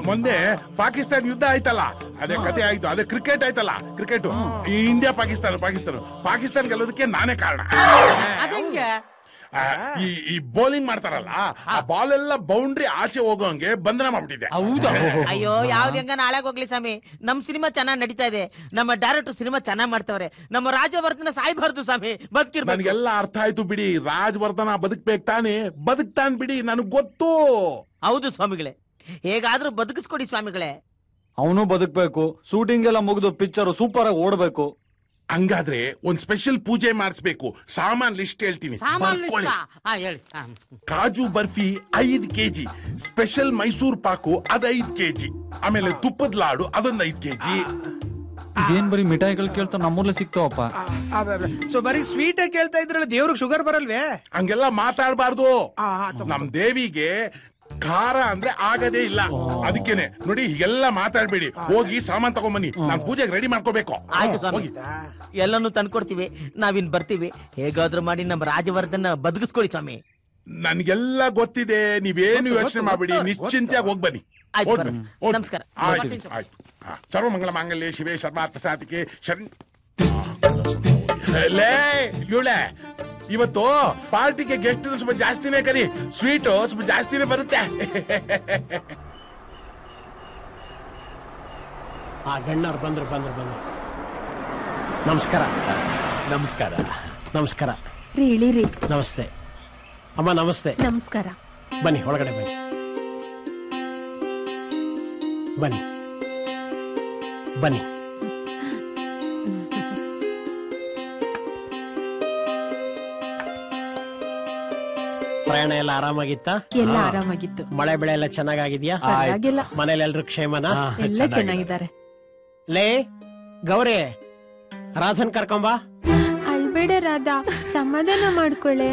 ಮೊನ್ನೆ ಪಾಕಿಸ್ತಾನ ಯುದ್ಧ ಆಯ್ತಲ್ಲ? ಅದೇ ಕತೆ ಆಯ್ತು. ಅದೇ ಕ್ರಿಕೆಟ್ ಆಯ್ತಲ್ಲ? Cricket India Pakistan Pakistan. Pakistan ಗೆಲ್ಲೋದಕ್ಕೆ ನಾನೇ ಕಾರಣ. ಅದಂಗೆ ಈ ಈ ಬೌಲಿಂಗ್ ಮಾಡ್ತಾರಲ್ಲ ಆ ಬಾಲ್ ಎಲ್ಲ ಬೌಂಡ್ರಿ ಆಚೆ ಹೋಗೋಂಗೆ ಬಂಧನ ಮಾಡ್ಬಿಟ್ಟಿದೆ. ಅಯ್ಯೋ ಯಾವ್ದು ಹೆಂಗ ನಾಳೆ ಹೋಗ್ಲಿ ಸ್ವಾಮಿ. ನಮ್ ಸಿನಿಮಾ ಚೆನ್ನಾಗಿ ನಡೀತಾ ಇದೆ. ನಮ್ಮ ಡೈರೆಕ್ಟರ್ ಸಿನಿಮಾ ಚೆನ್ನಾಗಿ ಮಾಡ್ತಾವ್ರೆ. ನಮ್ಮ ರಾಜವರ್ಧನ ಸಾಯ್ಬಾರ್ದು ಸ್ವಾಮಿ. ಬದುಕಿರ್ ನನ್ಗೆಲ್ಲ ಅರ್ಥ ಆಯ್ತು ಬಿಡಿ. ರಾಜವರ್ಧನ ಬದುಕ್ಬೇಕು ತಾನೆ. ಬದುಕ್ತಾನ್ ಬಿಡಿ ನನಗ್ ಗೊತ್ತು. ಹೌದು ಸ್ವಾಮಿಗಳೇ. ಹೇಗಾದ್ರೂ ಬದುಕಿಸ್ಕೊಡಿ ಸ್ವಾಮಿಗಳೇ. ಅವನು ಬದುಕ್ಬೇಕು. ಶೂಟಿಂಗ್ ಎಲ್ಲ ಮುಗಿದು ಪಿಕ್ಚರ್ ಸೂಪರ್ ಆಗಿ ಓಡ್ಬೇಕು. ಹಂಗಾದ್ರೆ ಒಂದ್ ಸ್ಪೆಷಲ್ ಪೂಜೆ ಮಾಡಿಸ್ಬೇಕು. ಸಾಮಾನ್ ಲಿಸ್ಟ್ ಹೇಳ್ತೀನಿ. ಸಾಮಾನ್ ಬರ್ಕೊಳ್ಳಿ. ಹಾ ಹೇಳಿ. ಹಾ. ಕಾಜು ಬರ್ಫಿ ಐದ್ ಕೆಜಿ. ಸ್ಪೆಷಲ್ ಮೈಸೂರ್ ಪಾಕು ಅದ್ ಐದ್ ಕೆಜಿ. ಆಮೇಲೆ ತುಪ್ಪದ ಲಾಡು ಅದೊಂದ್ ಐದ್ ಕೆಜಿ. ಇದೇನ್ ಬರೀ ಮಿಠಾಯಿಗಳು ಕೇಳ್ತಾ ನಮ್ಮೂರ್ಲೆ ಸಿಗ್ತಾವಪ್ಪ? ಸೊ ಬರೀ ಸ್ವೀಟ್ ಕೇಳ್ತಾ ಇದ್ರಲ್ಲ ದೇವ್ರಿಗೆ ಶುಗರ್ ಬರಲ್ವೇ? ಹಂಗೆಲ್ಲ ಮಾತಾಡಬಾರ್ದು. ನಮ್ ದೇವಿಗೆ ಖಾರ ಅಂದ್ರೆ ಆಗದೇ ಇಲ್ಲ. ಅದಕ್ಕೇನೆ ನೋಡಿ ಎಲ್ಲ ಮಾತಾಡ್ಬೇಡಿ. ಹೋಗಿ ಸಾಮಾನ್ ತಗೊಂಬನ್ನಿ. ನಾನ್ ಪೂಜೆಗೆ ರೆಡಿ ಮಾಡ್ಕೋಬೇಕು. ಆಯ್ತು ಸ್ವಾಮಿ. ಎಲ್ಲಾನು ತಂದ್ಕೊಡ್ತೀವಿ. ನಾವಿನ್ ಬರ್ತೀವಿ. ಹೇಗಾದ್ರೂ ಮಾಡಿ ನಮ್ಮ ರಾಜವರ್ಧನ ಬದುಕಿಸ್ಕೊಳ್ಳಿ ಸ್ವಾಮಿ. ನನ್ಗೆಲ್ಲ ಗೊತ್ತಿದೆ. ನೀವೇನು ಯೋಚನೆ ಮಾಡ್ಬೇಡಿ. ನಿಶ್ಚಿಂತೆಯಾಗಿ ಹೋಗ್ಬನ್ನಿ. ಆಯ್ತು, ಬನ್ನಿ. ನಮಸ್ಕಾರ. ಆಯ್ತು, ಹಾ, ಸರ್ವಮಂಗಳ ಮಾಂಗಲ್ಯ ಶಿವೇ ಶರ್ಮಾರ್ಥ ಸಾಧಿಕೆ ಶರಣ್ ಲೇ ಇವಳೆ ಇವತ್ತು ಪಾರ್ಟಿಗೆ ಗೆಸ್ಟ್ ಸ್ವಲ್ಪ ಜಾಸ್ತಿನೇ ಕರಿ ಸ್ವೀಟ್ ಸ್ವಲ್ಪ ಜಾಸ್ತಿನೇ ಬರುತ್ತೆ. ಆ ಗಣ್ಣವ್ರು ಬಂದ್ರು ಬಂದ್ರು ಬಂದ್ರು. ನಮಸ್ಕಾರ. ನಮಸ್ಕಾರ. ನಮಸ್ಕಾರ. ರೀ ಇಳಿರಿ ನಮಸ್ತೆ. ಅಮ್ಮ ನಮಸ್ತೆ. ನಮಸ್ಕಾರ. ಬನ್ನಿ ಒಳಗಡೆ ಬನ್ನಿ. ಬನ್ನಿ. ಬನ್ನಿ. ಪ್ರಯಾಣ ಎಲ್ಲ ಆರಾಮಾಗಿತ್ತ? ಎಲ್ಲ ಆರಾಮಾಗಿತ್ತು. ಮಳೆ ಬೆಳೆ ಎಲ್ಲ ಚೆನ್ನಾಗಿದ್ಯಾ ಪರವಾಗಿಲ್ಲ. ಮನೇಲಿ ಎಲ್ರು ಕ್ಷೇಮನ? ಎಲ್ಲ ಚೆನ್ನಾಗಿದ್ದಾರೆ. ಲೇ ಗೌರಿ ರಾಧನ್ ಕರ್ಕೊಂಬಾ? ಅಳ್ಬೇಡ ರಾಧಾ ಸಮಾಧಾನ ಮಾಡ್ಕೊಳ್ಳೆ.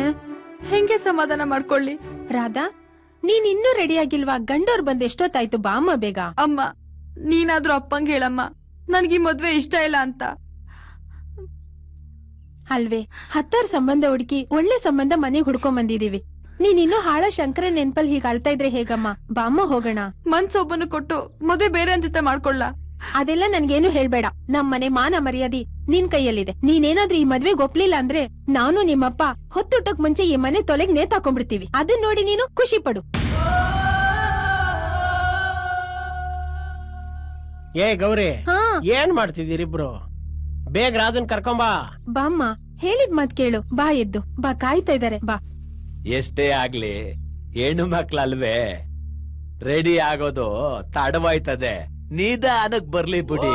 ಹೆಂಗೆ ಸಮಾಧಾನ ಮಾಡ್ಕೊಳ್ಳಿ? ರಾಧಾ ನೀನ್ ಇನ್ನೂ ರೆಡಿ ಆಗಿಲ್ವಾ? ಗಂಡೋರ್ ಬಂದ್ ಎಷ್ಟೊತ್ತಾಯ್ತು? ಬಾ ಅಮ್ಮ ಬೇಗ. ಅಮ್ಮ ನೀನಾದ್ರೂ ಅಪ್ಪಂಗ್ ಹೇಳಮ್ಮ. ನನ್ಗೆ ಈ ಮದ್ವೆ ಇಷ್ಟ ಇಲ್ಲ ಅಂತ. ಅಲ್ವೇ ಹತ್ತಾರು ಸಂಬಂಧ ಹುಡುಕಿ ಒಳ್ಳೆ ಸಂಬಂಧ ಮನೆಗ್ ಹುಡ್ಕೊಂಡ್ ಬಂದಿದೀವಿ ನೀನ್ ಇನ್ನೂ ಹಾಳ ಶಂಕರ ನೆನ್ಪಲ್ ಹೀಗ್ ಅಳ್ತಾ ಇದ್ರೆ ಹೇಗಮ್ಮ? ಬಾಮ್ಮ ಹೋಗೋಣ. ಮನ್ಸೊಬ್ಬನು ಕೊಟ್ಟು ಮದುವೆ ಬೇರೆ ಜೊತೆ ಮಾಡ್ಕೊಳ್ಳ. ಅದೆಲ್ಲ ನನ್ಗೇನು ಹೇಳ್ಬೇಡ. ನಮ್ ಮನೆ ಮಾನ ಮರ್ಯಾದಿ ನಿನ್ ಕೈಯಲ್ಲಿದೆ. ನೀನೇನಾದ್ರೂ ಈ ಮದ್ವೆಗ್ ಒಪ್ಲಿಲ್ಲ ಅಂದ್ರೆ ನಾನು ನಿಮ್ಮಪ್ಪ ಹೊತ್ತುಟ್ಟಕ್ ಮುಂಚೆ ಈ ಮನೆ ತೊಲೆಗ್ ನೇತಾಕೊಂಡ್ಬಿಡ್ತೀವಿ ಅದನ್ ನೋಡಿ ನೀನು ಖುಷಿ ಪಡು. ಏ ಗೌರಿ ಹಾ. ಏನ್ ಮಾಡ್ತಿದ್ದೀರಿ ಇಬ್ರು ಬೇಗ ರಾಜನ್ ಕರ್ಕೊಂಬಾ. ಬಾಮ್ಮ ಹೇಳಿದ್ ಮಾತ್ ಕೇಳು. ಬಾ ಎದ್ದು. ಬಾ ಕಾಯ್ತಾ ಇದಾರೆ. ಬಾ. ಎಷ್ಟೇ ಆಗ್ಲಿ ಹೆಣ್ಣು ಮಕ್ಳಲ್ವೇ ರೆಡಿ ಆಗೋದು ತಡವಾಯ್ತದೆ. ನಿಧಾನಕ್ ಬರ್ಲಿ ಬಿಡಿ.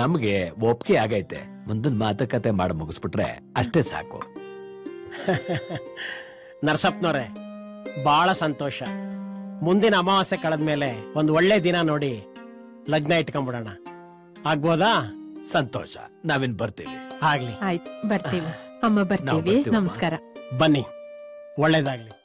ನಮ್ಗೆ ಒಪ್ಪಿಗೆ ಆಗೈತೆ. ಮುಂದಿನ ಮಾತುಕತೆ ಮಾಡಿ ಮುಗಿಸ್ಬಿಟ್ರೆ ಅಷ್ಟೇ ಸಾಕು. ನರಸಪ್ಪನವ್ರೆ ಬಹಳ ಸಂತೋಷ. ಮುಂದಿನ ಅಮಾವಾಸ್ಯೆ ಕಳೆದ್ಮೇಲೆ ಒಂದು ಒಳ್ಳೆ ದಿನ ನೋಡಿ ಲಗ್ನ ಇಟ್ಕೊಂಡ್ಬಿಡೋಣ ಆಗ್ಬೋದಾ? ಸಂತೋಷ. ನಾವಿನ್ ಬರ್ತೀವಿ. ಆಗ್ಲಿ. ಆಯ್ತು ಬರ್ತೀವಿ. ಅಮ್ಮ ಬರ್ತೀವಿ. ನಮಸ್ಕಾರ. ಬನ್ನಿ. ಒಳ್ಳೇದಾಗ್ಲಿ.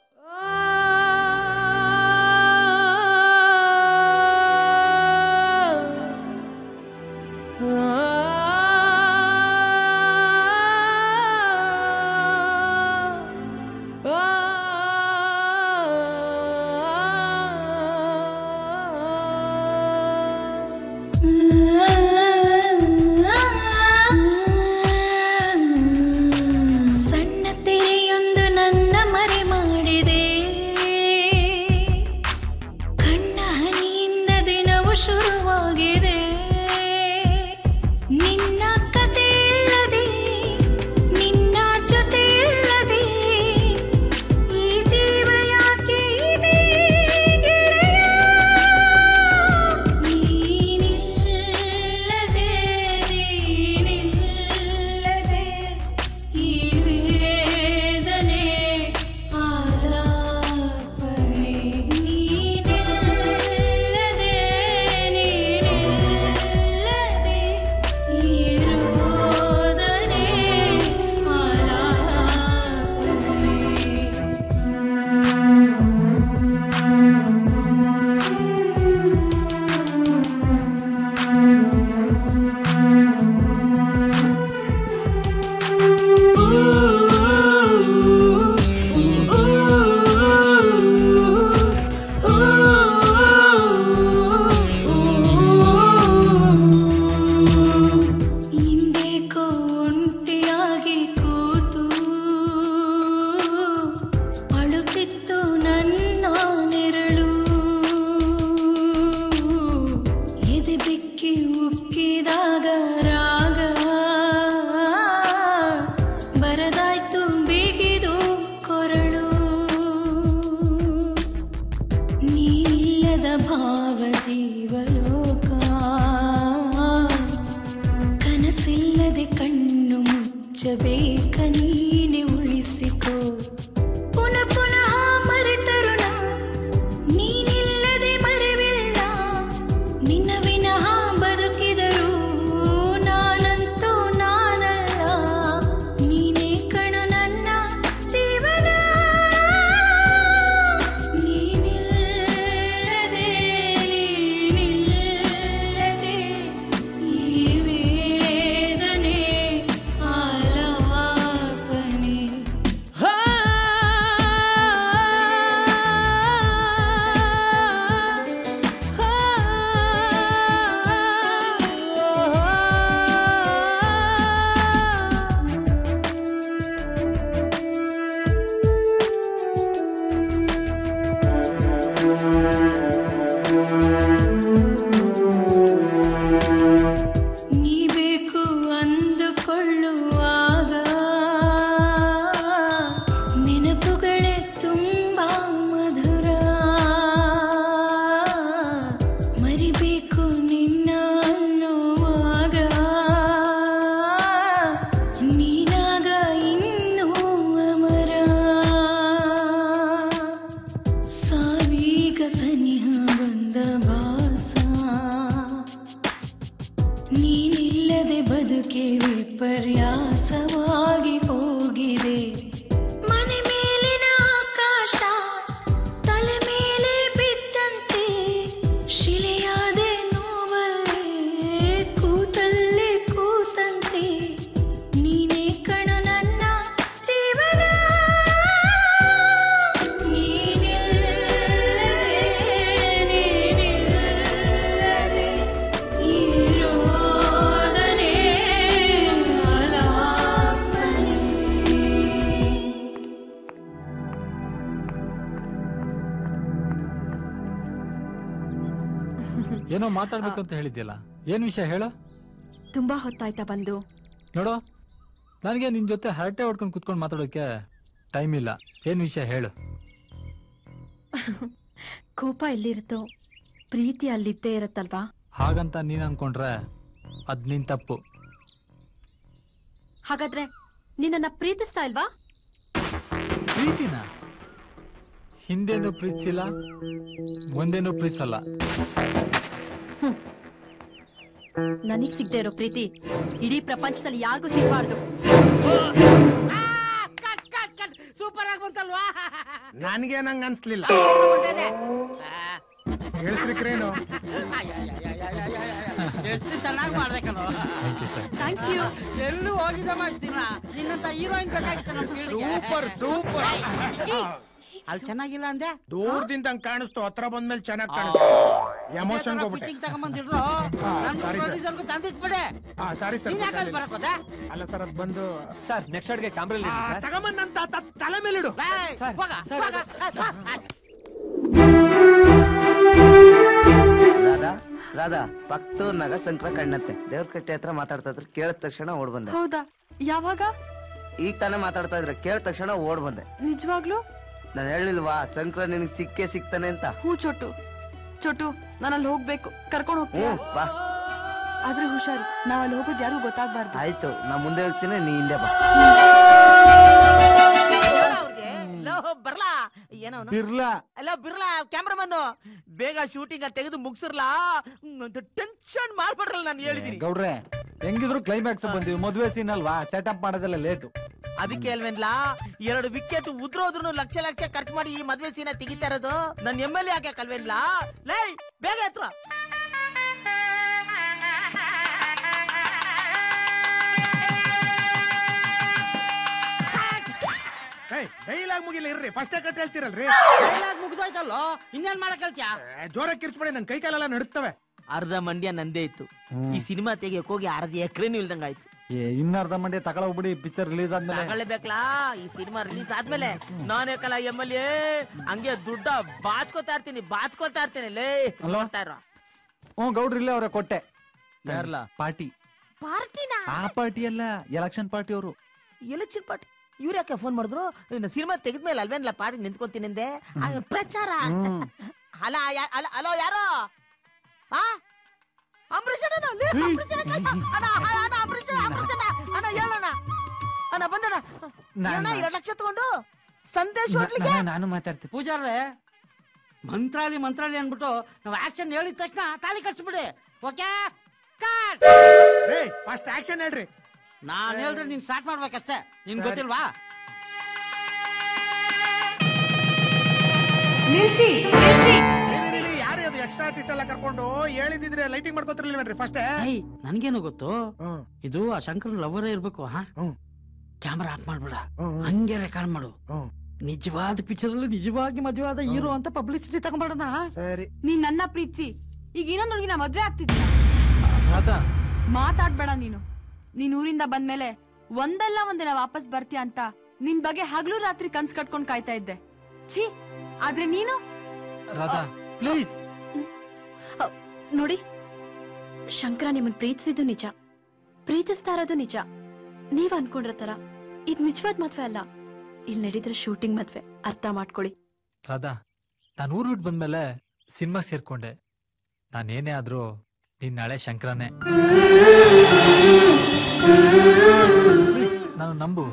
ಏನೋ ಮಾತಾಡ್ಬೇಕು ಅಂತ ಹೇಳಿದ್ಯಲ್ಲ. ಏನ್ ವಿಷಯ ಹೇಳು? ತುಂಬಾ ಹೊತ್ತಾಯ್ತಾ ಬಂದು. ನೋಡು ನನಗೆ ನಿನ್ ಜೊತೆ ಹರಟೆ ಹೊಡ್ಕೊಂಡು ಕುತ್ಕೊಂಡು ಮಾತಾಡೋಕೆ ಟೈಮ್ ಇಲ್ಲ. ಏನ್ ವಿಷಯ ಹೇಳು? ಕೋಪ ಎಲ್ಲಿರುತ್ತೋ ಪ್ರೀತಿ ಅಲ್ಲಿದ್ದೇ ಇರತ್ತಲ್ವಾ? ಹಾಗಂತ ನೀನ್ ಅನ್ಕೊಂಡ್ರೆ ಅದ್ ನಿನ್ ತಪ್ಪು. ಹಾಗಾದ್ರೆ ನಿನ್ನನ್ನ ಪ್ರೀತಿಸ್ತಾ ಇಲ್ವಾ? ಪ್ರೀತಿನ? ಹಿಂದೇನು ಪ್ರೀತಿಸಿಲ್ಲ ಮುಂದೇನು ಪ್ರೀತಿಸಲ್ಲ. ನನಗ್ ಸಿಗದೆ ಇರೋ ಪ್ರೀತಿ. ಇಡೀ ಪ್ರಪಂಚದಲ್ಲಿ ಯಾರಿಗೂ ಸಿಗ್ಬಾರ್ದು. ಸೂಪರ್ ಆಗಿ ಬಂತಲ್ವಾ? ನನ್ಗೆ ನಂಗೆ ಅನ್ಸ್ಲಿಲ್ಲ. ಹೇಳ್ಸ್ರಿಕ್ರೇನು ಎಷ್ಟು ಚೆನ್ನಾಗಿ ಮಾಡ್ಬೇಕಲ್ಲ thank you sir thank you ಎಲ್ಲೂ ಹೋಗಿದ್ದ ಮಾಡ್ತೀನ ನಿನ್ನಂತ ಹೀರೋಯಿನ್ ಬೇಕಾಗಿತ್ತು ನಮ್ಮ ಸೂಪರ್ ಸೂಪರ್ ಅಲ್ಲಿ ಚೆನ್ನಾಗಿಲ್ಲ ಅಂದೆ ದೂರದಿಂದ ಹಂಗ್ ಕಾಣಿಸ್ತು ಹತ್ರ ಬಂದ್ಮೇಲೆ ಚೆನ್ನಾಗಿ ಕಾಣಿಸ್ತು ಎಮೋಷನ್ ಹೋಗ್ಬಿಟ್ಟೆ. ತಗೊಂಬಂದಿಡ್ರು ನನ್ನ sorry sir. ಪ್ರೊಡ್ಯೂಸರ್ಗೂ ತಂದಿಟ್ಬಿಡೆ. ಹಾ ಸಾರಿ ಸರ್ ನೀನ್ ಯಾಕೆ ಅಲ್ಲಿ ಬರಕ್ ಹೋದೆ? ಅಲ್ಲ ಸರ್ ಅದ್ ಬಂದು ಸರ್ ನೆಕ್ಸ್ಟ್ ಅಡ್ಗೆ ಕ್ಯಾಮ್ರಾ ತಗೊಂಬಂದಂತ ತಲೆ ಮೇಲಿಡು ಏಯ್, ಹೋಗ, ಹೋಗ. ರಾಧಾ ರಾಧಾ ಪಕ್ತೂರ್ನಾಗ ಸಂಕ್ರ ಕಣ್ಣತ್ತೆ. ದೇವ್ರ ಕಟ್ಟೆ ಹತ್ರ ಮಾತಾಡ್ತಾ ಇದ್ರು ಕೇಳಿದ ತಕ್ಷಣ ಓಡ್ ಬಂದೆ. ಹೌದಾ? ಯಾವಾಗ? ಈಗ ತಾನೇ ಮಾತಾಡ್ತಾ ಇದ್ರೆ ಕೇಳಿದ ತಕ್ಷಣ ಓಡ್ ಬಂದೆ. ನಿಜವಾಗ್ಲೂ? ನಾನು ಹೇಳಿಲ್ವಾ ಸಂಕ್ರ ನಿನಗೆ ಸಿಕ್ಕೇ ಸಿಗ್ತಾನೆ ಅಂತ? ಹೂ ಚೊಟ್ಟು. ಚೊಟ್ಟು ನಾನು ಅಲ್ಲಿ ಹೋಗ್ಬೇಕು. ಕರ್ಕೊಂಡು ಹೋಗ್ತೀನಿ ಬಾ. ಆದ್ರೆ ಹುಷಾರು. ನಾವಲ್ಲಿ ಅಲ್ಲಿ ಹೋಗೋದು ಯಾರಿಗೂ ಗೊತ್ತಾಗ್ಬಾರ್ದು. ಆಯ್ತು ನಾ ಮುಂದೆ ಹೋಗ್ತೀನಿ ನೀ ಹಿಂದೆ ಬಾ. ಬರ್ಲಾ? ಏನೋ ಬಿರ್ಲಾ. ಅಲ್ಲ ಬಿರ್ಲಾ ಕ್ಯಾಮ್ರಾಮನ್ ಬೇಗ ಶೂಟಿಂಗ್ ತೆಗೆದು ಮುಗ್ಸಿರ್ಲಾ? ಟೆನ್ಷನ್ ಮಾಡ್ಬಿಡ್ರಲ್ಲ ನಾನು ಹೇಳಿದೀನಿ. ಗೌಡ್ರೆ ಹೆಂಗಿದ್ರು ಕ್ಲೈಮ್ಯಾಕ್ಸ್ ಬಂದಿವಿ. ಮದುವೆ ಸೀನ್ ಅಲ್ವಾ? ಸೆಟಪ್ ಮಾಡೋದೆಲ್ಲ ಲೇಟು ಅದಕ್ಕೆ ಅಲ್ವೇನ್ಲಾ ಎರಡು ವಿಕೆಟ್ ಉದ್ರೋದ್ರು ಲಕ್ಷ ಲಕ್ಷ ಖರ್ಚು ಮಾಡಿ ಈ ಮದ್ವೆ ಸೀನ ತೆಗಿತಾ ಇರೋದು. ನನ್ನ ಎಂ ಎಲ್ ಎ ಯಾಕೆ ಅಲ್ವೇನ್ಲಾ? ಲೈ ಬೇಗ ಹತ್ರ ಡೈಲಾಗ್ ಮುಗಿಲ್ಲ ಇರ್ರಿ. ಫಸ್ಟ್ ಕಟ್ ಹೇಳ್ತೀರಲ್ರಿ? ಡೈಲಾಗ್ ಮುಗ್ದೋಯ್ತಲ್ಲೋ? ಇನ್ನೇನ್ ಮಾಡಕ್ ಹೇಳ್ತೀಯ ಜೋರ ಕಿರ್ಚ್ಬೇಡಿ ನನ್ ಕೈ ಕಾಲೆಲ್ಲ ನಡುತ್ತವೆ. ಅರ್ಧ ಮಂಡ್ಯ ನಂದೇ ಇತ್ತು. ಈ ಸಿನಿಮಾ ತೆಗಿಯಕ್ ಹೋಗಿ ಅರ್ಧ ಎಕರೆನೂ ಇಲ್ದಂಗ ಆಯ್ತು. ಏ ಇನ್ನರ್ಧ ತಗೊಳ ಬಿಡಿ ಪಿಕ್ಚರ್ ರಿಲೀಸ್ ಆದ್ಮೇಲೆ. ತಗೊಳ್ಬೇಕಲ್ಲ ಈ ಸಿನಿಮಾ ರಿಲೀಸ್ ಆದ್ಮೇಲೆ. ನಾನೇಕಲ್ಲ ಎಂ ಎಲ್ ಎ. ಹಂಗೆ ದುಡ್ಡ ಬಾಚ್ಕೋತಾ ಇರ್ತೀನಿ ಬಾಚ್ಕೋತಾ ಇರ್ತೀನಿ. ಲೇ ನೋಡ್ತಾ ಇರೋ. ಹ್ಞೂ ಗೌಡ್ರು ಇಲ್ಲೇ ಅವ್ರೆ ಕೊಟ್ಟೆ. ಯಾರ್ಲ? ಪಾರ್ಟಿ. ಪಾರ್ಟಿನ? ಆ ಪಾರ್ಟಿ ಅಲ್ಲ ಎಲೆಕ್ಷನ್ ಪಾರ್ಟಿ ಅವರು. Election party? ಇವ್ರ ಯಾಕೆ ಫೋನ್ ಮಾಡಿದ್ರು? ಸಿನಿಮಾ ತೆಗೆದ್ಮೇಲೆ ಅಲ್ವೇನ್ಲ ಪಾಡಿ ನಿಂತ್ಕೊಂತೀನಿ ಅಂದೆ. ಆ, ಪ್ರಚಾರ. ಹಲೋ ಹಲೋ ಯಾರು? ಆ? ಅಂಬರೀಷ್ ಅಣ್ಣ ಲೇ, ಅಂಬರೀಷ್ ಅಣ್ಣ, ಅಣ್ಣ, ಅಣ್ಣ, ಅಣ್ಣ, ಅಂಬರೀಷ್ ಅಣ್ಣ, ಅಂಬರೀಷ್ ಅಣ್ಣ, ಅಣ್ಣ ಹೇಳಣ್ಣ ಅಣ್ಣ ಬಂದಣ್ಣ. ಎರಡು ಲಕ್ಷ ತಗೊಂಡು ಸಂದೇಶ ಹೋಟ್ಲಿಗೆ? ನಾನು ಮಾತಾಡ್ತೀನಿ. ಪೂಜಾರ್ರೆ ಮಂತ್ರಾಲಿ ಮಂತ್ರಾಲಿ ಅನ್ಬಿಟ್ಟು ನಾವು ಆಕ್ಷನ್ ಹೇಳಿದ ತಕ್ಷಣ ತಾಳಿ ಕಟ್ಸ್ಬಿಡಿ. ಓಕೆ ಫಸ್ಟ್ ಆಕ್ಷನ್ ಹೇಳ್ರಿ. ನಾನ್ ಹೇಳಿದ್ರೆ ನೀನು ಸ್ಟಾರ್ಟ್ ಮಾಡ್ಬೇಕಷ್ಟೇ. ನಿನ್ ಗೊತ್ತಿಲ್ವಾ? ನಿಲ್ಸಿ ನಿಲ್ಸಿ. ಯಾರು ಅದು ಎಕ್ಸ್ಟ್ರಾ ಆರ್ಟಿಸ್ಟ್ ಎಲ್ಲ ಕರ್ಕೊಂಡು? ಹೇಳಿದಿದ್ರೆ ಲೈಟಿಂಗ್ ಮಾಡ್ಕೋತಿರ್ಲಿಲ್ವೇನ್ರಿ ಫಸ್ಟ್ ನನ್ಗೇನು ಗೊತ್ತು? ಇದು ಆ ಶಂಕರ್ ಲವರೇ ಇರ್ಬೇಕು ಹಾ? ಕ್ಯಾಮ್ರಾ ಆಫ್ ಮಾಡ್ಬೇಡ. ಹಂಗೆ ರೆಕಾರ್ಡ್ ಮಾಡು. ನಿಜವಾದ ಪಿಕ್ಚರ್ ಅಲ್ಲಿ ನಿಜವಾಗಿ ಆದ ಹೀರೋ ಅಂತ ಪಬ್ಲಿಸಿಟಿ ತಗೊಂಡ್ಬೇಡಣ ಸರಿ. ನೀನ್ ನನ್ನ ಪ್ರೀತಿ. ಈಗ ಇನ್ನೊಂದು ಹುಡುಗಿನ ಮದ್ವೆ ಆಗ್ತಿದ್ಯಾ ಮಾತಾಡ್ಬೇಡ ನೀನು. ನೀನ್ ಊರಿಂದ ಬಂದ್ಮೇಲೆ ಒಂದಲ್ಲ ಒಂದಿನ ವಾಪಸ್ ಬರ್ತೀಯ ಅಂತ ನಿನ್ ಬಗ್ಗೆ ಹಗಲು ರಾತ್ರಿ ಕನ್ಸ್ ಕಟ್ಕೊಂಡ್ ಕಾಯ್ತಾ ಇದ್ದೆ. ಛೀ ಆದ್ರೆ ನೀನು? ರಾಧಾ ಪ್ಲೀಸ್. ನೋಡಿ ಶಂಕರ ನಿಮ್ಮನ್ ಪ್ರೀತಿಸಿದ್ದು ನಿಜ. ಪ್ರೀತಿಸ್ತಾ ಇರೋದು ನಿಜ. ನೀವ್ ಅನ್ಕೊಂಡಿರೋ ತರ. ಇದ್ ನಿಜವಾದ ಮದ್ವೆ ಅಲ್ಲ. ಇಲ್ಲಿ ನಡೀತಿರೋ ಶೂಟಿಂಗ್ ಮದ್ವೆ. ಅರ್ಥ ಮಾಡ್ಕೊಳ್ಳಿ. ರಾಧಾ ನಾನು ಊರು ಬಿಟ್ಟು ಬಂದ್ಮೇಲೆ ಸಿನಿಮಾ ಸೇರ್ಕೊಂಡೆ. ನಾನೇನೇ ಆದ್ರೂ ನಿನ್ನಾಳೆ ಶಂಕರನೇ. ಪ್ಲೀಸ್ ನಾನು ನಂಬು.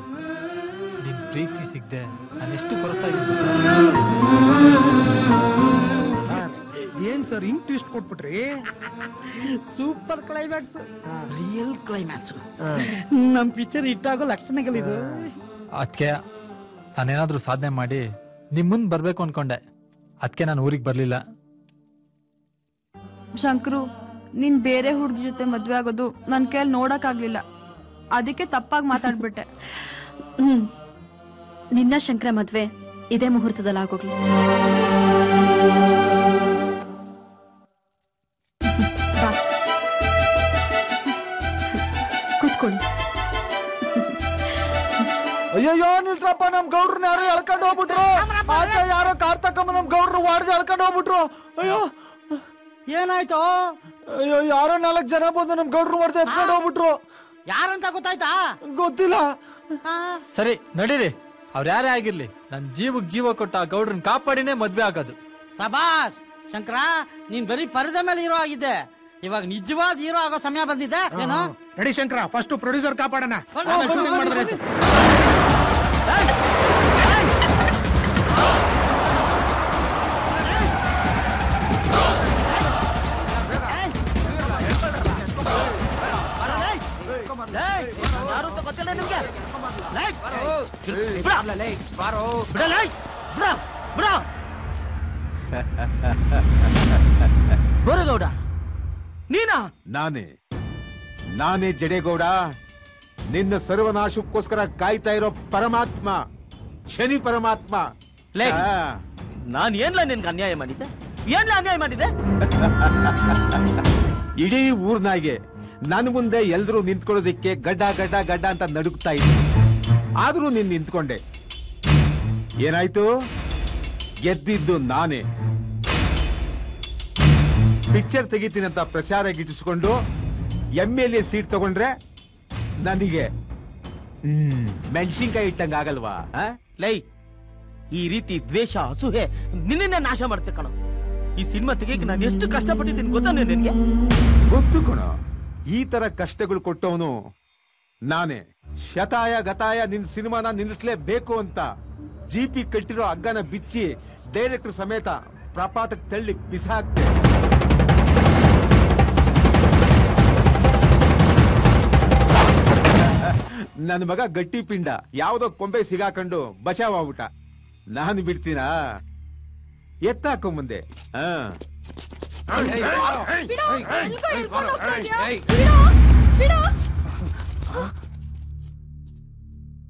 ನಿನ್ನ ಪ್ರೀತಿ ಸಿಗ್ದೆ ನಾನು ಎಷ್ಟು ಕೊರತಾ ಸರ್ ಏನ್ ಸರ್ ಹಿಂಗ್ ಟ್ವಿಸ್ಟ್ ಕೊಟ್ಬಿಟ್ರಿ? ಸೂಪರ್ ಕ್ಲೈಮ್ಯಾಕ್ಸ್ ರಿಯಲ್ ಕ್ಲೈಮ್ಯಾಕ್ಸ್ ನಮ್ಮ ಪಿಕ್ಚರ್ ಹಿಟ್ಟಾಗೋ ಲಕ್ಷಣಗಳಿದು ಅದಕ್ಕೆ ನಾನೇನಾದರೂ ಸಾಧನೆ ಮಾಡಿ ನಿಮ್ಮ ಮುಂದೆ ಬರಬೇಕು ಅನ್ಕೊಂಡೆ. ಅದಕ್ಕೆ ನಾನು ಊರಿಗೆ ಬರಲಿಲ್ಲ. ಶಂಕರು ನೀನ್ ಬೇರೆ ಹುಡುಗಿ ಜೊತೆ ಮದ್ವೆ ಆಗೋದು ನನ್ ಕೈಯಲ್ಲಿ ನೋಡಕ್ ಆಗ್ಲಿಲ್ಲ ಅದಕ್ಕೆ ತಪ್ಪಾಗಿ ಮಾತಾಡ್ಬಿಟ್ಟೆ. ಹ್ಮ್. ನಿನ್ನ ಶಂಕರ ಮದ್ವೆ ಇದೇ ಮುಹೂರ್ತದಲ್ಲಿ ಆಗೋಗ್ಲಿ. ಕೂತ್ಕೊಳ್ಳಿ ಅಯ್ಯಯ್ಯೋ ನಿಲ್ಸ್ರಪ್ಪ ನಮ್ ಗೌಡ್ರನ್ನ ಯಾರೋ ಎಳ್ಕೊಂಡು ಹೋಗ್ಬಿಟ್ರು. ಆಚೆ ಯಾರೋ ಕಾರ್ ತಕೊಂಬ ನಮ್ ಗೌಡ್ರು ವಾಡ್ದು ಎಳ್ಕೊಂಡು ಹೋಗ್ಬಿಟ್ರು. ಅಯ್ಯೋ. ಏನಾಯ್ತು? ಅಯ್ಯೋ ಯಾರೋ ನಾಲ್ಕು ಜನ ಬಂದು ನಮ್ ಗೌಡ್ರು ಮಾಡ್ತಾ ಎತ್ಕೊಂಡು ಹೋಗ್ಬಿಟ್ರು. ಯಾರಂತ ಗೊತ್ತಾಯ್ತಾ? ಗೊತ್ತಿಲ್ಲ. ಸರಿ ನಡೀರಿ. ಅವ್ರು ಯಾರೇ ಆಗಿರ್ಲಿ ನನ್ ಜೀವಕ್ ಜೀವ ಕೊಟ್ಟ ಆ ಗೌಡ್ರನ್ ಕಾಪಾಡಿನೇ ಮದ್ವೆ ಆಗೋದು. ಸಬಾಸ್ ಶಂಕರ ನೀನ್ ಬರೀ ಪರದೆ ಮೇಲೆ ಹೀರೋ ಆಗಿದ್ದೆ. ಇವಾಗ ನಿಜವಾದ ಹೀರೋ ಆಗೋ ಸಮಯ ಬಂದಿದೆ. ಏನು? ನಡಿ ಶಂಕರ ಫಸ್ಟ್ ಪ್ರೊಡ್ಯೂಸರ್ ಕಾಪಾಡೋಣ. ಯಾರು ಅಂತ ಗೊತ್ತಿಲ್ಲ ನಿಮ್ಗೆ. ಬೋರೇಗೌಡ ನೀನಾ? ನಾನೇ. ನಾನೇ ಜಡೇಗೌಡ. ನಿನ್ನ ಸರ್ವನಾಶಕ್ಕೋಸ್ಕರ ಕಾಯ್ತಾ ಇರೋ ಪರಮಾತ್ಮ ಶನಿ ಪರಮಾತ್ಮ. ಲೇ, ನಾನ್ ಏನ್ಲ ನಿನ್ಗೆ ಅನ್ಯಾಯ ಮಾಡಿದ್ದೆ? ಏನ್ಲ ಅನ್ಯಾಯ ಮಾಡಿದೆ ಇಡೀ ಊರ್ನಾಗೆ ನನ್ನ ಮುಂದೆ ಎಲ್ಲರೂ ನಿಂತ್ಕೊಳ್ಳೋದಿಕ್ಕೆ ಗಡ್ಡ ಗಡ್ಡ ಗಡ್ಡ ಅಂತ ನಡುಕ್ತಾ ಇದ್ದೆ. ಆದ್ರೂ ನೀನ್ ನಿಂತ್ಕೊಂಡೆ. ಏನಾಯ್ತು? ಗೆದ್ದಿದ್ದು ನಾನೇ. ಪಿಕ್ಚರ್ ತೆಗಿತೀನಂತ ಪ್ರಚಾರ ಗಿಟ್ಟಿಸ್ಕೊಂಡು ಎಂ ಎಲ್ ಎ ಸೀಟ್ ತಗೊಂಡ್ರೆ ನನಗೆ, ಹ್ಮ್, ಮೆಣಸಿನ್ಕಾಯಿ ಇಟ್ಟಂಗ ಆಗಲ್ವಾ? ಲೈ, ಈ ರೀತಿ ದ್ವೇಷ ಅಸೂಹೆ ನಿನ್ನೆ ನಾಶ ಮಾಡ್ತೆ ಕಣ. ಈ ಸಿನಿಮಾ ತೆಗಿಯಕ್ಕೆ ನಾನು ಎಷ್ಟು ಕಷ್ಟಪಟ್ಟಿದ್ದೀನಿ ಗೊತ್ತಾನೆ ನಿನಗೆ? ಗೊತ್ತು ಕಣ. ಈ ತರ ಕಷ್ಟಗಳು ಕೊಟ್ಟವನು ನಾನೇ. ಶತಾಯ, ಗತಾಯ ನಿನ್ ಸಿನಿಮಾನ ನಿಲ್ಲಿಸ್ಲೇಬೇಕು ಅಂತ ಜಿಪಿ ಕಟ್ಟಿರೋ ಹಗ್ಗನ ಬಿಚ್ಚಿ ಡೈರೆಕ್ಟರ್ ಸಮೇತ ಪ್ರಪಾತಕ್ಕೆ ತಳ್ಳಿ ಬಿಸಾಕ್ತೆ ನನ್ನ ಮಗ ಗಟ್ಟಿ ಪಿಂಡ, ಯಾವ್ದೋ ಕೊಂಬೆ ಸಿಗಾಕೊಂಡು ಬಚಾವಾಗ್ಬಿಟ್ಟ ನಾನು ಬಿಡ್ತೀನಾ? ಎತ್ತಾಕೋ ಮುಂದೆ. ಹಾ.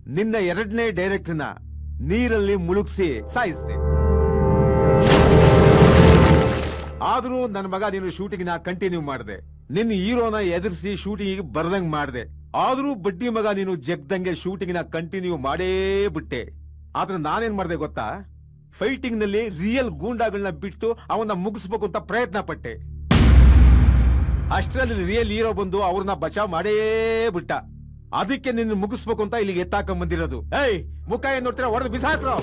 ನಿನ್ನ ಎರಡನೇ ಡೈರೆಕ್ಟ್ನ ನೀರಲ್ಲಿ ಮುಳುಗಿಸಿ ಸಾಯಿಸಿದೆ. ಆದ್ರೂ ನನ್ನ ಮಗ ನೀನು ಶೂಟಿಂಗ್ನ ಕಂಟಿನ್ಯೂ ಮಾಡಿದೆ. ನಿನ್ನ ಹೀರೋನ ಎದುರಿಸಿ ಶೂಟಿಂಗ್ ಬರ್ದಂಗ್ ಮಾಡಿದೆ. ಆದ್ರೂ ಬಡ್ಡಿ ಮಗ ನೀನು ಜಗ್ದಂಗೆ ಶೂಟಿಂಗ್ನ ಕಂಟಿನ್ಯೂ ಮಾಡೇ ಬಿಟ್ಟೆ. ಆದ್ರೆ ನಾನೇನ್ ಮಾಡಿದೆ ಗೊತ್ತಾ? ಫೈಟಿಂಗ್ನಲ್ಲಿ ರಿಯಲ್ ಗೂಂಡಾಗಳನ್ನ ಬಿಟ್ಟು ಅವನ್ನ ಮುಗಿಸ್ಬೇಕು ಅಂತ ಪ್ರಯತ್ನ ಪಟ್ಟೆ ಅಷ್ಟರಲ್ಲಿ ರಿಯಲ್ ಹೀರೋ ಬಂದು ಅವ್ರನ್ನ ಬಚಾವ್ ಮಾಡೇ ಬಿಟ್ಟ ಅದಕ್ಕೆ ನಿನ್ನ ಮುಗಿಸ್ಬೇಕು ಅಂತ ಇಲ್ಲಿಗೆ ಎತ್ತಾಕೊಂಡ್ ಬಂದಿರೋದು ಏಯ್ ಮುಖ ಏನ್ ನೋಡ್ತೀರಾ ಹೊಡೆದು ಬಿಸಾಕ್ರೋ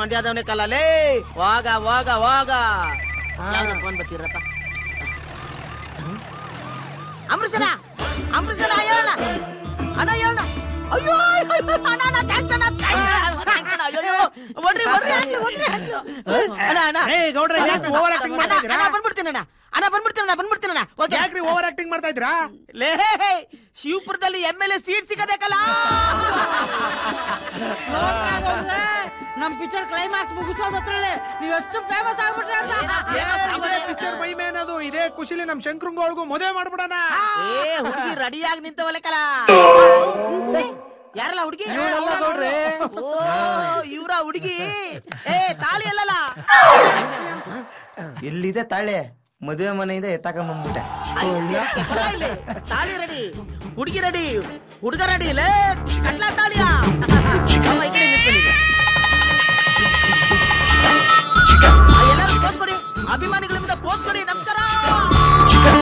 ಮಂಡ್ಯದವನೇ ಕಲ್ಲಲೇ ಹೋಗ ಹೋಗ ಹೋಗ ಫೋನ್ ಬರ್ತೀರಪ್ಪ ಶಂಕರಂಗೋಳ್ಗೂ ಮದುವೆ ಮಾಡ್ಬಿಡಣ. ಏ ಹುಡುಗಿ ರೆಡಿಯಾಗಿ ಒಲೆಕಲ ಯಾರಲ್ಲ ಹುಡುಗಿ? ಓ ಇವ್ರ ಹುಡುಗಿ. ಏ ತಾಳಿ ಅಲ್ಲಲ್ಲ? ಇಲ್ಲಿದೆ ತಾಳೆ? ಮದುವೆ ಮನೆಯಿಂದ ಎತ್ತಾಕ ಬಂದ್ಬಿಟ್ಟೆ. ತಾಳಿ ರೆಡಿ. ಹುಡುಗಿ ರೆಡಿ. ಹುಡುಗ ರೆಡಿ. ಲೇ ಕಟ್ಲಾ ತಾಳಿಯ? ಚಿಕಾ ಆಯಲ ಪೋಸ್ ಕೊಡಿ. ಅಭಿಮಾನಿಗಳೆಲ್ಲಾ ಪೋಸ್ ಕೊಡಿ. ನಮಸ್ಕಾರ.